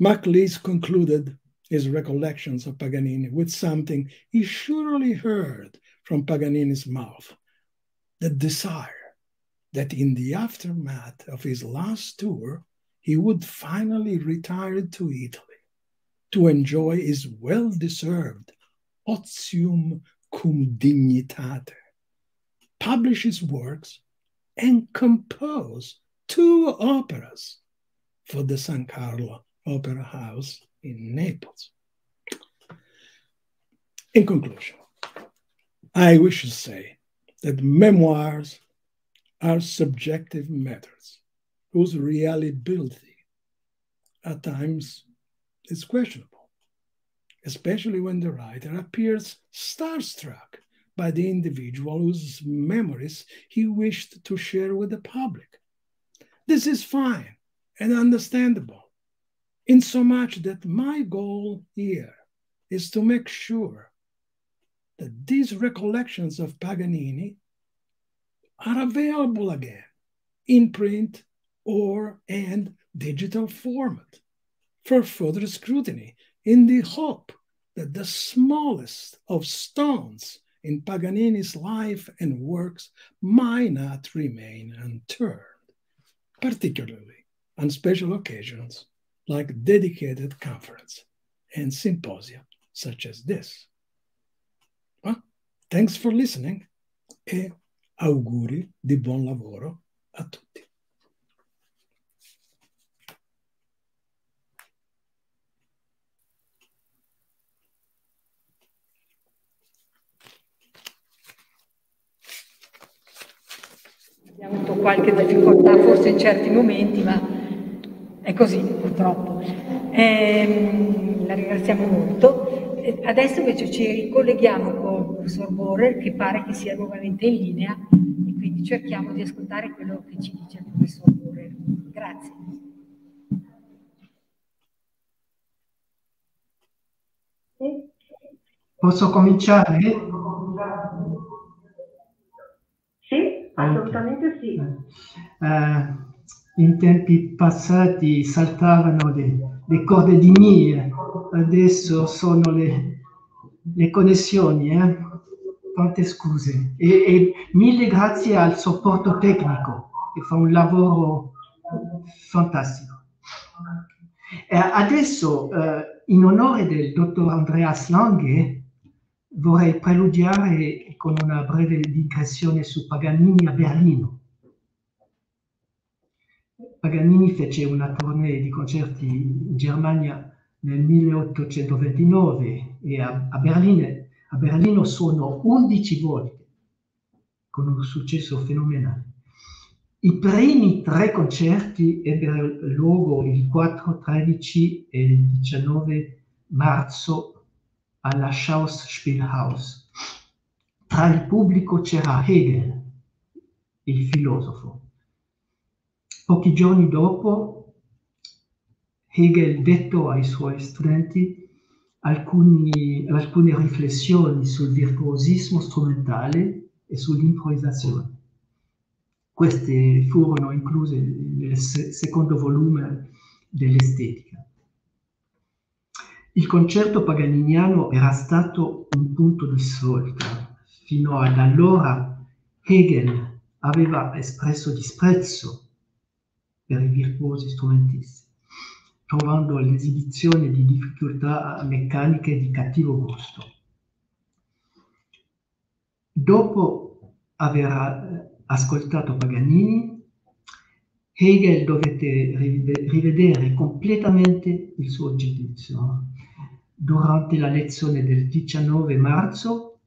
Maclise concluded his recollections of Paganini with something he surely heard from Paganini's mouth the desire that in the aftermath of his last tour, he would finally retire to Italy to enjoy his well deserved otium cum dignitate, publish his works, and compose two operas for the San Carlo Opera House in Naples. In conclusion, I wish to say that memoirs are subjective matters whose reliability at times is questionable, especially when the writer appears starstruck by the individual whose memories he wished to share with the public. This is fine and understandable, in so much that my goal here is to make sure that these recollections of Paganini are available again in print or and digital format for further scrutiny in the hope that the smallest of stones in Paganini's life and works might not remain unturned, particularly on special occasions like dedicated conference and symposia such as this. Well, thanks for listening auguri di buon lavoro a tutti. Abbiamo avuto qualche difficoltà forse in certi momenti, ma è così purtroppo. Ehm, la ringraziamo molto. Adesso invece ci ricolleghiamo con il professor Borer che pare che sia nuovamente in linea e quindi cerchiamo di ascoltare quello che ci dice il professor Borer. Grazie. Posso cominciare? Sì, assolutamente sì. Eh, in tempi passati saltavano le, le corde di Mie, adesso sono le, le connessioni, eh? tante scuse. E, e mille grazie al supporto tecnico che fa un lavoro fantastico. Eh, adesso, eh, in onore del dottor Andreas Lange, vorrei preludiare con una breve digressione su Paganini a Berlino. Paganini fece una tournée di concerti in Germania nel 1829 e a, a, Berlino, a Berlino suonò 11 volte con un successo fenomenale. I primi tre concerti ebbero luogo il 4, 13 e il 19 marzo alla Schauspielhaus. Tra il pubblico c'era Hegel, il filosofo. Pochi giorni dopo Hegel detto ai suoi studenti alcuni, alcune riflessioni sul virtuosismo strumentale e sull'improvvisazione. Queste furono incluse nel se- secondo volume dell'estetica. Il concerto paganiniano era stato un punto di svolta. Fino ad allora Hegel aveva espresso disprezzo per i virtuosi strumentisti, trovando l'esibizione di difficoltà meccaniche di cattivo gusto. Dopo aver eh, ascoltato Paganini, Hegel dovette rivedere completamente il suo giudizio. Durante la lezione del 19 marzo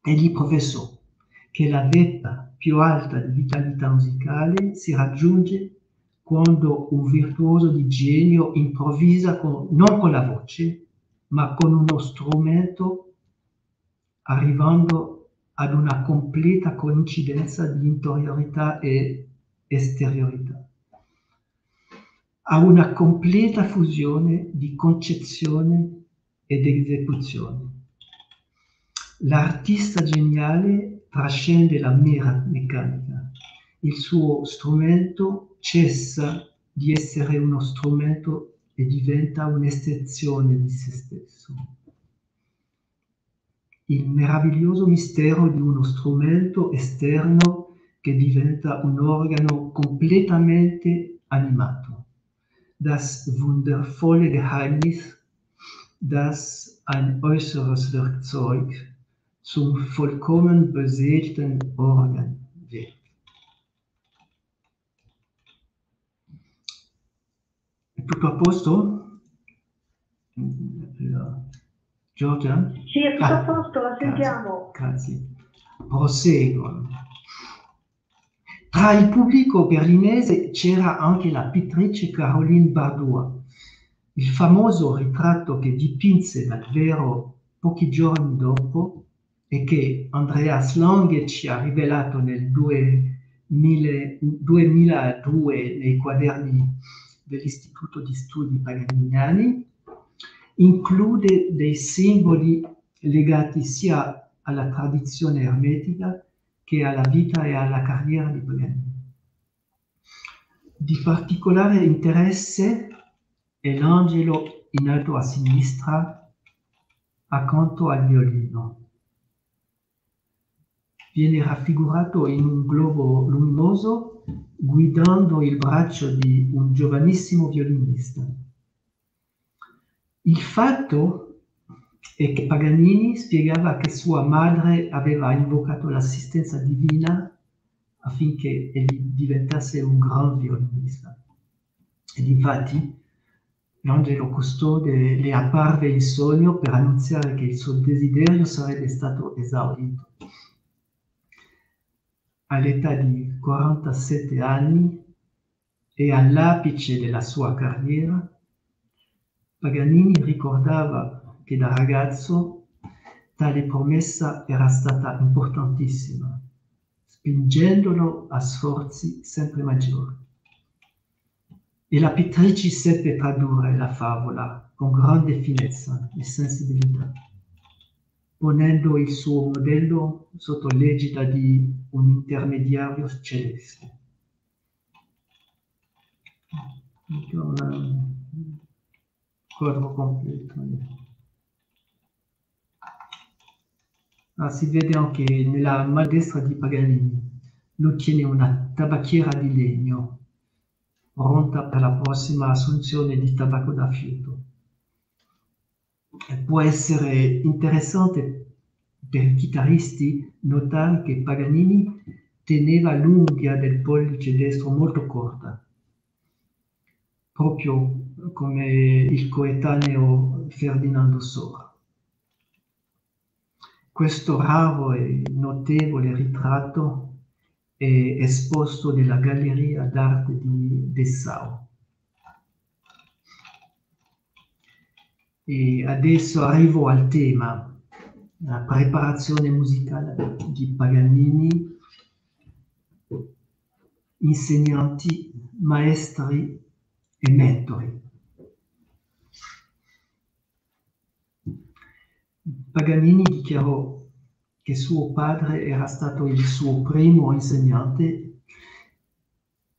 egli professò che la vetta più alta di vitalità musicale si raggiunge quando un virtuoso di genio improvvisa con, non con la voce, ma con uno strumento, arrivando ad una completa coincidenza di interiorità e esteriorità, a una completa fusione di concezione ed esecuzione. L'artista geniale trascende la mera meccanica. Il suo strumento cessa di essere uno strumento e diventa un'estensione di se stesso. Il meraviglioso mistero di uno strumento esterno che diventa un organo completamente animato. Das wundervolle Geheimnis, das ein äußeres Werkzeug zum vollkommen beseelten Organ Tutto a posto? Giorgia? Sì, è tutto Ah, a posto, la sentiamo. Grazie. Proseguo. Tra il pubblico berlinese c'era anche la pittrice Caroline Bardua. Il famoso ritratto che dipinse dal vero pochi giorni dopo e che Andreas Lange ci ha rivelato nel 2000 2002 nei quaderni dell'Istituto di Studi Paganiniani, include dei simboli legati sia alla tradizione ermetica che alla vita e alla carriera di Paganini. Di particolare interesse è l'angelo in alto a sinistra accanto al violino. Viene raffigurato in un globo luminoso guidando il braccio di un giovanissimo violinista. Il fatto è che Paganini spiegava che sua madre aveva invocato l'assistenza divina affinché egli diventasse un gran violinista. Ed infatti l'angelo custode le apparve in sogno per annunziare che il suo desiderio sarebbe stato esaurito all'età di 47 anni e all'apice della sua carriera, Paganini ricordava che da ragazzo tale promessa era stata importantissima, spingendolo a sforzi sempre maggiori. E la pittrice seppe tradurre la favola con grande finezza e sensibilità ponendo il suo modello sotto l'egida di un intermediario celeste. Un quadro completo. Ah, si vede anche nella mano destra di Paganini. Lui tiene una tabacchiera di legno, pronta per la prossima assunzione di tabacco da fiuto può essere interessante per chitarristi notare che Paganini teneva l'unghia del pollice destro molto corta, proprio come il coetaneo Ferdinando Sora. Questo raro e notevole ritratto è esposto nella Galleria d'arte di Dessau. E adesso arrivo al tema, la preparazione musicale di Paganini, insegnanti, maestri e mentori. Paganini dichiarò che suo padre era stato il suo primo insegnante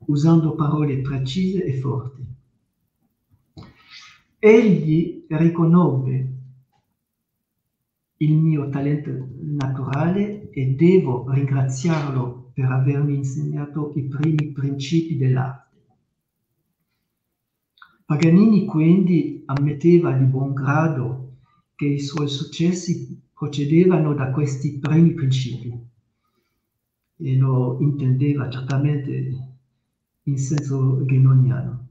usando parole precise e forti. Egli riconobbe il mio talento naturale e devo ringraziarlo per avermi insegnato i primi principi dell'arte. Paganini quindi ammetteva di buon grado che i suoi successi procedevano da questi primi principi e lo intendeva certamente in senso genoniano.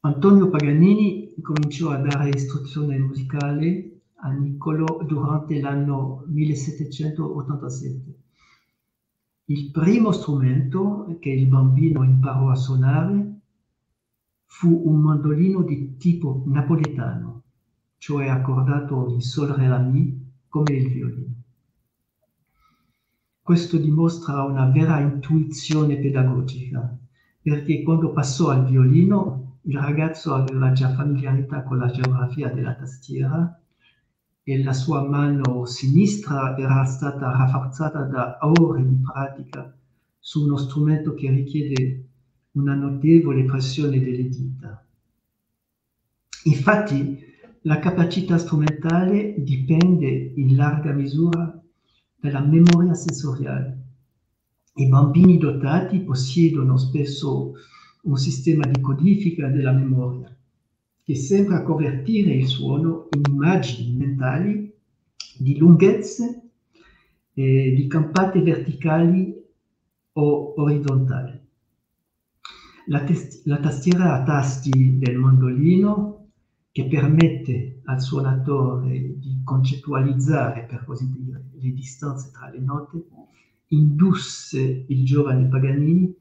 Antonio Paganini cominciò a dare istruzione musicale a Niccolò durante l'anno 1787. Il primo strumento che il bambino imparò a suonare fu un mandolino di tipo napoletano, cioè accordato in sol re la mi come il violino. Questo dimostra una vera intuizione pedagogica, perché quando passò al violino il ragazzo aveva già familiarità con la geografia della tastiera e la sua mano sinistra era stata rafforzata da ore di pratica su uno strumento che richiede una notevole pressione delle dita. Infatti, la capacità strumentale dipende in larga misura dalla memoria sensoriale. I bambini dotati possiedono spesso un sistema di codifica della memoria che sembra convertire il suono in immagini mentali di lunghezze, eh, di campate verticali o orizzontali. La, test- la tastiera a tasti del mandolino che permette al suonatore di concettualizzare, per così dire, le distanze tra le note, indusse il giovane Paganini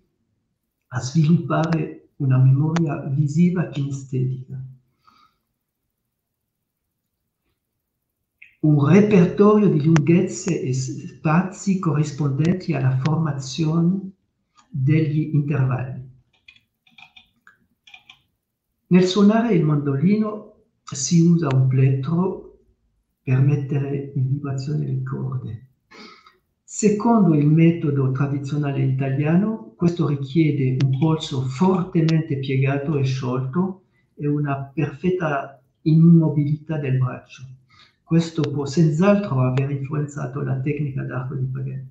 a sviluppare una memoria visiva kinestetica. Un repertorio di lunghezze e spazi corrispondenti alla formazione degli intervalli. Nel suonare il mandolino si usa un plettro per mettere in vibrazione le corde. Secondo il metodo tradizionale italiano, questo richiede un polso fortemente piegato e sciolto e una perfetta immobilità del braccio. Questo può senz'altro aver influenzato la tecnica d'arco di Paganini.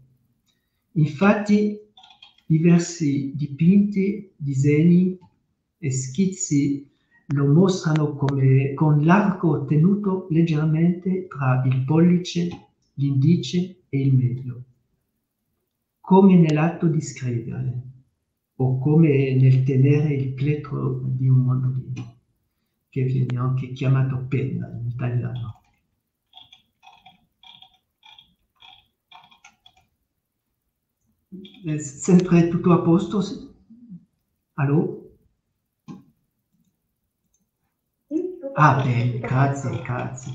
Infatti, diversi dipinti, disegni e schizzi lo mostrano come con l'arco tenuto leggermente tra il pollice, l'indice e il medio, come nell'atto di scrivere o come nel tenere il plettro di un mandolino, che viene anche chiamato penna in italiano. È sempre tutto a posto? Allo? Ah, bene, grazie, grazie.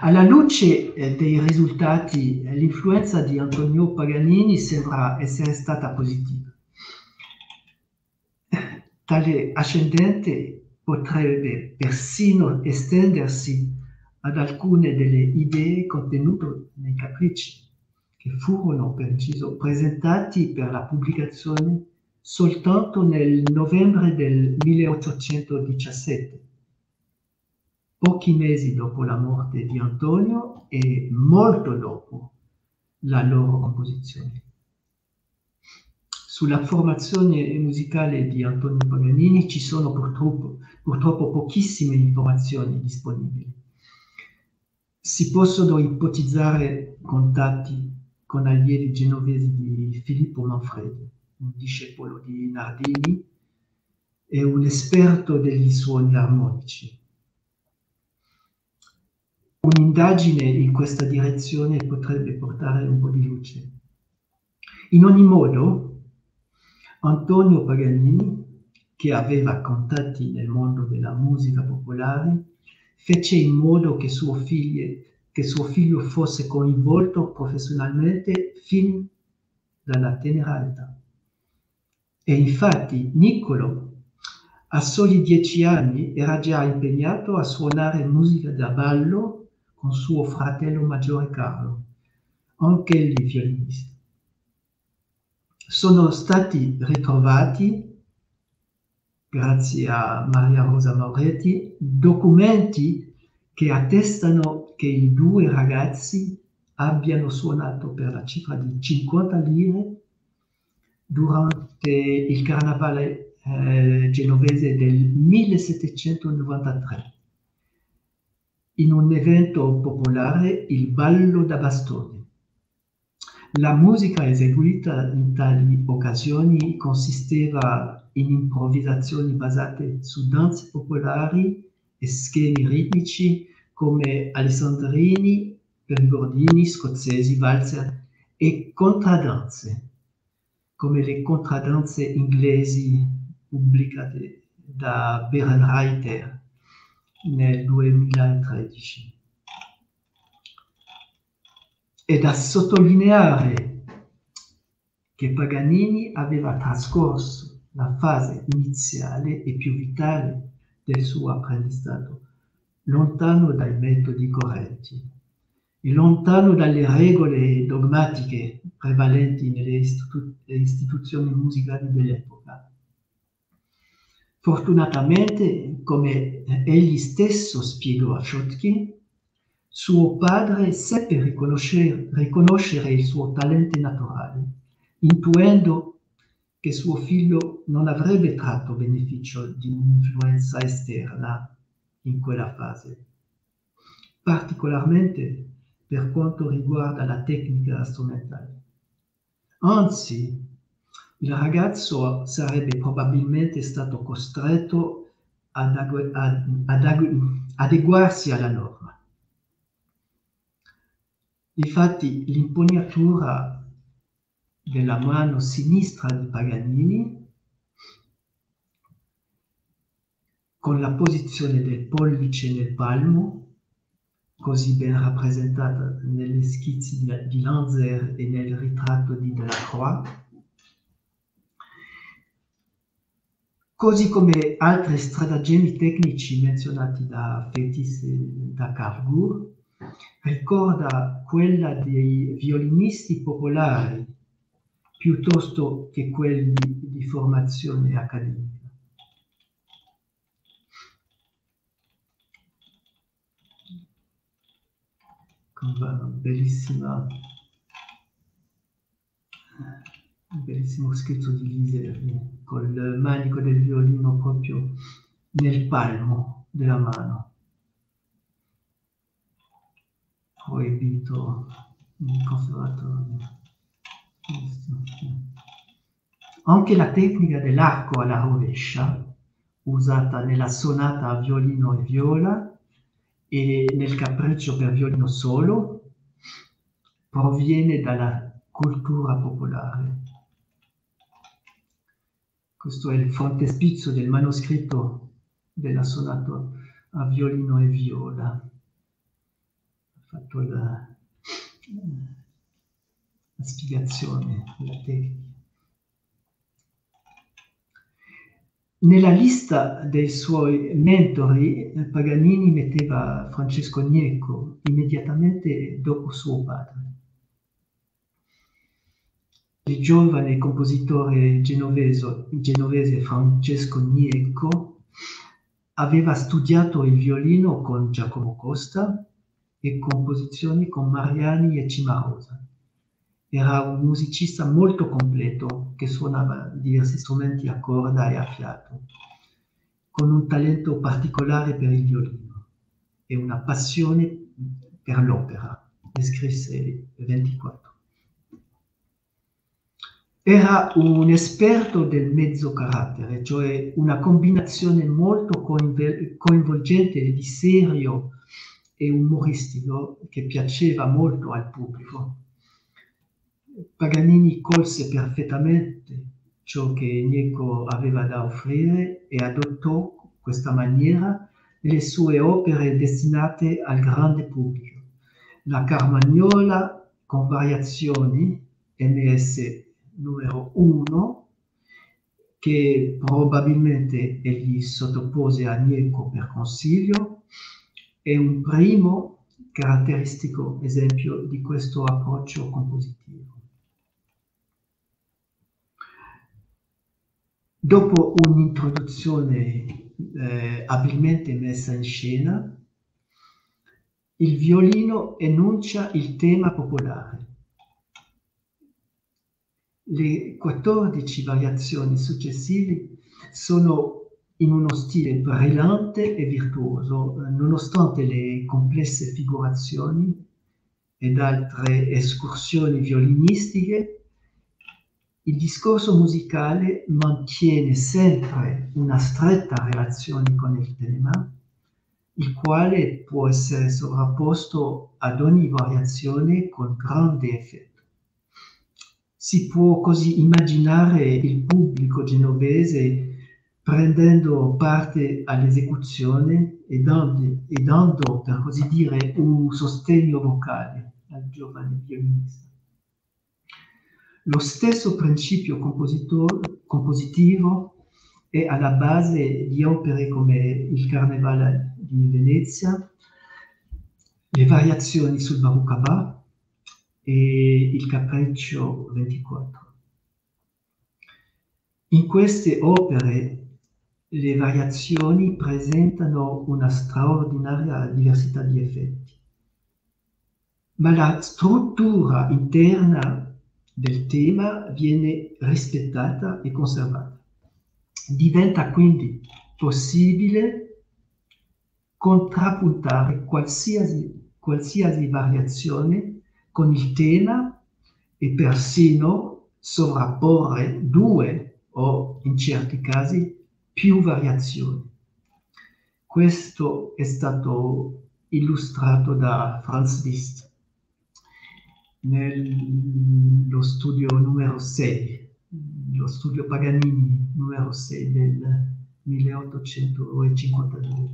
Alla luce eh, dei risultati, eh, l'influenza di Antonio Paganini sembra essere stata positiva. Tale ascendente potrebbe persino estendersi ad alcune delle idee contenute nei capricci che furono per inciso presentati per la pubblicazione soltanto nel novembre del 1817, pochi mesi dopo la morte di Antonio e molto dopo la loro composizione. Sulla formazione musicale di Antonio Paganini ci sono purtroppo, purtroppo pochissime informazioni disponibili. Si possono ipotizzare contatti con allievi genovesi di Filippo Manfredi, un discepolo di Nardini e un esperto degli suoni armonici. Un'indagine in questa direzione potrebbe portare un po' di luce. In ogni modo, Antonio Paganini, che aveva contatti nel mondo della musica popolare, fece in modo che suo figlio che suo figlio fosse coinvolto professionalmente fin dalla tenera età. E infatti Niccolo, a soli dieci anni, era già impegnato a suonare musica da ballo con suo fratello maggiore Carlo, anche egli violinista. Sono stati ritrovati, grazie a Maria Rosa Mauretti, documenti che attestano che i due ragazzi abbiano suonato per la cifra di 50 lire durante il carnevale eh, genovese del 1793 in un evento popolare, il ballo da bastoni. La musica eseguita in tali occasioni consisteva in improvvisazioni basate su danze popolari e schemi ritmici come alessandrini, perigordini, scozzesi, valzer e contradanze, come le contradanze inglesi pubblicate da Berenreiter nel 2013. È da sottolineare che Paganini aveva trascorso la fase iniziale e più vitale del suo apprendistato lontano dai metodi corretti e lontano dalle regole dogmatiche prevalenti nelle istitu- istituzioni musicali dell'epoca. Fortunatamente, come egli stesso spiegò a Schottky, suo padre seppe riconoscere, riconoscere il suo talento naturale, intuendo che suo figlio non avrebbe tratto beneficio di un'influenza esterna in quella fase, particolarmente per quanto riguarda la tecnica strumentale. Anzi, il ragazzo sarebbe probabilmente stato costretto ad, ad, ad adeguarsi alla norma. Infatti l'impugnatura della mano sinistra di Paganini con la posizione del pollice nel palmo, così ben rappresentata negli schizzi di, Lanzer e nel ritratto di Delacroix, così come altri stratagemmi tecnici menzionati da Fetis e da Cargour, ricorda quella dei violinisti popolari piuttosto che quelli di formazione accademica. Con una bellissima un bellissimo schizzo di Liserni col manico del violino proprio nel palmo della mano. Proibito in conservatorio. Anche la tecnica dell'arco alla rovescia, usata nella sonata a violino e viola e nel capriccio per violino solo, proviene dalla cultura popolare. Questo è il frontespizio del manoscritto della sonata a violino e viola. Ho fatto la, la spiegazione della tecnica. Nella lista dei suoi mentori, Paganini metteva Francesco Gnecco immediatamente dopo suo padre. Il giovane compositore genovese Francesco Gnecco aveva studiato il violino con Giacomo Costa e composizioni con Mariani e Cimarosa. Era un musicista molto completo che suonava diversi strumenti a corda e a fiato, con un talento particolare per il violino e una passione per l'opera. Ne scrisse 24. Era un esperto del mezzo carattere, cioè una combinazione molto coinvolgente di serio e umoristico che piaceva molto al pubblico. Paganini colse perfettamente ciò che Gnecco aveva da offrire e adottò questa maniera nelle sue opere destinate al grande pubblico. La Carmagnola con variazioni, MS numero uno che probabilmente egli sottopose a Gnecco per consiglio e un primo caratteristico esempio di questo approccio compositivo. Dopo un'introduzione eh, abilmente messa in scena, il violino enuncia il tema popolare. Le 14 variazioni successive sono in uno stile brillante e virtuoso, nonostante le complesse figurazioni ed altre escursioni violinistiche, il discorso musicale mantiene sempre una stretta relazione con il tema, il quale può essere sovrapposto ad ogni variazione con grande effetto. Si può così immaginare il pubblico genovese prendendo parte all'esecuzione e dando, e dando, per così dire, un sostegno vocale al giovane violinista. Lo stesso principio compositivo è alla base di opere come il Carnevale di Venezia, le variazioni sul Barucaba e il Capriccio 24. In queste opere le variazioni presentano una straordinaria diversità di effetti, ma la struttura interna del tema viene rispettata e conservata. Diventa quindi possibile contrappuntare qualsiasi, qualsiasi variazione con il tema e persino sovrapporre due o in certi casi più variazioni. Questo è stato illustrato da Franz Liszt nello studio numero 6, lo studio Paganini numero 6 del 1852.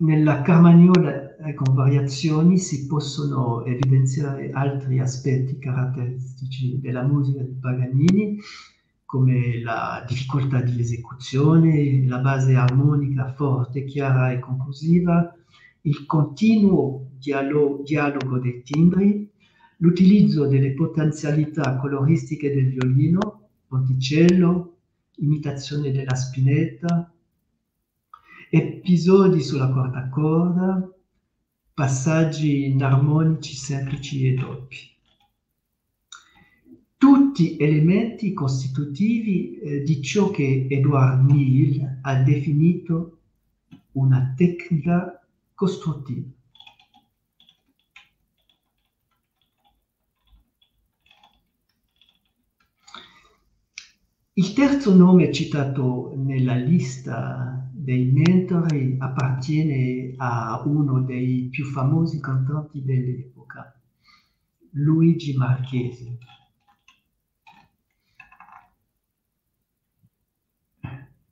Nella Carmagnola eh, con variazioni si possono evidenziare altri aspetti caratteristici della musica di Paganini, come la difficoltà di esecuzione, la base armonica forte, chiara e conclusiva, il continuo dialogo, dialogo dei timbri, l'utilizzo delle potenzialità coloristiche del violino, ponticello, imitazione della spinetta, episodi sulla quarta corda, passaggi inarmonici semplici e doppi. Tutti elementi costitutivi eh, di ciò che Edouard Mill ha definito una tecnica costruttiva. Il terzo nome citato nella lista dei mentori appartiene a uno dei più famosi cantanti dell'epoca, Luigi Marchesi.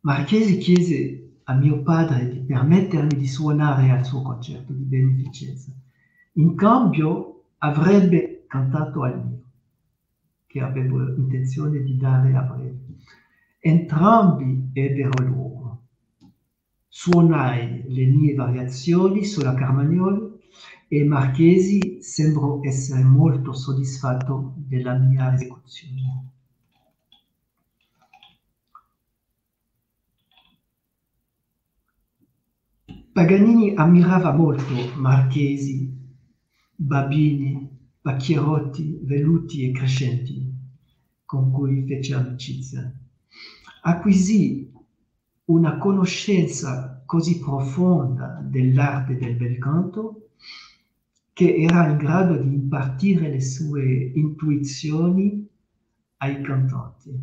Marchesi chiese a mio padre di permettermi di suonare al suo concerto di beneficenza. In cambio avrebbe cantato al mio, che avevo intenzione di dare a breve. Entrambi ebbero luogo suonai le mie variazioni sulla Carmagnole e Marchesi sembrò essere molto soddisfatto della mia esecuzione. Paganini ammirava molto Marchesi, Babini, Pacchierotti, Veluti e Crescenti, con cui fece amicizia. Acquisì una conoscenza così profonda dell'arte del bel canto che era in grado di impartire le sue intuizioni ai cantanti.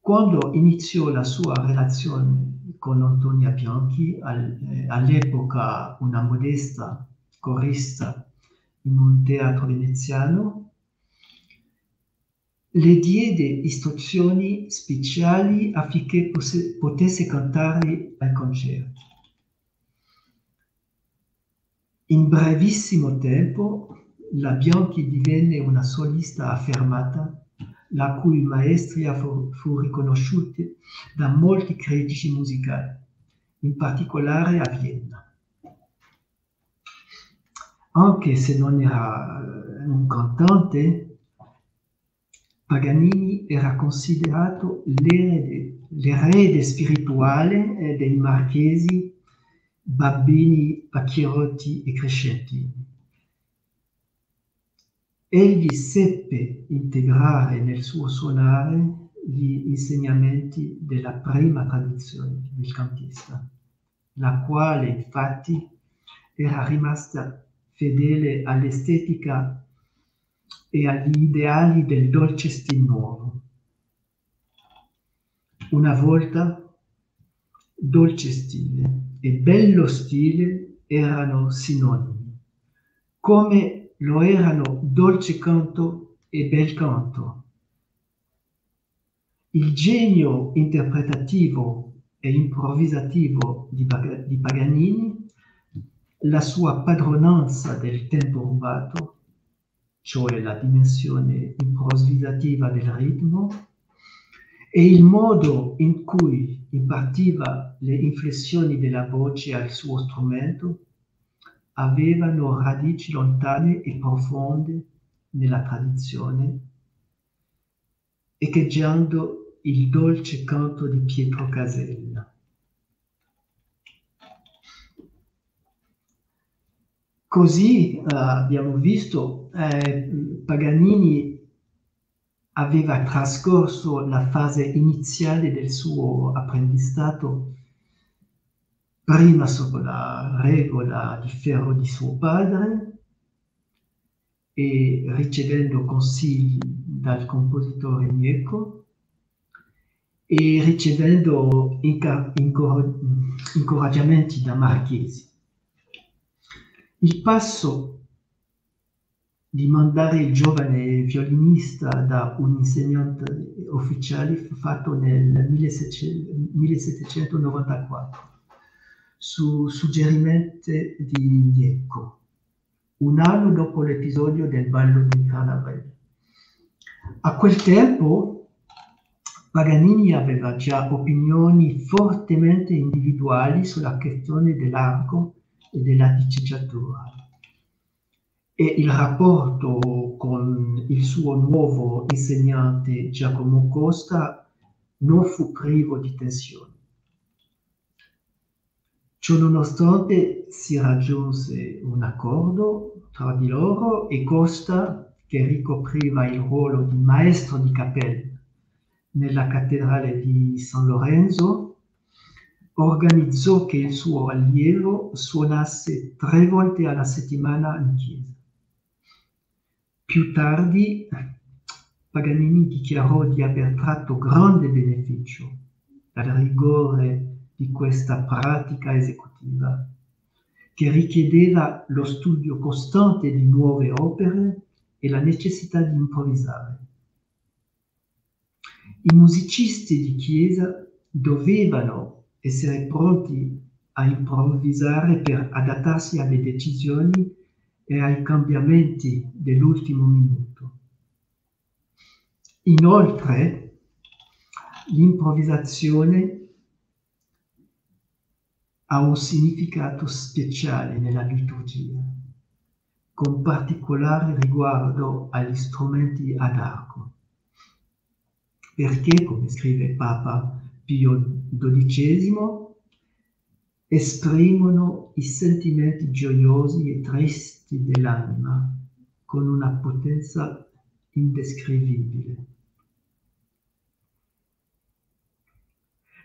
Quando iniziò la sua relazione con Antonia Bianchi, eh, all'epoca una modesta corista in un teatro veneziano, le diede istruzioni speciali affinché potesse cantare al concerto. In brevissimo tempo la Bianchi divenne una solista affermata, la cui maestria fu, fu riconosciuta da molti critici musicali, in particolare a Vienna. Anche se non era eh, un cantante, Paganini era considerato l'erede, l'erede spirituale eh, dei marchesi Babbini, Pacchierotti e Crescenti. Egli seppe integrare nel suo suonare gli insegnamenti della prima tradizione del cantista, la quale infatti era rimasta fedele all'estetica e agli ideali del dolce stil nuovo. Una volta dolce stile e bello stile erano sinonimi, come lo erano dolce canto e bel canto. Il genio interpretativo e improvvisativo di, di Paganini, la sua padronanza del tempo rubato, cioè la dimensione improvvisativa del ritmo, e il modo in cui impartiva le inflessioni della voce al suo strumento avevano radici lontane e profonde nella tradizione, echeggiando il dolce canto di Pietro Casella. Così eh, abbiamo visto, eh, Paganini aveva trascorso la fase iniziale del suo apprendistato prima sotto la regola di ferro di suo padre e ricevendo consigli dal compositore Nieco e ricevendo incoraggiamenti da Marchesi. Il passo di mandare il giovane violinista da un insegnante ufficiale fu fatto nel 1794 su suggerimento di Iecco, un anno dopo l'episodio del ballo di Carnaval. A quel tempo Paganini aveva già opinioni fortemente individuali sulla questione dell'arco e della diteggiatura e il rapporto con il suo nuovo insegnante Giacomo Costa non fu privo di tensioni. Ciononostante si raggiunse un accordo tra di loro e Costa, che ricopriva il ruolo di maestro di cappella nella cattedrale di San Lorenzo, organizzò che il suo allievo suonasse tre volte alla settimana in chiesa. Più tardi Paganini dichiarò di aver tratto grande beneficio dal rigore di questa pratica esecutiva, che richiedeva lo studio costante di nuove opere e la necessità di improvvisare. I musicisti di chiesa dovevano essere pronti a improvvisare per adattarsi alle decisioni e ai cambiamenti dell'ultimo minuto. Inoltre, l'improvvisazione ha un significato speciale nella liturgia, con particolare riguardo agli strumenti ad arco, perché, come scrive Papa Pio XII, esprimono i sentimenti gioiosi e tristi dell'anima con una potenza indescrivibile.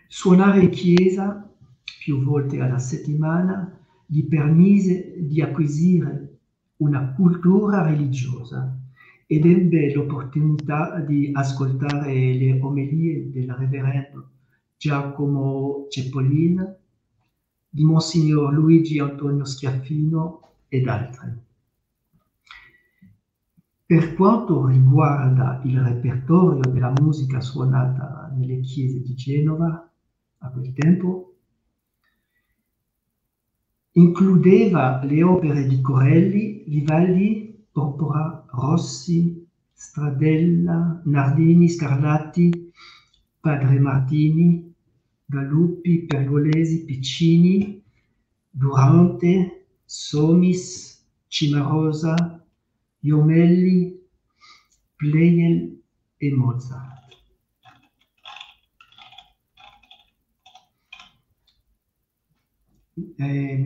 Suonare in chiesa più volte alla settimana gli permise di acquisire una cultura religiosa ed ebbe l'opportunità di ascoltare le omelie del reverendo Giacomo Cepolin, di Monsignor Luigi Antonio Schiaffino ed altri. Per quanto riguarda il repertorio della musica suonata nelle chiese di Genova a quel tempo, Includeva le opere di Corelli, Vivaldi, Porpora, Rossi, Stradella, Nardini, Scarlatti, Padre Martini, Galuppi, Pergolesi, Piccini, Durante, Somis, Cimarosa, Iomelli, Pleyel e Mozart. Eh,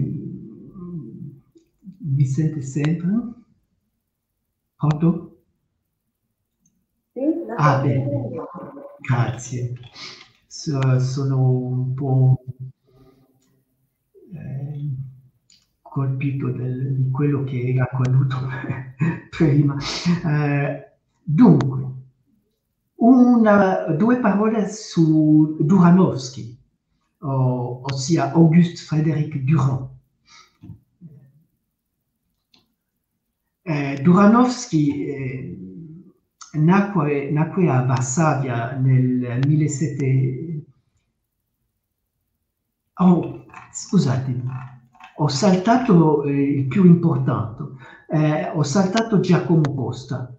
mi sente sempre? Pronto? Sì, Ah, bene, grazie. So- sono un po' eh, colpito del- di quello che è accaduto prima. Eh, dunque, una- due parole su Duranovsky, ossia Auguste Frédéric Durand. Eh, Duranovsky eh, nacque, nacque a Varsavia nel 1700. Oh, scusatemi, ho saltato eh, il più importante, Eh, ho saltato Giacomo Costa,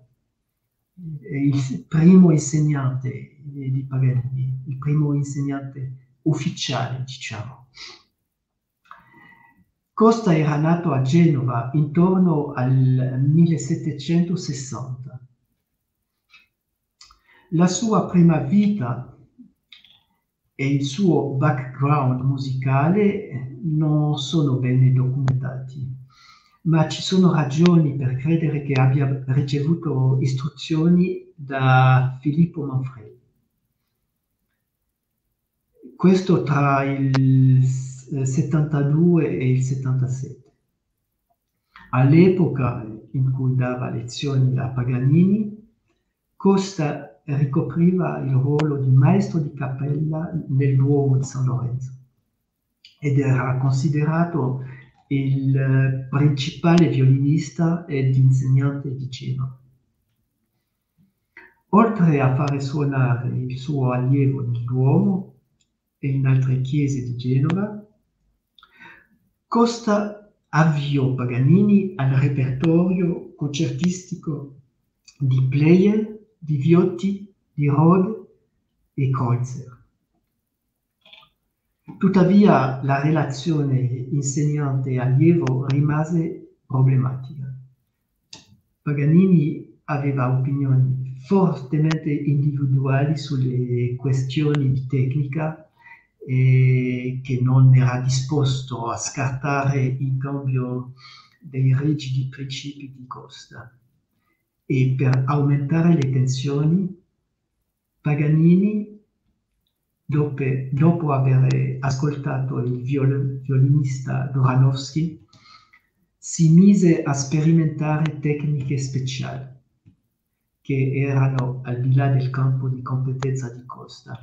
eh, il primo insegnante di Paganini, il primo insegnante ufficiale, diciamo. Costa era nato a Genova intorno al 1760. La sua prima vita e il suo background musicale non sono bene documentati, ma ci sono ragioni per credere che abbia ricevuto istruzioni da Filippo Manfredi. Questo tra il eh, 72 e il 77. All'epoca in cui dava lezioni a Paganini, Costa ricopriva il ruolo di maestro di cappella nel Duomo di San Lorenzo ed era considerato il principale violinista ed insegnante di Genova. Oltre a fare suonare il suo allievo nel Duomo e in altre chiese di Genova, Costa avviò Paganini al repertorio concertistico di Pleyel, di Viotti, di Rode e Kreutzer. Tuttavia la relazione insegnante-allievo rimase problematica. Paganini aveva opinioni fortemente individuali sulle questioni di tecnica e che non era disposto a scartare in cambio dei rigidi principi di Costa. E per aumentare le tensioni, Paganini, dopo, dopo aver ascoltato il viol- violinista Doranovsky, si mise a sperimentare tecniche speciali che erano al di là del campo di competenza di Costa.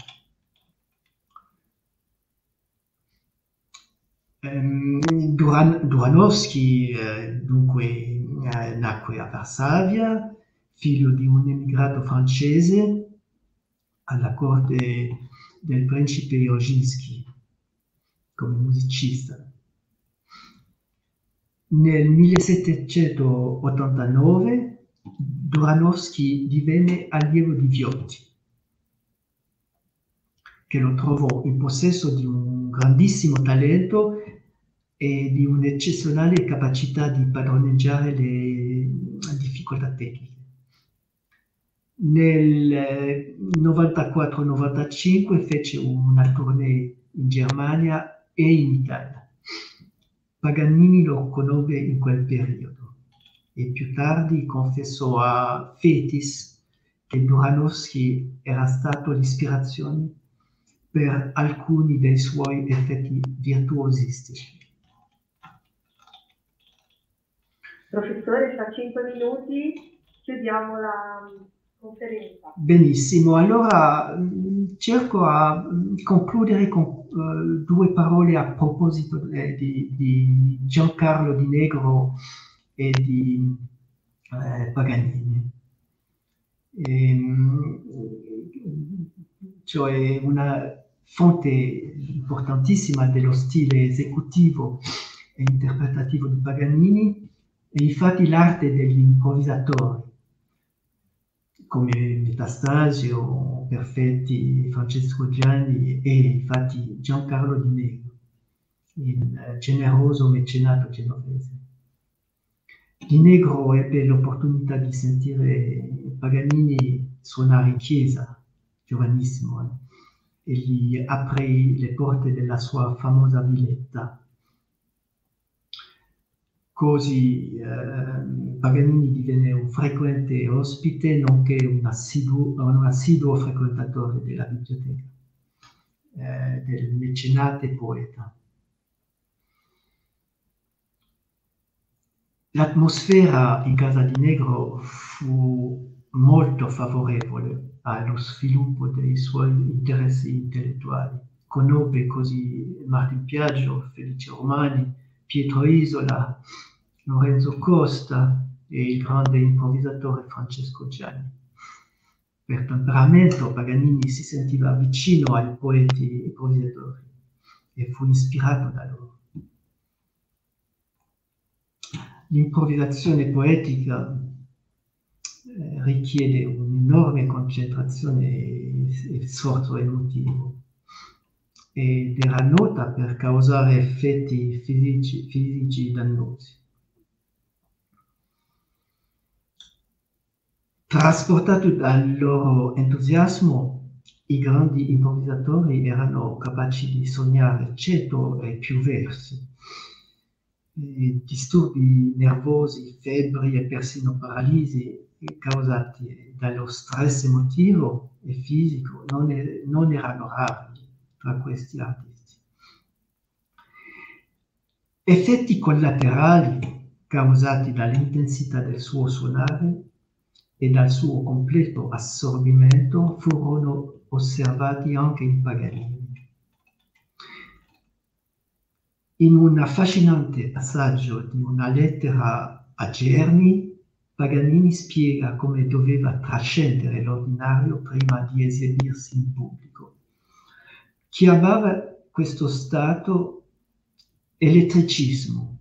Duran- Duranovsky eh, dunque eh, nacque a Varsavia, figlio di un emigrato francese alla corte del principe Oginski come musicista. Nel 1789 Duranovsky divenne allievo di Viotti, che lo trovò in possesso di un grandissimo talento e di un'eccezionale capacità di padroneggiare le difficoltà tecniche. Nel eh, 94-95 fece una tournée in Germania e in Italia. Paganini lo conobbe in quel periodo e più tardi confessò a Fetis che Duranovsky era stato l'ispirazione per alcuni dei suoi effetti virtuosistici. Professore, fra cinque minuti chiudiamo la mm, conferenza. Benissimo, allora mh, cerco a mh, concludere con eh, due parole a proposito eh, di, di Giancarlo Di Negro e di eh, Paganini. Ehm, cioè una fonte importantissima dello stile esecutivo e interpretativo di Paganini è infatti l'arte degli improvvisatori come Metastasio, Perfetti, Francesco Gianni e infatti Giancarlo Di Negro, il generoso mecenato genovese. Di Negro ebbe l'opportunità di sentire Paganini suonare in chiesa, giovanissimo, eh, e gli aprì le porte della sua famosa villetta Così eh, Paganini divenne un frequente ospite, nonché un assiduo, un assiduo frequentatore della biblioteca, eh, del mecenate poeta. L'atmosfera in Casa di Negro fu molto favorevole allo sviluppo dei suoi interessi intellettuali. Conobbe così Martin Piaggio, Felice Romani, Pietro Isola, Lorenzo Costa e il grande improvvisatore Francesco Gianni. Per temperamento Paganini si sentiva vicino ai poeti improvvisatori e fu ispirato da loro. L'improvvisazione poetica richiede un'enorme concentrazione e sforzo emotivo ed era nota per causare effetti fisici, fisici dannosi. Trasportati dal loro entusiasmo, i grandi improvvisatori erano capaci di sognare cento e più versi. E disturbi nervosi, febbri e persino paralisi causati dallo stress emotivo e fisico non, è, non erano rari tra questi artisti. Effetti collaterali causati dall'intensità del suo suonare e dal suo completo assorbimento furono osservati anche in Paganini. In un affascinante passaggio di una lettera a Germi, Paganini spiega come doveva trascendere l'ordinario prima di esibirsi in pubblico chiamava questo stato elettricismo,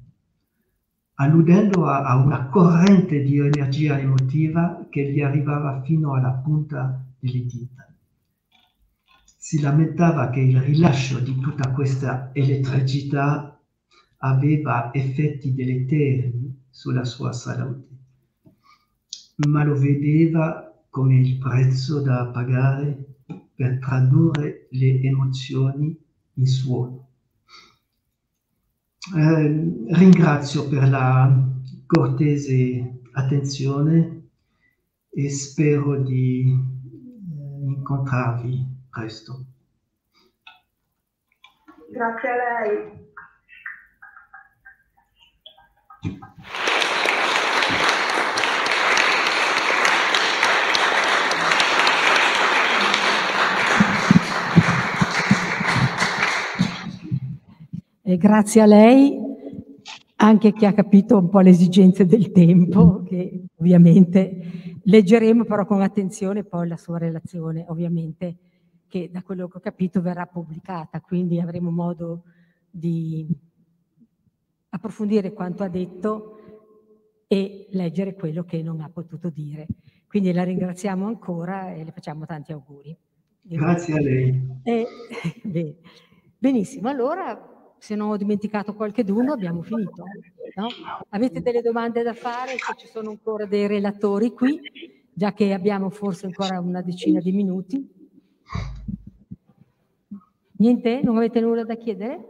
alludendo a, a, una corrente di energia emotiva che gli arrivava fino alla punta delle dita. Si lamentava che il rilascio di tutta questa elettricità aveva effetti deleteri sulla sua salute, ma lo vedeva come il prezzo da pagare per tradurre le emozioni in suono. Eh, ringrazio per la cortese attenzione e spero di eh, incontrarvi presto. Grazie a lei. E grazie a lei, anche che ha capito un po' le esigenze del tempo, che ovviamente leggeremo però con attenzione poi la sua relazione, ovviamente, che da quello che ho capito verrà pubblicata, quindi avremo modo di approfondire quanto ha detto e leggere quello che non ha potuto dire. Quindi la ringraziamo ancora e le facciamo tanti auguri. Grazie a lei. Eh, benissimo, allora se non ho dimenticato qualcheduno abbiamo finito. No? Avete delle domande da fare? Se ci sono ancora dei relatori qui, già che abbiamo forse ancora una decina di minuti. Niente? Non avete nulla da chiedere?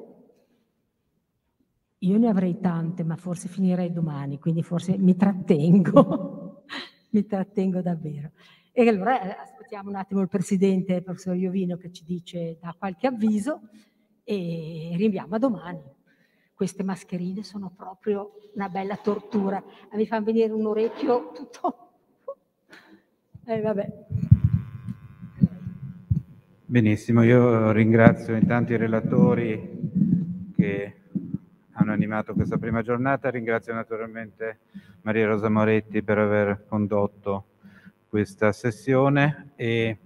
Io ne avrei tante, ma forse finirei domani, quindi forse mi trattengo, mi trattengo davvero. E allora eh, aspettiamo un attimo il Presidente, il professor Iovino, che ci dice, da qualche avviso e rinviamo a domani. Queste mascherine sono proprio una bella tortura. Mi fanno venire un orecchio tutto... Eh, vabbè. Benissimo, io ringrazio intanto i relatori che hanno animato questa prima giornata, ringrazio naturalmente Maria Rosa Moretti per aver condotto questa sessione e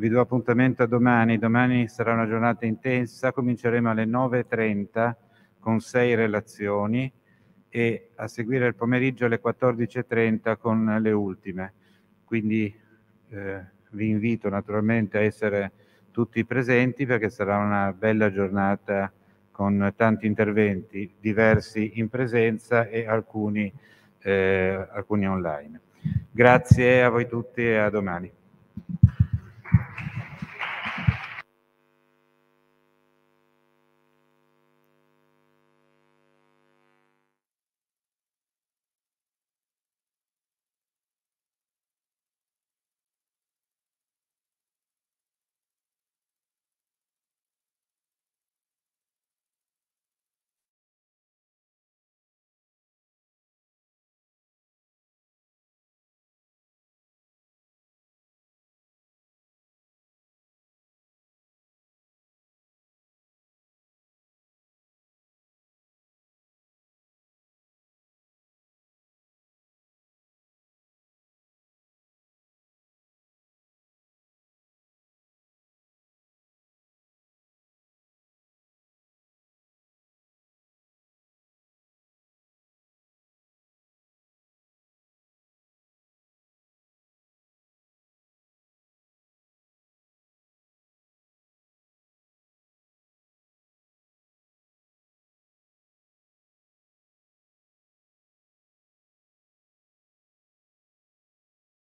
vi do appuntamento a domani. Domani sarà una giornata intensa, cominceremo alle 9.30 con sei relazioni e a seguire il pomeriggio alle 14.30 con le ultime. Quindi eh, vi invito naturalmente a essere tutti presenti perché sarà una bella giornata con tanti interventi, diversi in presenza e alcuni, eh, alcuni online. Grazie a voi tutti e a domani.